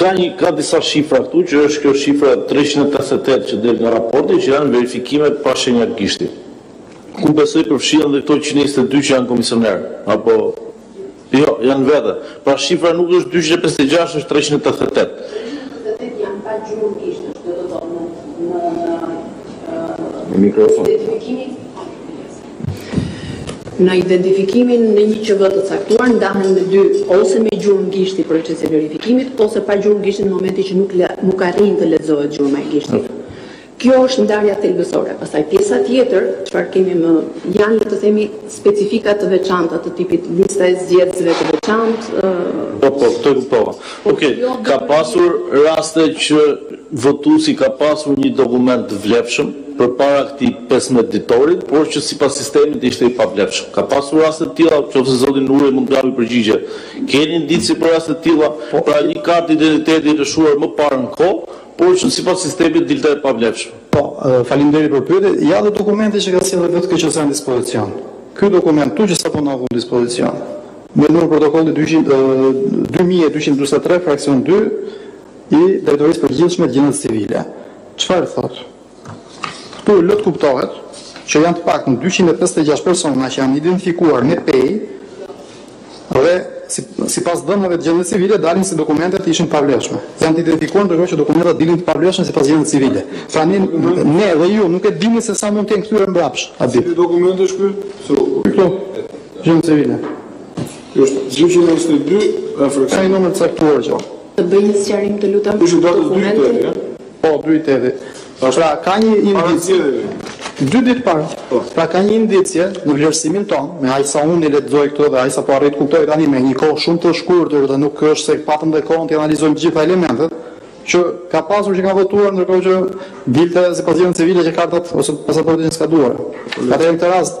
Ka një ka disa shifra këtu që është kjo shifra treqind e tetëdhjetë e tetë që del nga raporti që janë verifikimet pa shenja gishti. Ku besoj përfshihen dhe këto njëqind e njëzet e dy që janë komisionerë apo jo janë vetë. Pra shifra nuk është dyqind e pesëdhjetë e gjashtë është treqind e tetëdhjetë e tetë. Në mikrofon. Në identifikimin në një QV të caktuar ndahen në dy ose me gjurmë gishti procesi i verifikimit ose pa gjurmë gishti në momentin që nuk nuk arrin të lexohet gjurma e gishtit. Kjo është ndarja thelbësore. Pastaj pjesa tjetër, çfarë kemi më janë le të themi specifika të veçanta të tipit lista e zgjedhësve të veçantë, ë, Po, po, këtë e kuptova. Ok, ka pasur raste që votuesi ka pasur një dokument të vlefshëm përpara këtij pesëmbëdhjetë ditorit, por që sipas sistemit ishte i pavlefshëm. Ka pasur raste të tilla, nëse zoti Nuri mund të japë një përgjigje. Keni indicie për raste të tilla, pra një kartë identiteti e lëshuar më parë në kohë, por që sipas sistemit dilte e pavlefshme? Po, faleminderit për pyetjen. Ja dhe dokumenti që ka sjellë vetë KQZ-ja në dispozicion. Ky dokument këtu që sapo na u vu në dispozicion. Me numër protokolli dyqind e dy mijë e dyqind e njëzet e tre fraksion dy i Drejtorisë Përgjithshme të Gjendjes Civile, çfarë thotë? Këtu lë të kuptohet që janë të paktën dyqind e pesëdhjetë e gjashtë persona që janë identifikuar me PEI dhe sipas dhënave të Gjendjes Civile dalin se dokumentet ishin të pavlefshme. Janë të identifikuar ndërkohë që dokumentat dilin të pavlefshme sipas Gjendjes Civile. Tani ne dhe ju nuk e dini se sa mund të jenë kthyer mbrapsht aty. Cili dokument është ky? Ky këtu. Gjon Cevina. Është 222 e frikë. Sa i numër të caktuar që? Të bëj një sqarim të lutem. Ishte data 2 i tetë, ja? Po, 2 i tetë. Pra ka një indicie. Dy ditë para. Po. Pra ka një indicie në vlerësimin tonë, me aq sa unë lexoj këto dhe aq sa po arrij të kuptoj tani me një kohë shumë të shkurtër dhe nuk është se patëm dhe kohën të analizojmë të gjitha elementet, që ka pasur që ka votuar ndërkohë që dilte sipas të dhënave civile që kartat ose pasaportat janë skaduar. Atë në këtë rast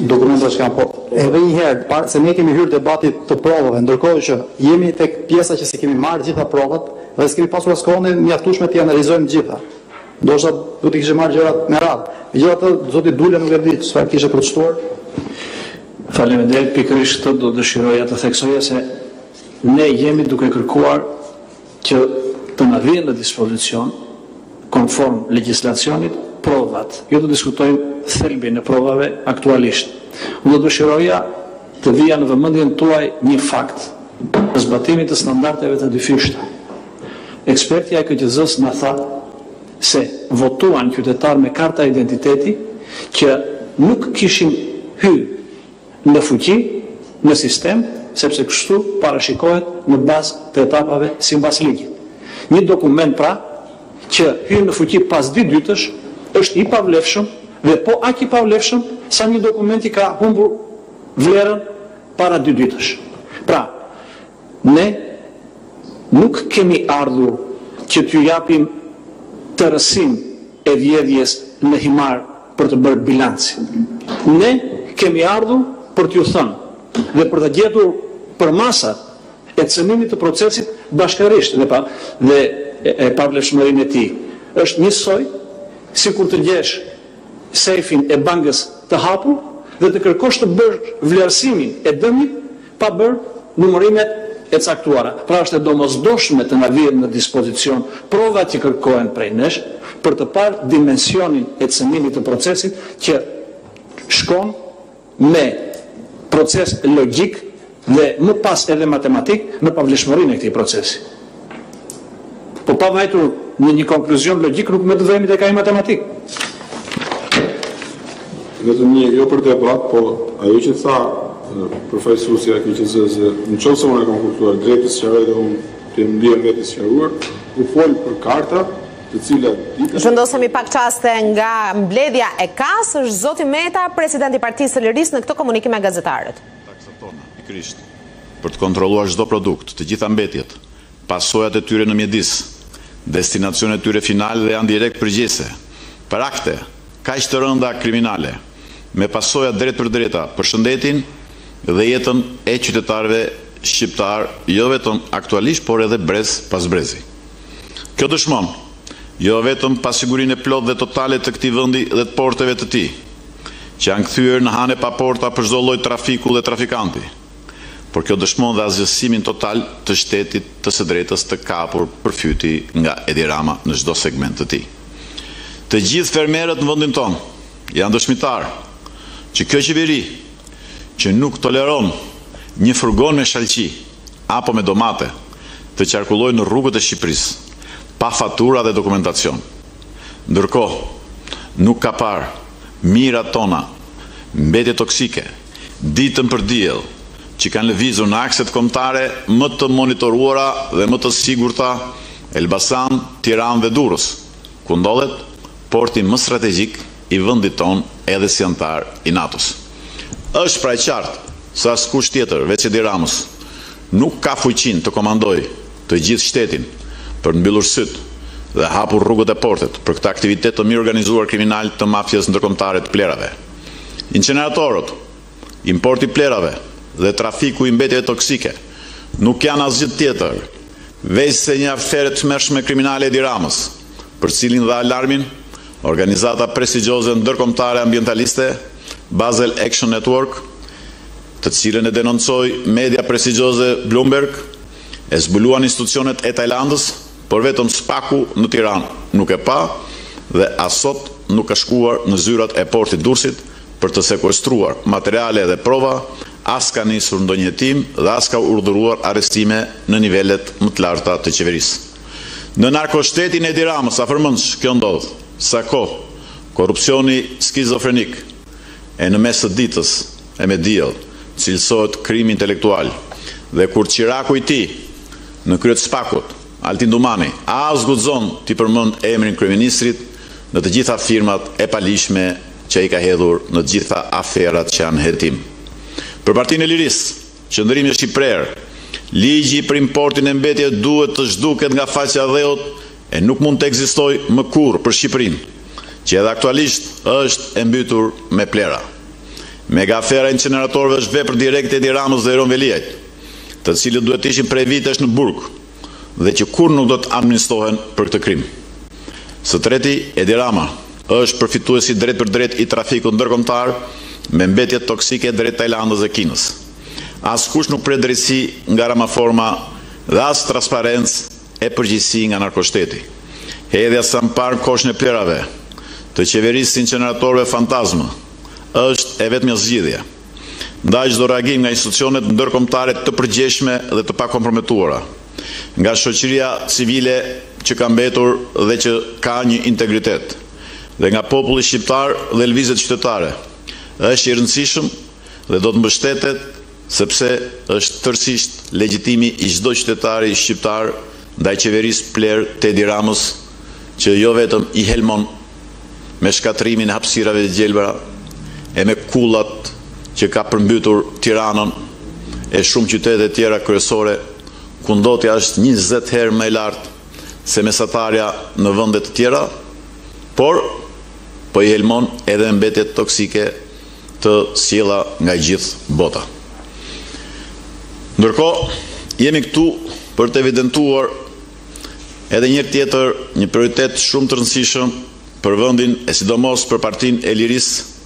Dokumenta që kanë po, edhe një herë, para se ne kemi hyrë debatit të provave, ndërkohë që jemi tek pjesa që s'i kemi marrë gjitha provat dhe s'kemi pasur as kohën e mjaftueshme t'i analizojmë gjitha. Ndoshta do t'i kishim marrë gjërat me radhë. Megjithatë, zoti Dule nuk e di çfarë kishte për të shtuar. Faleminderit, pikërisht këtë do dëshiroja të theksoja se ne jemi duke kërkuar që të na vihen në dispozicion, konform legjislacionit, provat, jo të diskutojmë thelbin e provave aktualisht. Unë do të dëshiroja të vija në vëmendjen tuaj një fakt të zbatimit të standardeve të dyfishta. Ekspertja e KQZ-së na tha se votuan qytetarë me karta identiteti që nuk kishin hyrë në fuqi, në sistem, sepse kështu parashikohet në bazë të etapave sipas ligjit. Një dokument pra që hyn në fuqi pas dy ditësh është i pavlefshëm dhe po aq i pavlefshëm sa një dokument i ka humbur vlerën para dy ditësh. Pra, ne nuk kemi ardhur që t'ju japim tërësinë e vjedhjes në Himarë, për të bërë bilancin. Ne kemi ardhur për t'ju thënë dhe për të gjetur përmasat e cënimit të procesit bashkërisht dhe pa dhe pavlefshmërinë e tij. Është njësoj sikur të gjesh sejfin e bankës të hapur dhe të kërkosh të bësh vlerësimin e dëmit pa bërë numërimet e caktuara, pra është e domosdoshme të na vihen në dispozicion provat që kërkohen prej nesh për të parë dimensionin e cënimit të procesit që shkon me proces logjik dhe më pas edhe matematik në pavlefshmërinë e këtij procesi. Po pa vajtur në një konkluzion logjik nuk mund të vemi tek ai matematik. Vetëm një jo për debat, po ajo që tha përfaqësuesja e KQZ-së, në qoftë se unë e kam kuptuar drejt të sqaroj dhe unë të jem ndihem vetë i sqaruar, u fol për karta të cilat ditën... Zhvendosemi pak çaste nga mbledhja e KAS, është zoti Meta, president i Partisë së Lirisë në këtë komunikim me gazetarët. Taksat tona, pikërisht, për të kontrolluar çdo produkt, të gjitha mbetjet, pasojat e tyre në mjedis, destinacionet e tyre finale dhe janë direkt përgjegjëse për akte kaq të rënda kriminale, me pasoja të drejtpërdrejta për shëndetin dhe jetën e qytetarëve shqiptarë jo vetëm aktualisht por edhe brez pas brezi. Kjo dëshmon, jo vetëm pasigurinë e plotë dhe totale të këtij vendi dhe të porteve të tij, që janë kthyer në hane pa porta për çdo lloj trafiku dhe trafikanti, por kjo dëshmon dhe asgjësimin total të shtetit të së drejtës të kapur për fyti nga Edi Rama në çdo segment të tij. Të gjithë fermerët në vendin tonë janë dëshmitarë që kjo qeveri që nuk toleron një furgon me shalqi, apo me domate të qarkullojë në rrugët e Shqipërisë pa fatura dhe dokumentacion. Ndërkohë, nuk ka parë mijëra tona mbetje toksike ditën për diell që kanë lëvizur në akset kombëtare më të monitoruara dhe më të sigurta Elbasan, Tiranë dhe Durrës, ku ndodhet porti më strategjik i vendit tonë edhe si anëtar i NATO-s. Është pra e qartë se askush tjetër veç Edi Ramës nuk ka fuqinë të komandojë të gjithë shtetin për të mbyllur sytë dhe hapur rrugët e portet për këtë aktivitet të mirëorganizuar kriminal të mafies ndërkombëtare të plerave. Inceneratorët, importi i plerave dhe trafiku i mbetjeve toksike nuk janë asgjë tjetër veçse një aferë e tmerrshme kriminale e Edi Ramës. për të cilin dha alarmin organizata prestigjioze ndërkombëtare ambientaliste, Basel Action Network, të cilën e denoncoi media prestigjioze Bloomberg, e zbuluan institucionet e Tajlandës, por vetëm SPAK-u në Tiranë nuk e pa dhe as sot nuk ka shkuar në zyrat e Portit të Durrësit për të sekuestruar materiale dhe prova, as ka nisur ndonjë hetim dhe as ka urdhëruar arrestime në nivelet më të larta të qeverisë. Në narkoshtetin e Edi Ramës, afërmendsh, kjo ndodh, sa kohë, korrupsioni skizofrenik, e në mes të ditës, e me diell, cilësohet krim intelektual, dhe kur çiraku i tij, në krye të SPAK-ut, Altin Dumani, as guxon t'i përmendë emrin kryeministrit në të gjitha firmat e paligjshme që ai ka hedhur në të gjitha aferat që janë në hetim. Për Partinë e Lirisë. Qëndrimi është i prerë. Ligji për importin e mbetjeve duhet të zhduket nga faqja e dheut e nuk mund të ekzistojë më kurrë për Shqipërinë, që edhe aktualisht është e mbytur me plera. Megaafera e inceneratorëve është vepër direkte e Edi Ramës dhe Erion Veliajt, të cilët duhet të ishin prej vitesh në burg. dhe që kurrë nuk do të amnistohen për këtë krim. Së treti, Edi Rama, është përfituesi i drejtpërdrejtë i trafikut ndërkombëtar me mbetjet toksike drejt Tajlandës dhe Kinës. Askush nuk pret drejtësi nga Ramaforma dhe as transparencë e përgjegjësi nga narkoshteti. Hedhja sa më parë në koshin e plehrave, të qeverisë së inceneratorëve fantazmë, është e vetmja zgjidhje. Ndaj çdo reagim nga institucionet ndërkombëtare të përgjegjshme dhe të pakomprometuara, nga shoqëria civile që ka mbetur dhe që ka një integritet, dhe nga populli shqiptar dhe lëvizjet qytetare, është i rëndësishëm dhe do të mbështetet sepse është tërësisht legjitim i çdo qytetari shqiptar ndaj qeverisë plehrë të Edi Ramës që jo vetëm i helmon me shkatërrimin e hapësirave të gjelbra e me kullat që ka përmbytur Tiranën e shumë qytete të tjera kryesore, ku ndotja është njëzet herë më e lartë se mesatarja në vende të tjera, por po i helmon edhe me mbetjet toksike të sjella nga e gjithë bota. Ndërkohë, jemi këtu për të evidentuar Edhe një herë tjetër, një prioritet shumë të rëndësishëm për vendin e sidomos për Partinë e Lirisë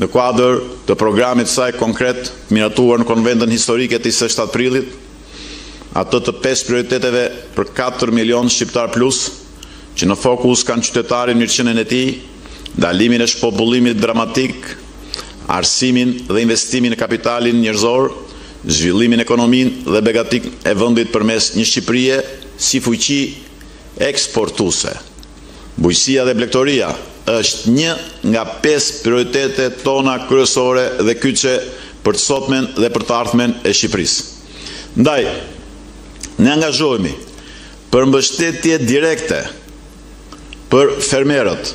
në kuadër të programit të saj konkret të miratuar në Konventën Historike të njëzet e shtatë Prillit, atë të pesë prioriteteve për katër milionë shqiptarë plus, që në fokus kanë qytetarin mirëqenien e tij, ndalimin e shpopullimit dramatik, arsimin dhe investimin në kapitalin njerëzor, zhvillimin ekonominë dhe begatinë e vendit përmes një Shqipërie si fuqi eksportuese. Bujqësia dhe blegtoria është një nga pesë prioritetet tona kryesore dhe kyçe për të sotmen dhe për të ardhmen e Shqipërisë. Ndaj, ne angazhohemi për mbështetje direkte, për fermerët,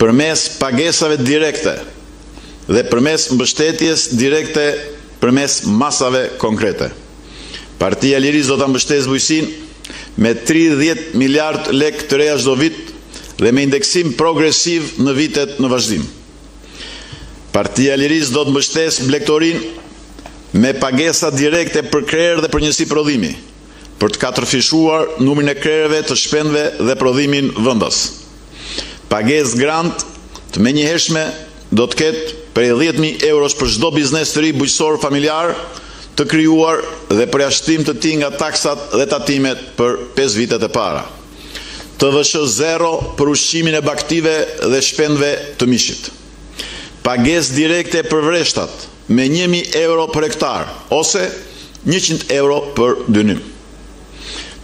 përmes pagesave direkte dhe përmes mbështetjes direkte përmes masave konkrete. Partia e Lirisë do ta mbështesë bujqësinë me tridhjetë miliardë lekë të reja çdo vit dhe me indeksim progresiv në vitet në vazhdim. Partia e Lirisë do të mbështesë blegtorinë me pagesa direkte për krerë dhe për njësi prodhimi. për të katërfishuar numrin e krerëve të shpendëve dhe prodhimin vendas. Pagesë grant të menjëhershme do të ketë prej dhjetë mijë eurosh për çdo biznes të ri bujqësor familjar të krijuar dhe përjashtim të tij nga taksat dhe tatimet për pesë vitet e para. TVSH zero për ushqimin e bagëtive dhe shpendëve të mishit. Pagesë direkte për vreshtat. me një mijë euro për hektar ose njëqind euro për dynim.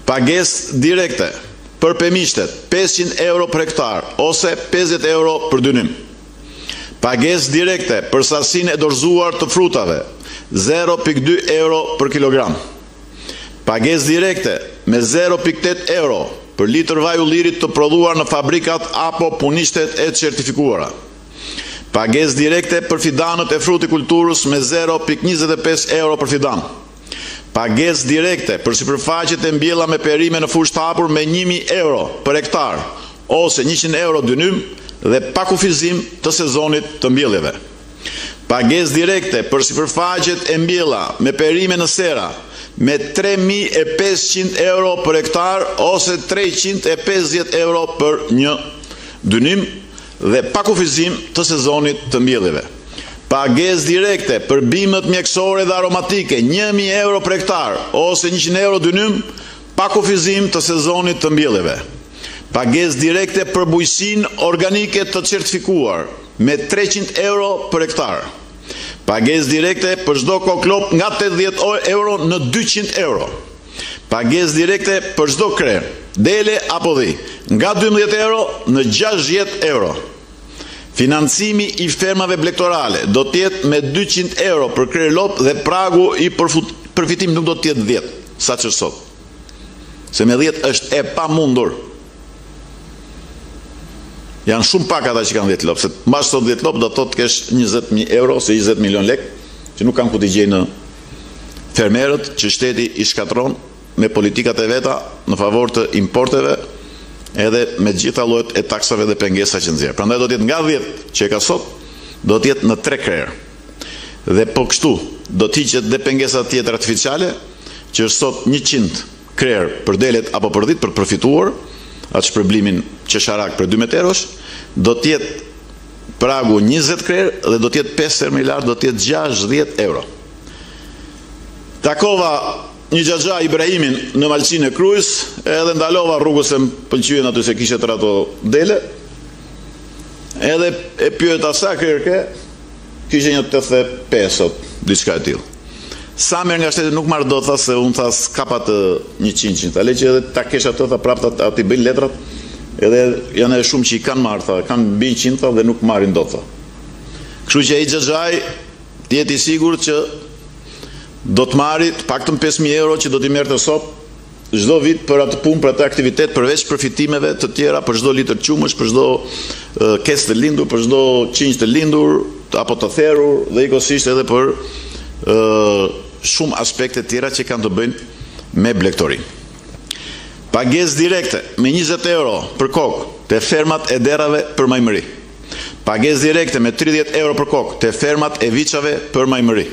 Pagesë direkte për pemishtet, pesëqind euro për hektar ose pesëdhjetë euro për dynim. Pagesë direkte për sasinë e dorëzuar të frutave, zero pikë dy euro për kilogram. Pagesë direkte me zero pikë tetë euro për litër vaj ulliri të prodhuar në fabrikat apo punishtet e certifikuara. Pagesë direkte për fidanët e frutikulturës me zero pikë njëzet e pesë euro për fidan. Pagesë direkte për sipërfaqet e mbjella me perime në fushë të hapur me një mijë euro për hektar ose njëqind euro dynim dhe pa kufizim të sezonit të mbjelljeve. Pagesë direkte për sipërfaqet e mbjella me perime në sera me tre mijë e pesëqind euro për hektar ose treqind e pesëdhjetë euro për një dynim, dhe pa kufizim të sezonit të mbjelljeve. Pagesë direkte për bimët mjekësore dhe aromatike, një mijë euro për hektar ose njëqind euro dynim, pa kufizim të sezonit të mbjelljeve. Pagesë direkte për bujqësinë organike të certifikuar, me treqind euro për hektar. Pagesë direkte për çdo kokë lopë nga tetëdhjetë euro në dyqind euro. Pagesë direkte për çdo krerë, dele apo dhi, nga dymbëdhjetë euro në gjashtëdhjetë euro. Financimi i fermave blegtorale do të jetë me dyqind euro për krerë lopë dhe pragu i përfitimit nuk do të jetë dhjetë, sa ç'është sot. Se me dhjetë është e pamundur. Janë shumë pak ata që kanë dhjetë lopë, se mbash sot dhjetë lopë do të thotë të kesh njëzet mijë euro ose njëzet milion lekë që nuk kanë ku t'i gjejnë fermerët që shteti i shkatërron me politikat e veta në favor të importeve edhe me të gjitha llojet e taksave dhe pengesa që nxjerr. Prandaj do të jetë nga dhjetë që e ka sot, do të jetë në tre krerë. Dhe po kështu do të hiqet dhe pengesa tjetër artificiale që është sot njëqind krerë për delet apo për dhitë për të përfituar atë shpërblimin qesharak prej dymbëdhjetë eurosh, do të jetë Pragu njëzet krerë dhe do të jetë pesë herë më i lartë, do të jetë gjashtëdhjetë euro. Takova një xhaxha Ibrahimin në Malësinë e Krujës, edhe ndalova rrugës se më pëlqyen aty se kishte tërë ato dele. Edhe e pyeta sa krerë ke? Kishte një 85, diçka e tillë. Sa merr nga shteti nuk marr dot tha se un tha s'kap dot njëqindshin. Tha le që edhe ta kesh atë tha prapë tha ata i bëjnë letrat. Edhe janë edhe shumë që i kanë marr tha, kanë mbi 100 tha dhe nuk marrin dot tha. Kështu që ai xhaxhai të jetë i sigurt që do të marri të paktën 5000 euro që do t'i merrte sot çdo vit për atë punë, për atë aktivitet, përveç përfitimeve të tjera, për çdo litër qumësht, për çdo kec të lindur, për çdo qingj të lindur apo të therur dhe sigurisht edhe për shumë aspekte tjera që kanë të bëjnë me blegtorinë. Pagesë direkte me 20 euro për kokë te fermat e derave për majmëri. Pagesë direkte me tridhjetë euro për kokë te fermat e viçave për majmëri.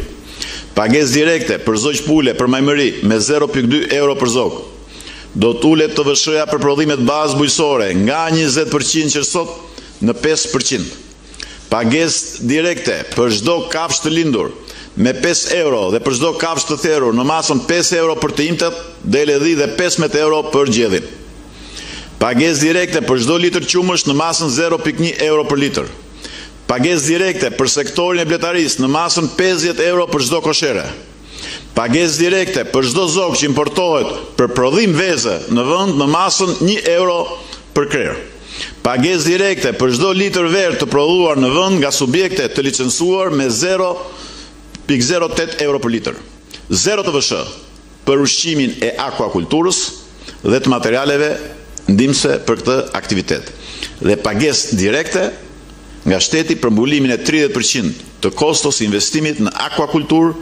Pagesë direkte për zogj pule për majmëri me zero pikë dy euro për zog. Do të ulet TVSH-ja për prodhimet bazë bujqësore nga njëzet për qind që është sot në pesë për qind. Pagesë direkte për çdo kafshë të lindur me pesë euro dhe për çdo kafshë të therur në masën pesë euro për të imtat, dele dhi dhe pesëmbëdhjetë euro për gjedhin. Pagesë direkte për çdo litër qumësht në masën zero pikë një euro për litër. Pagesë direkte për sektorin e bletarisë në masën pesëdhjetë euro për çdo koshere. Pagesë direkte për çdo zog që importohet për prodhim veze në vend në masën një euro për krerë. Pagesë direkte për çdo litër verë të prodhuar në vend nga subjekte të licencuar me zero pikë zero tetë euro për litër. Zero TVSH. për ushqimin e akuakulturës dhe të materialeve ndihmëse për këtë aktivitet dhe pagesë direkte nga shteti për mbulimin e tridhjetë për qind të kostos investimit në akuakulturë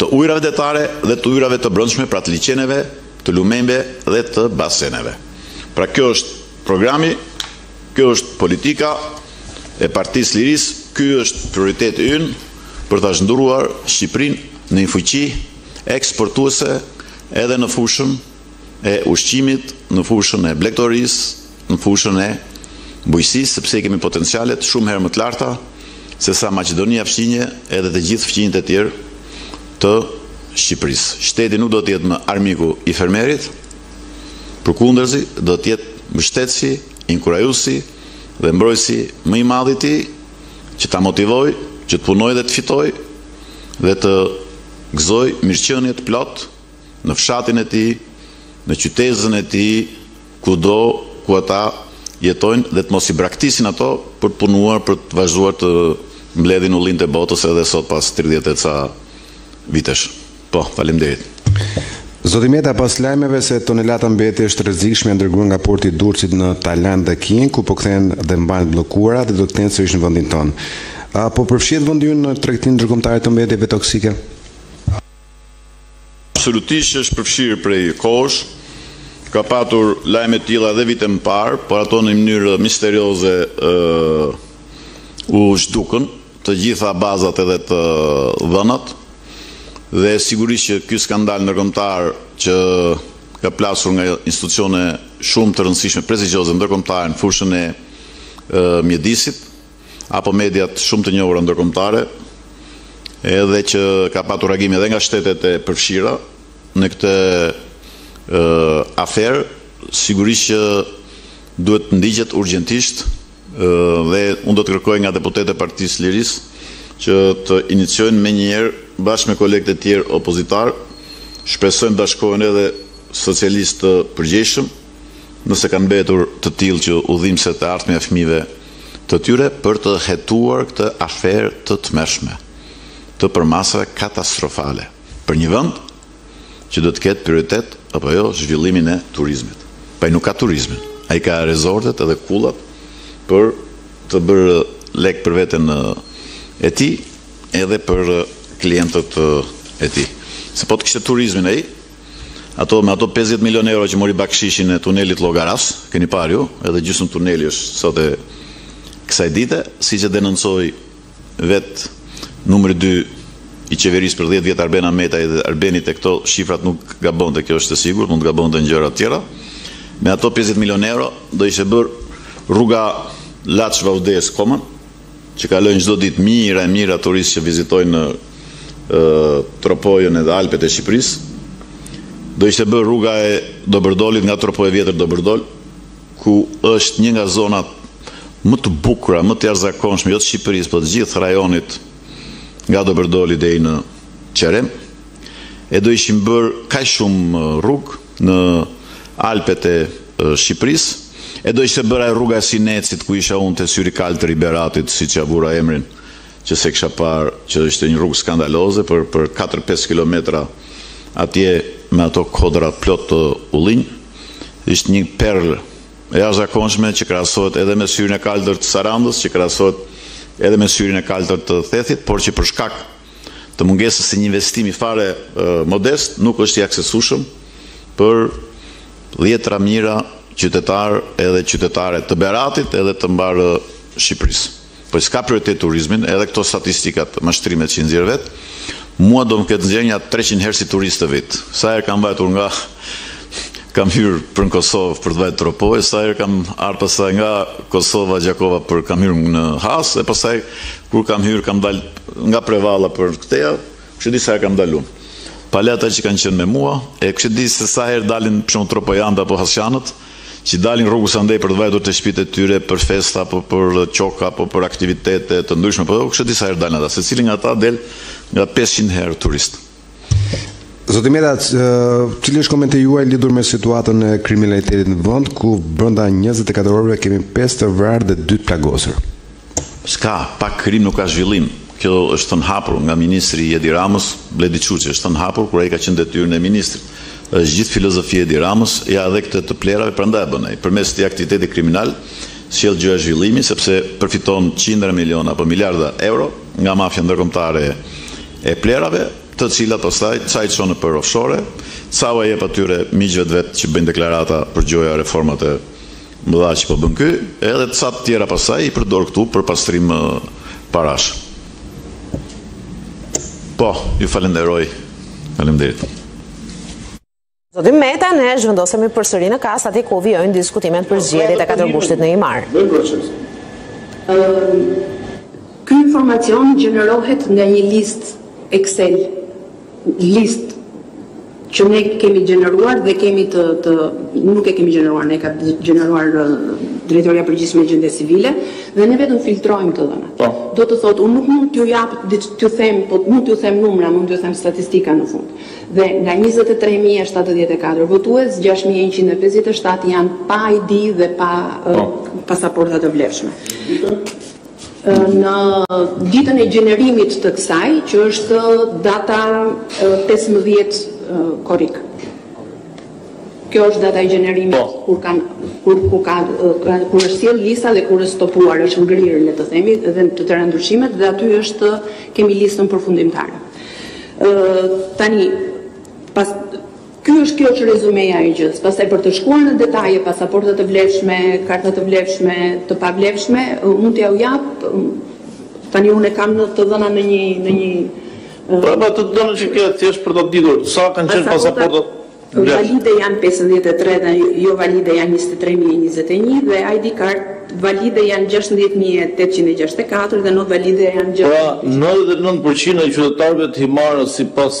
të ujërave detare dhe të ujërave të brendshme pra të liqeneve të lumenjve dhe të baseneve pra ky është programi kjo është politika e partisë lirisë ky është prioriteti ynë për ta shndërruar shqipërinë në një fuqi eksportuese edhe në fushën e ushqimit, në fushën e blegtorisë, në fushën e bujqësisë, sepse i kemi potencialet shumë herë më të larta se sa Maqedonia fqinje edhe të gjithë fqinjët e tjerë të Shqipërisë. Shteti nuk do të jetë më armiku i fermerit, përkundrazi do të jetë mbështetësi, inkurajuesi dhe mbrojtësi më i madh i tij që ta motivojë që të punojë dhe të fitojë, dhe të gëzojë mirëqenie të plotë në fshatin e tij, në qytezën e tij, kudo ku ata jetojnë dhe të mos i braktisin ato për të punuar, për të vazhduar të mbledhin ullinjtë e botës edhe sot pas tridhjetë e ca vitesh. Po, faleminderit. Zoti Meta, pas lajmeve se tonelata mbetjesh të rrezikshme janë dërguar nga porti i Durrësit në Tajlandë dhe Kinë, ku po kthehen dhe mbahen të bllokuara dhe do të kthehen sërish në vendin tonë. A po përfshihet vendi ynë në tregtinë ndërkombëtare të mbetjeve toksike? Absolutisht është përfshirë prej kohësh. Ka patur lajme të tilla edhe vite më parë, por ato në një mënyrë misterioze u zhdukën. të gjitha bazat edhe të dhënat dhe sigurisht që ky skandal ndërkombëtar që ka plasur nga institucione shumë të rëndësishme prestigjioze ndërkombëtare në fushën e mjedisit apo mediat shumë të njohura ndërkombëtare edhe që ka patur reagime edhe nga shtetet e përfshira në këtë aferë, sigurisht që duhet të ndiqet urgjentisht Dhe unë do të kërkoj nga deputetët e Partisë së Lirisë që të iniciojnë menjëherë bashkë me kolegët e tjerë opozitarë, shpresojmë të bashkohen edhe socialistë të përgjegjshëm, nëse kanë mbetur të tillë që u dhimbset e ardhmja e fëmijëve të tyre, për të hetuar këtë aferë të tmerrshme, të përmasave katastrofale për një vend, që duhet të ketë prioritet apo jo zhvillimin e turizmit. Po ai nuk ka turizmin. Ai ka rezortet edhe kullat për të bërë lek për veten e tij edhe për klientët e tij. Se po të kishte turizmin ai, ato me ato 50 milionë euro që mori bakshishin e tunelit Llogaras, keni parë ju, edhe gjysmë tuneli është sot e kësaj dite, siç e denoncoi Vet numri dy i qeverisë për dhjetë vjet Arben Ahmetaj dhe Arbeni te këto shifrat nuk gabonte kjo është e sigurt, mund të gabonte në gjëra të tjera. Me ato pesëdhjetë milionë euro do ishte bërë rruga Laç Vau i Dejës Koman që kalojnë çdo ditë mijëra e mijëra turistë që vizitojnë Tropojën edhe Alpet e Shqipërisë. Do ishte bërë rruga e Dobërdolit nga Tropoja e vjetër Dobërdol ku është një nga zonat më të bukura, më të jashtëzakonshme, jo të Shqipërisë, po të gjithë rajonit, nga Dobërdoli deri në Çerem, e do ishin bërë kaq shumë rrugë në Alpet e Shqipërisë, e do ishte bërë ajo rruga e Sinecit, ku isha unë te Syri i Kaltër i Beratit, siç ia vura emrin, që s'e kisha parë që ishte një rrugë skandaloze për për katër pesë kilometra atje me ato kodra plot ullinj ishte një perlë e jashtëzakonshme që krahasohet edhe me syrin e kaltër të Sarandës që krahasohet edhe me syrin e kaltër të Thethit por që për shkak të mungesës së një investimi fare modest nuk është i aksesueshëm për dhjetëra mijëra qytetarë edhe qytetare të Beratit edhe të mbarë Shqipërisë. Po s'ka prioritet turizmin, edhe këto statistikat, mashtrimet që i nxjerr vetë, mua do më ketë nxjerrë nja treqind herë si turist të vit. Sa herë kam vajtur kam hyrë për në Kosovë për të vajtë Tropojë, sa herë kam ardhë pastaj nga Kosova, Gjakova e kam hyrë në Has, e pastaj kur kam hyrë kam dalë nga Prevalla për këteja, kush e di sa herë kam dalë unë. Pale ata që kanë qenë me mua, e kush e di se sa herë dalin për shembull Tropojanët apo Hasjanët, Që dalin rrugës andej për të vajtur te shpitë e tyre për festa apo për qoka apo për aktivitete të ndryshme po kush e di sa herë dalin ata secili nga ta del nga pesëqind herë turist. Zoti Meta, cili është komenti juaj lidhur me situatën e kriminalitetit në vend, ku brenda 24 orëve kemi 5 të vrarë dhe 2 të plagosur? S'ka, pa krim nuk ka zhvillim. Kjo është thënë hapur nga ministri i Edi Ramës, Bledi Çuçi, është thënë hapur kur ai ka qenë në detyrën e ministrit. Është gjithë filozofia e Edi Ramës, ja edhe këtë të plerave prandaj e bën ai, përmes këtij aktiviteti kriminal sjell gjoja zhvillim sepse përfiton qindra miliona apo miliarda euro nga mafia ndërkombëtare e plerave, të cilat pastaj ca i çon nëpër offshore, ca ua jep atyre miqve të vet që bëjnë deklarata për gjoja reformat e mëdha që po bën ky, edhe ca të tjera pastaj i përdor këtu për pastrim parash. Po, ju falenderoj. Faleminderit. Zoti Meta ne zhvendosemi përsëri në KAS aty ku vijojnë diskutimet për zgjedhjet e katër gushtit në Himarë. Ky informacion gjenerohet nga një listë Excel, listë që ne kemi gjeneruar dhe kemi të të nuk e kemi gjeneruar ne, e ka gjeneruar drejtoria e përgjithshme e gjendjes civile dhe ne vetëm filtrojmë të dhënat. Po. Do të thotë unë nuk mund t'ju jap t'ju them, po mund t'ju them numra, mund t'ju them statistika në fund. Dhe nga 23074 votues, 6157 janë pa ID dhe pa po. pasaporta të vlefshme. në ditën e gjenerimit të kësaj, që është data 15 korrik. Kjo është data e gjenerimit po. kur kanë kur ku ka kur është sjellë lista dhe kur është stopuar, është ngrirë le të themi dhe të tëra ndryshimet dhe aty është kemi listën përfundimtare. Ë tani pas Ky është kjo që rezymeja e gjësë. Pastaj për të shkuar në detaje, pasaporta të vlefshme, karta të vlefshme, të pavlefshme, mund t'jua jap, tani unë e kam në të dhëna në një, në një, Po, po, të dhëna që ke thjesht për të ditur, sa kanë qenë pasaportat valide janë 53 dhe jo valide janë 23.021 dhe ID card valide janë 16.864 dhe nuk valide janë 6. Pra, 99% e qytetarëve të Himarës sipas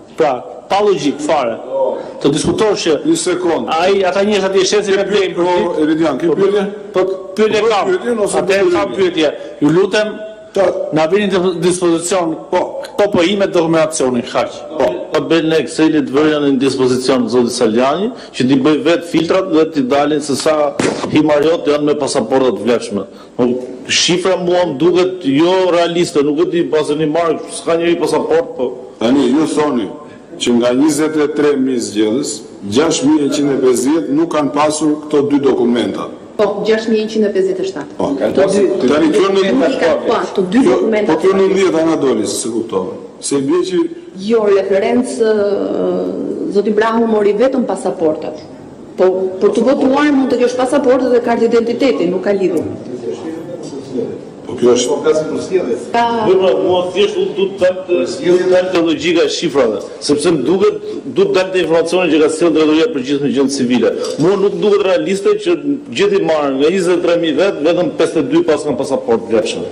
Pra, pa logjikë fare. Të diskutosh që Një sekondë. ai ata njerëz atje shesin Ke pyetje blejnë për o ty. Ervin, ke pyetje? Po pyetje Po bëj kam. pyetjen ose Atëherë bëj kam pyetje? pyetje. Ju lutem Ta na vini në dispozicion Po. këto po, me dokumentacionin. Kaq. Po. Tabelën e Excelit vërja në dispozicion zotit Salianji, që t'i bëjë vetë filtrat dhe t'i dalin se sa himariotë janë me pasaporta të vlefshme. Po shifra mua më duket jo realiste, nuk e di, pasi njëmarrë s'ka njeri pasaport, po. Tani, ju thoni, që nga njëzet e tre mijë zgjedhës, gjashtë mijë e njëqind e pesëdhjetë nuk kanë pasur këto dy dokumenta. Po, gjashtë mijë e njëqind e pesëdhjetë e shtatë. Po, tani kjo nuk i kanë pas të dy dokumentat. Po kjo nuk vjen nga nga doli, se kuptova. Se i bie që. Jo, referencë, zoti Brahu mori vetëm pasaportat. Po, për të votuar mund të kesh pasaportë dhe kartë identiteti, nuk ka lidhje. Po kjo është. Po flasim për sjelljes. Ka Jo, pra, mua thjesht unë du të dal te ju dal te logjika e shifrave, sepse më duket du të dal te informacioni që ka sjellë Drejtoria e Përgjithshme e Gjendjes Civile. Mua nuk më duket realiste që gjithë i marrin nga njëzet e tre mijë vetë vetëm pesëdhjetë e dy i paskën pasaportë të vlefshme.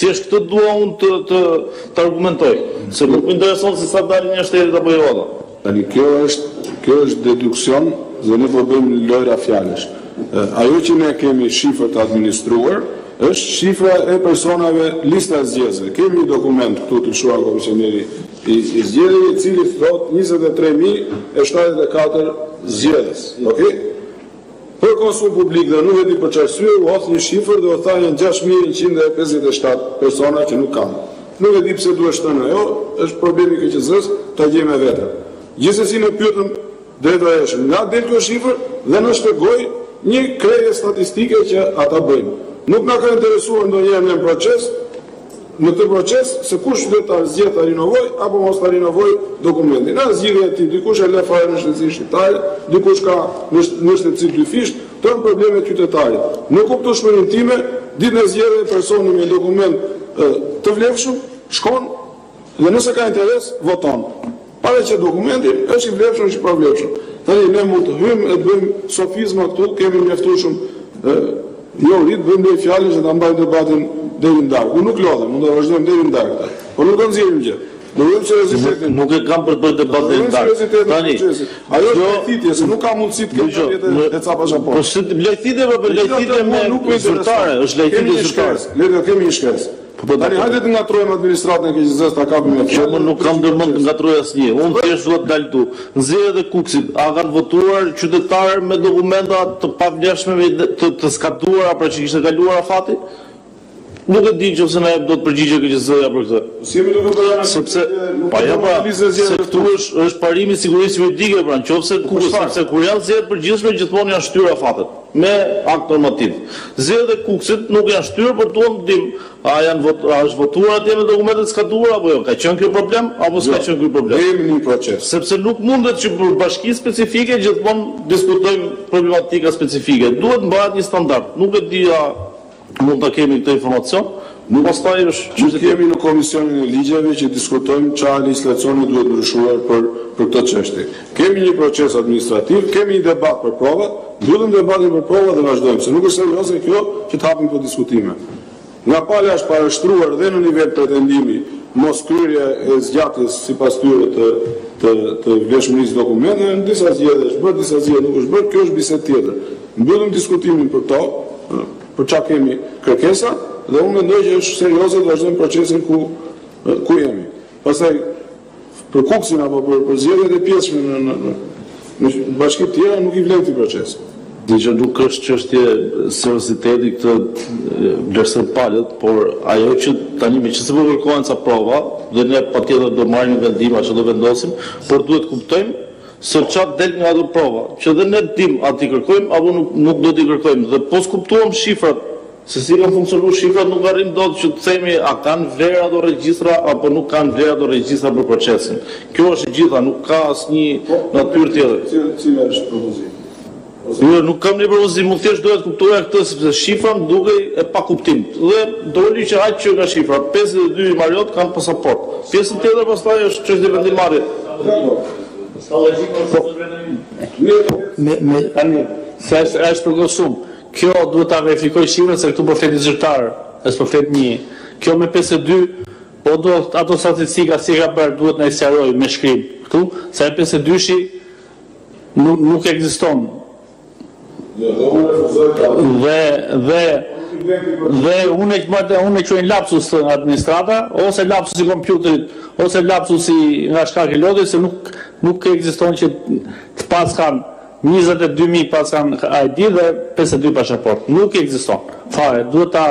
Thjesht këtë dua unë të të të argumentoj, se nuk më intereson se sa dalin jashtë shtetit apo jo ata. Tani kjo është kjo është deduksion dhe ne po bëjmë lojra fjalësh. Ajo që ne kemi shifër të administruar është shifra e personave lista e zgjedhësve. Kemi një dokument këtu të lëshuar nga Komisioneri i i Zgjedhjeve i cili thotë njëzet e tre mijë e shtatëdhjetë e katër zgjedhës. Okej? Për konsum publik dhe nuk e di për ç'arsye u hodh një shifër dhe u tha janë gjashtë mijë e njëqind e pesëdhjetë e shtatë persona që nuk kanë. Nuk e di pse duhej thënë ajo, është problemi i KQZ-së ta gjejë me veten. Gjithsesi ne pyetëm drejtoreshën nga del kjo shifër dhe na shpjegoi një kuerie statistike që ata bëjnë. Nuk na ka interesuar ndonjëherë ne në proces, në këtë proces se kush qytetar zgjedh ta rinovojë apo mos ta rinovojë dokumentin. Është zgjedhja e tij, dikush e lë fare nënshtetësinë shqiptare, dikush ka nënshtetësi të dyfishtë, këto janë problemet e qytetarit. Në kuptueshmërinë time, ditën e zgjedhjeve personi me dokument të vlefshëm shkon dhe nëse ka interes voton. Para që dokumenti është i vlefshëm është i pavlefshëm. Tani ne mund të hyjmë e të bëjmë sofizma këtu, kemi mjaftueshëm juristë, bëjmë lojë fjalësh e ta mbajmë debatin deri në darkë. Unë nuk lodhem, mund ta vazhdojmë deri në darkë këtë, por nuk do nxjerrim gjë. Do rrojmë seriozitetin. Nuk e kam për të bërë debat deri në darkë. Tani, ajo është lajthitje, se nuk ka mundësi të ketë njëzet e ca pasaporta. Po si lajthitje, po lajthitje me zyrtare, është lajthitje zyrtare. Le të kemi një shkresë. Tani hajde të ngatrojmë administratën e KQZ-së ta kapim me fjalë. Unë nuk kam ndërmend të ngatroj asnjë. Unë thjesht dua të dal këtu. Te zgjedhjet e Kukësit. A kanë votuar qytetarë me dokumenta të pavlefshme të të skaduara pra që kishte kaluar afati? Nuk e di nëse na jep dot përgjigje KQZ-ja për këtë. Po si jemi duke bërë analizë? Sepse pa ja pra, se këtu është është parimi i sigurisë juridike pra, nëse Kukës sepse kur janë zgjedhje të përgjithshme gjithmonë janë shtyrë afatet. Me akt normativ. Zgjedhjet e Kukësit nuk janë shtyrë por duam të dimë. A janë a është votuar atje me dokumente të skaduara apo jo? Ka qenë ky problem apo s'ka qenë ky problem? Jemi në një proces. Sepse nuk mundet që për bashki specifike gjithmonë diskutojmë problematika specifike. Duhet të mbahet një standard. Nuk e di a Mund ta kemi këtë informacion? Më pastaj është çështje tjetër. Nuk jemi në Komisionin e Ligjeve që diskutojmë çfarë legjislacioni duhet ndryshuar për për këtë çështje. Kemi një proces administrativ, kemi një debat për prova, mbyllim debatin për prova dhe vazhdojmë, se nuk është serioze kjo që të hapim këto diskutime. Nga pala është parashtruar dhe në nivel pretendimi moskryerja e zgjatjes sipas tyre të të të vlefshmërisë së dokumenteve, në disa zgjedhje është bërë, disa zgjedhje nuk është bërë, kjo është bisedë tjetër. Mbyllim diskutimin për to, për ça kemi kërkesa dhe unë mendoj që është serioze të vazhdojmë procesin ku ku jemi. Pastaj për Kukësin apo për për zgjedhjet e pjesshme në në në në bashki të tjera nuk i vlen këtij procesi. Di që nuk është çështje serioziteti këtë e vlerësojnë palët, por ajo që tani meqenëse po kërkohen ca prova dhe ne patjetër do marrim vendim a s'do vendosim, por duhet të kuptojmë Se ça del nga ato prova, që dhe ne të dimë a t'i kërkojmë apo nuk nuk do t'i kërkojmë dhe po s'kuptuam shifrat, se si kanë funksionu shifrat nuk arrijmë dot që të themi a kanë vlerë ato regjistra apo nuk kanë vlerë ato regjistra për procesin. Kjo është e gjitha, nuk ka asnjë natyrë tjetër. Cili është propozimi? Jo, nuk kam një propozim, unë thjesht doja të kuptoja këtë sepse shifra më dukej e pakuptimtë. Dhe doli që aq që nga shifra, 52 i kanë pasaportë. Pjesën tjetër pastaj është çështje vendimmarrje. Sa logjikë po sot vetëm. Me me tani, se është është për konsum. Kjo duhet ta verifikojë shifrat se këtu po flet një zyrtar, as po flet një. Kjo me 52 po do ato statistika si ka bërë duhet na sqarojë me shkrim këtu, se 52-shi Nuk ekziston. Dhe, dhe, dhe unë e quaj unë e quaj lapsus nga administrata, ose lapsus i kompjuterit, ose lapsus i nga shkak i lodhjes se nuk nuk ekziston që të paskan 22000 paskan ID dhe 52 pashaportë. Nuk ekziston. Fare, duhet ta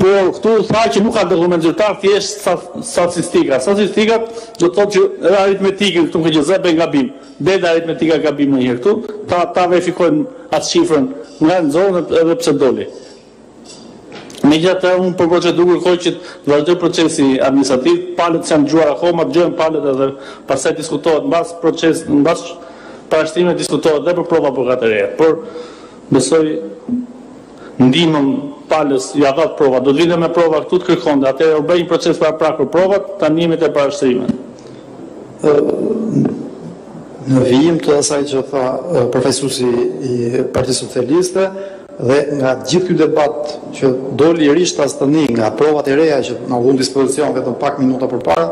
Por këtu u tha që nuk ka dokument zyrtar, thjesht statistika. Statistikat do të thotë që edhe aritmetikën këtu në KQZ bën gabim. Del aritmetika gabim ndonjëherë këtu, ta ta verifikojmë atë shifrën nga e nxorrën dhe edhe pse doli. Megjithatë unë për procedurë kërkoj që të vazhdojë procesi administrativ, palët s'janë dëgjuar akoma, dëgjohen palët edhe pastaj diskutohet mbas proces, mbas parashtrimit diskutohet dhe për prova për këto të reja. Por besoj ndihmën palës ia dhatë, provat do të vinte me prova këtu të kërkonte atëherë u bë një proces paraprak për provat tani jemi te parashtrimet. Në vijim të asaj që tha përfaqësuesi i Partisë Socialiste dhe nga gjithë ky debat që doli rishtas tani nga provat e reja që na u dhanë në dispozicion vetëm pak minuta përpara,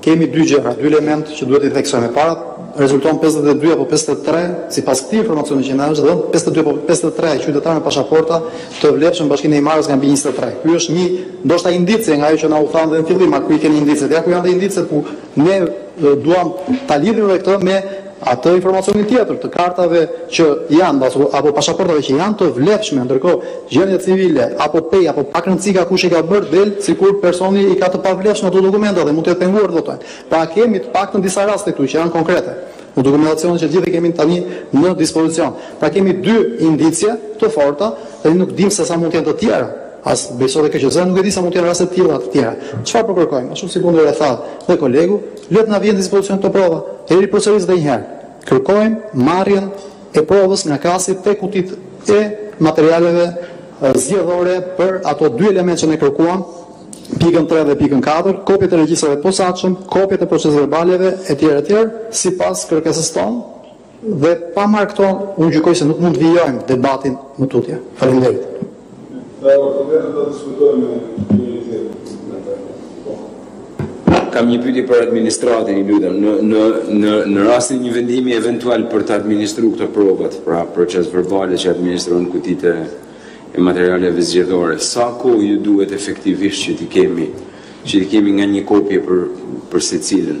Kemi dy gjëra, dy elementë që duhet t'i theksojmë. E para, rezulton pesëdhjetë e dy apo pesëdhjetë e tre, sipas këtij informacioni që na është dhënë, pesëdhjetë e dy apo pesëdhjetë e tre qytetarë me pasaporta të vlefshëm në Bashkinë e Himarës ka mbi njëzet e tre. Ky është një, ndoshta indicie nga ajo që na u thanë dhe në fillim, a ku i keni indiciet? Ja ku janë dhe indiciet, ku ne duam ta lidhim edhe këtë me Atë informacionin tjetër të kartave që janë apo pashaportave që janë të vlefshme, ndërkohë gjendja civile apo pej apo pak rëndësi ka kush e ka bërë del sikur personi i ka të pavlefshme ato dokumenta dhe mund të jetë penguar të votojë. Pra kemi të paktën disa raste këtu që janë konkrete në dokumentacionin që të gjithë e kemi tani në dispozicion. Pra kemi dy indicie të forta, tani nuk dimë se sa mund të jenë të tjera. As besoj dhe KQZ nuk e di sa mund të jenë raste të tilla të tjera. Çfarë po kërkojmë, ashtu sikundër e tha dhe kolegu, le të na vihen në dispozicion këto prova. E ripërsëris edhe një herë, kërkojmë marrjen e provës nga KASI te kutitë e materialeve zgjedhore për ato dy elementë që ne kërkuam, pikën tre dhe pikën katër, kopjet e regjistrave të posaçëm, kopjet e procesverbaleve etj etj, sipas kërkesës tonë, Dhe pa marrë këto, unë gjykoj se nuk mund të vijojmë debatin më tutje. Faleminderit. Kam një pyetje për administratën, ju lutem, në në në në rastin e një vendimi eventual për të administruar këto provat, pra procesverbale që administron kutitë e materialeve zgjedhore, sa kohë ju duhet efektivisht që t'i kemi, që t'i kemi nga një kopje për për secilën?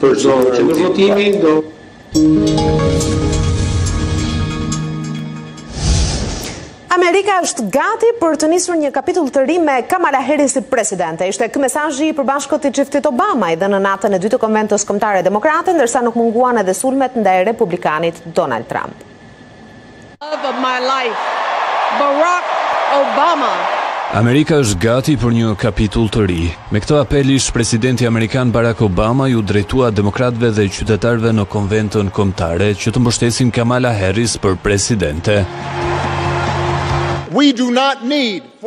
Për çdo qendër votimi do. Amerika është gati për të nisur një kapitull të ri me Kamala Harris si presidente. Ishte ky mesazhi i përbashkët i çiftit Obama, i dhënë në natën e dytë të Konventës Kombëtare Demokrate, ndërsa nuk munguan edhe sulmet ndaj republikanit Donald Trump. Amerika është gati për një kapitull të ri. Me këtë apel ish-presidenti amerikan Barack Obama iu drejtua demokratëve dhe qytetarëve në Konventën Kombëtare që të mbështesin Kamala Harris për presidente.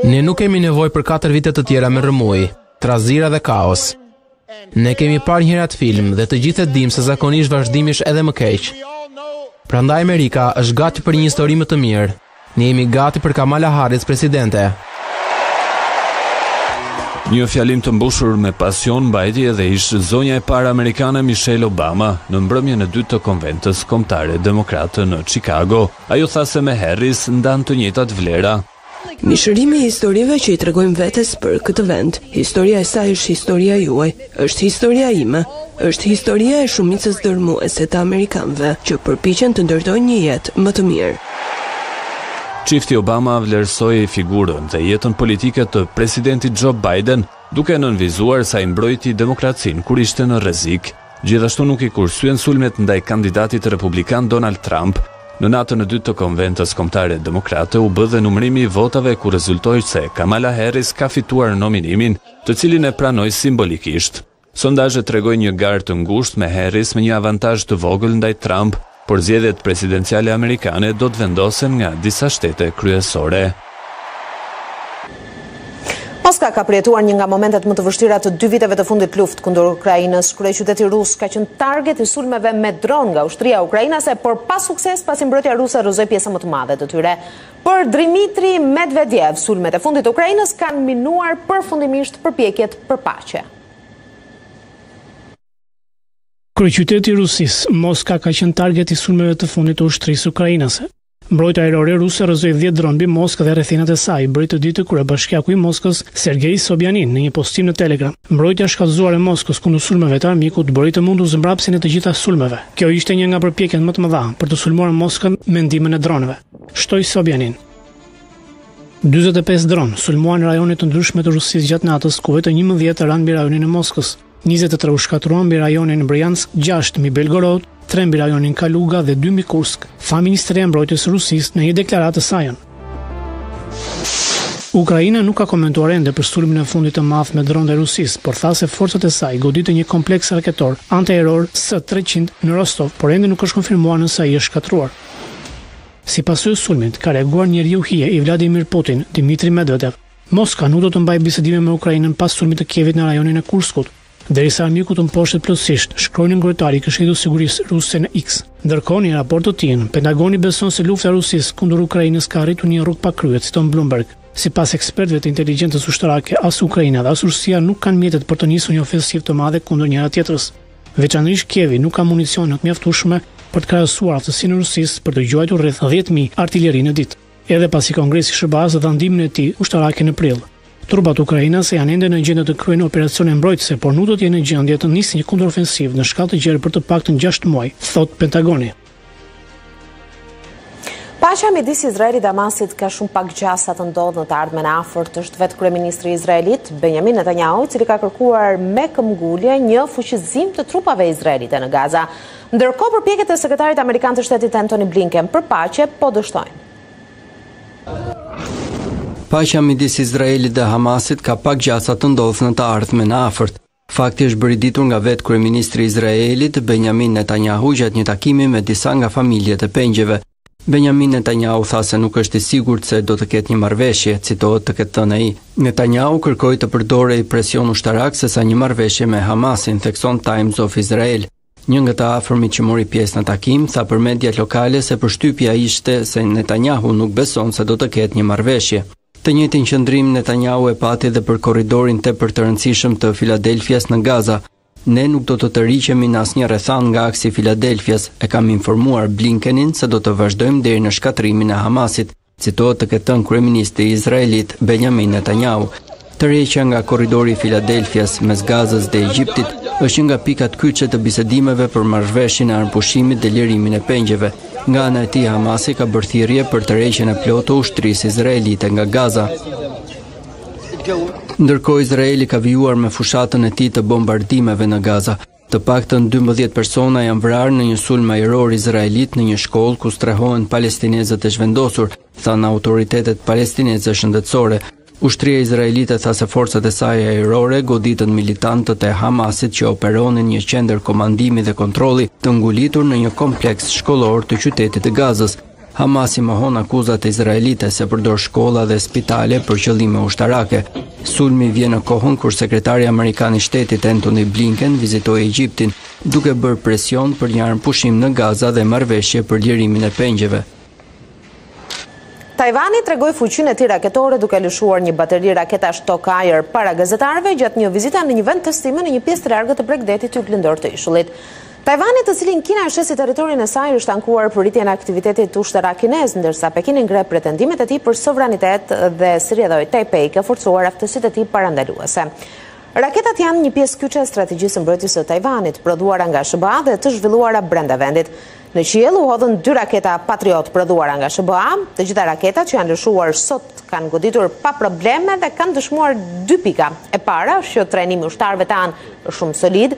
Ne nuk kemi nevojë për katër vite të tjera me rrëmujë, trazira dhe kaos. Ne e kemi parë njëherë atë film dhe të gjithë e dimë se zakonisht vazhdimi është edhe më keq. Prandaj Amerika është gati për një histori më të mirë. Ne jemi gati për Kamala Harris presidente. Një fjalim të mbushur me pasion mbajti edhe ish zonja e parë amerikane Michelle Obama në mbrëmjen e dytë të konventës kombëtare demokrate në Chicago. Ajo tha se me Harris ndan të njëjtat vlera, Mishërimi i historive që i tregojmë vetes për këtë vend. Historia e saj është historia juaj, është historia ime, është historia e shumicës dërmuese të amerikanëve që përpiqen të ndërtojnë një jetë më të mirë. Çifti Obama vlerësoi figurën dhe jetën politike të Presidentit Joe Biden, duke nënvizuar se ai mbrojti demokracinë kur ishte në rrezik. Gjithashtu nuk i kursyen sulmet ndaj kandidatit republikan Donald Trump. Në natën e dytë të Konventës Kombëtare Demokrate u bë dhe numërimi i votave ku rezultoi se Kamala Harris ka fituar nominimin, të cilin e pranoi simbolikisht. Sondazhet tregojnë një garë të ngushtë me Harris me një avantazh të vogël ndaj Trump, Por zgjedhjet presidenciale amerikane do të vendosen nga disa shtete kryesore. Moska ka përjetuar një nga momentet më të vështira të dy viteve të fundit luftë kundër Ukrainës. Kryeqyteti rus ka qenë target i sulmeve me dronë nga ushtria ukrainase, por pa sukses pasi mbrojtja ruse rrëzoi pjesën më të madhe të tyre. Për Dmitry Medvedev, sulmet e fundit të Ukrainës kanë minuar përfundimisht përpjekjet për paqe. Kryeqyteti i Rusisë, Moska ka qenë target i sulmeve të fundit të ushtrisë ukrainase. Mbrojtja ajrore ruse rrëzoi dhjetë dronë mbi Moskë dhe rrethinat e saj, bëri të ditë kryebashkiaku i Moskës, Sergei Sobyanin, në një postim në Telegram. Mbrojtja e shkallëzuar e Moskës kundër sulmeve të armikut bëri të mundur zmbrapsjen e të gjitha sulmeve. Kjo ishte një nga përpjekjet më të mëdha për të sulmuar Moskën me ndihmën e dronëve, shtoi Sobyanin. Dyzet e pesë dronë sulmuan rajone të ndryshme të Rusisë gjatë natës, ku vetëm njëmbëdhjetë ranë mbi rajonin e Moskës. Njëzet e tre u shkatërruan mbi rajonin Bryansk, gjashtë mbi Belgorod, tre mbi rajonin Kaluga dhe dy mbi Kursk, tha Ministria e Mbrojtjes e Rusisë në një deklaratë të sajën. Ukraina nuk ka komentuar ende për sulmin e fundit të madh me dronë te Rusisë, por tha se forcat e saj goditën një kompleks raketor antiajror S treqind në Rostov, por ende nuk është konfirmuar nëse ai është shkatërruar. Si pasojë e sulmit, ka reaguar njeriu hije i Vladimir Putin, Dmitry Medvedev, Moska nuk do të mbajë bisedime me Ukrainën pas sulmit të Kievit në rajonin e Kurskut, derisa armiku të mposhtet plotësisht, shkroi nënkryetari i Këshillit të Sigurisë ruse në X. Ndërkohë, në një raport të tij, Pentagoni beson se lufta e Rusisë kundër Ukrainës ka arritur në një rrugë pa krye, citon Bloomberg. Sipas ekspertëve të inteligjencës ushtarake, as Ukraina dhe as Rusia nuk kanë mjetet për të nisur një ofensivë të madhe kundër njëra-tjetrës. Veçanërisht Kievi nuk ka municione të mjaftueshme për të krahasuar aftësinë e Rusisë për të gjuajtur rreth dhjetë mijë artileri në ditë. Edhe pasi Kongresi i SHBA-së dha ndihmën e tij ushtarake në prill, trupat ukrainase janë ende në gjendje të kryejnë operacione mbrojtëse, por nuk do të jenë në gjendje të nisin një kundërofensivë në shkallë të gjerë për të paktën gjashtë muaj, thotë Pentagoni. Paqja midis Izraelit dhe Hamasit ka shumë pak gjasa të ndodhë në të ardhmen e afërt, është vetë kryeministri izraelit Benjamin Netanyahu, i cili ka kërkuar me këmbëngulje një fuqizim të trupave izraelite në Gaza. Ndërkohë përpjekjet e sekretarit amerikan të Shtetit Antony Blinken për paqe po dështojnë. Paqja midis Izraelit dhe Hamasit ka pak gjasa të ndodhë në të ardhmen e afërt. Fakti është bërë i ditur nga vetë kryeministri i Izraelit, Benjamin Netanyahu, gjatë një takimi me disa nga familjet e pengjeve. Benjamin Netanyahu tha se nuk është i sigurt se do të ketë një marrëveshje, citohet të ketë thënë ai. Netanyahu kërkoi të përdorej presion ushtarak sesa një marrëveshje me Hamasin, thekson Times of Israel. Një nga të afërmit që mori pjesë në takim tha për mediat lokale se përshtypja ishte se Netanyahu nuk beson se do të ketë një marrëveshje. Të njëjtin qëndrim Netanyahu e pati dhe për korridorin tepër të rëndësishëm të Filadelfias në Gaza. Ne nuk do të tërhiqemi në asnjë rrethanë nga aksi i Filadelfias, e kam informuar Blinkenin se do të vazhdojmë deri në shkatërrimin e Hamasit, Citohet të ketë thënë kryeministri izraelit Benjamin Netanyahu, Tërheqja nga korridori i Filadelfias mes Gazës dhe Egjiptit është një nga pikat kyçe të bisedimeve për marrëveshjen e armëpushimit dhe lirimin e pengjeve. Nga ana e tij, Hamasi ka bërë thirrje për tërheqjen e plotë të ushtrisë izraelite nga Gaza. Ndërkohë, Izraeli ka vijuar me fushatën e tij të bombardimeve në Gaza, Të paktën dymbëdhjetë persona janë vrarë në një sulm ajror izraelit në një shkollë ku strehohen palestinezët e zhvendosur, thanë autoritetet palestineze shëndetësore. Ushtria izraelite tha se forcat e saj ajrore goditën militantët e Hamasit që operonin një qendër komandimi dhe kontrolli të ngulitur në një kompleks shkollor të qytetit të Gazës, Hamasi mohon akuzat izraelite se përdor shkolla dhe spitale për qëllime ushtarake. Sulmi vjen në kohën kur sekretari amerikan i shtetit Anthony Blinken vizitoi Egjiptin, duke bërë presion për një armëpushim në Gaza dhe marrëveshje për lirimin e pengjeve. Tajvani tregoi fuqinë e tij raketore duke lëshuar një bateri raketash tokë-ajër para gazetarëve gjatë një vizite në një vend testimi në një pjesë të largët të bregdetit juglindor të ishullit. Tajvani, të cilin Kina e sheh si territorin e saj, është ankuar për rritjen e aktivitetit ushtarak kinez, ndërsa Pekini ngre pretendimet e tij për sovranitet dhe si rrjedhojë Taipei ka forcuar aftësitë e tij parandaluese. Raketat janë një pjesë kyçe e strategjisë së mbrojtjes së Tajvanit, prodhuara nga SHBA dhe të zhvilluara brenda vendit. Në qiell u hodhën dy raketa Patriot prodhuara nga SHBA. Të gjitha raketat që janë lëshuar sot kanë goditur pa probleme dhe kanë dëshmuar dy pika. E para është që trajnimi i ushtarëve tanë është shumë solid,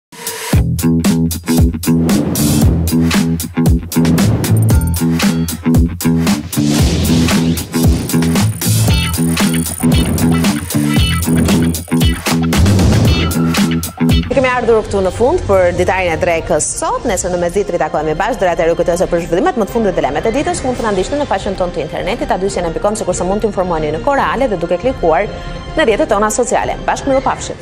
ardhur këtu në fund për ditarin e drekës sot, nesër në mesditë ritakohemi bashkë, deri atëherë kujtoj se për zhvillimet më të fundit dhe lajmet e ditës mund të na ndiqni në faqen tonë të internetit a2cnn.com sikurse mund të informoheni në kohë reale dhe duke klikuar në rrjetet tona sociale. Bashkë mirupafshim.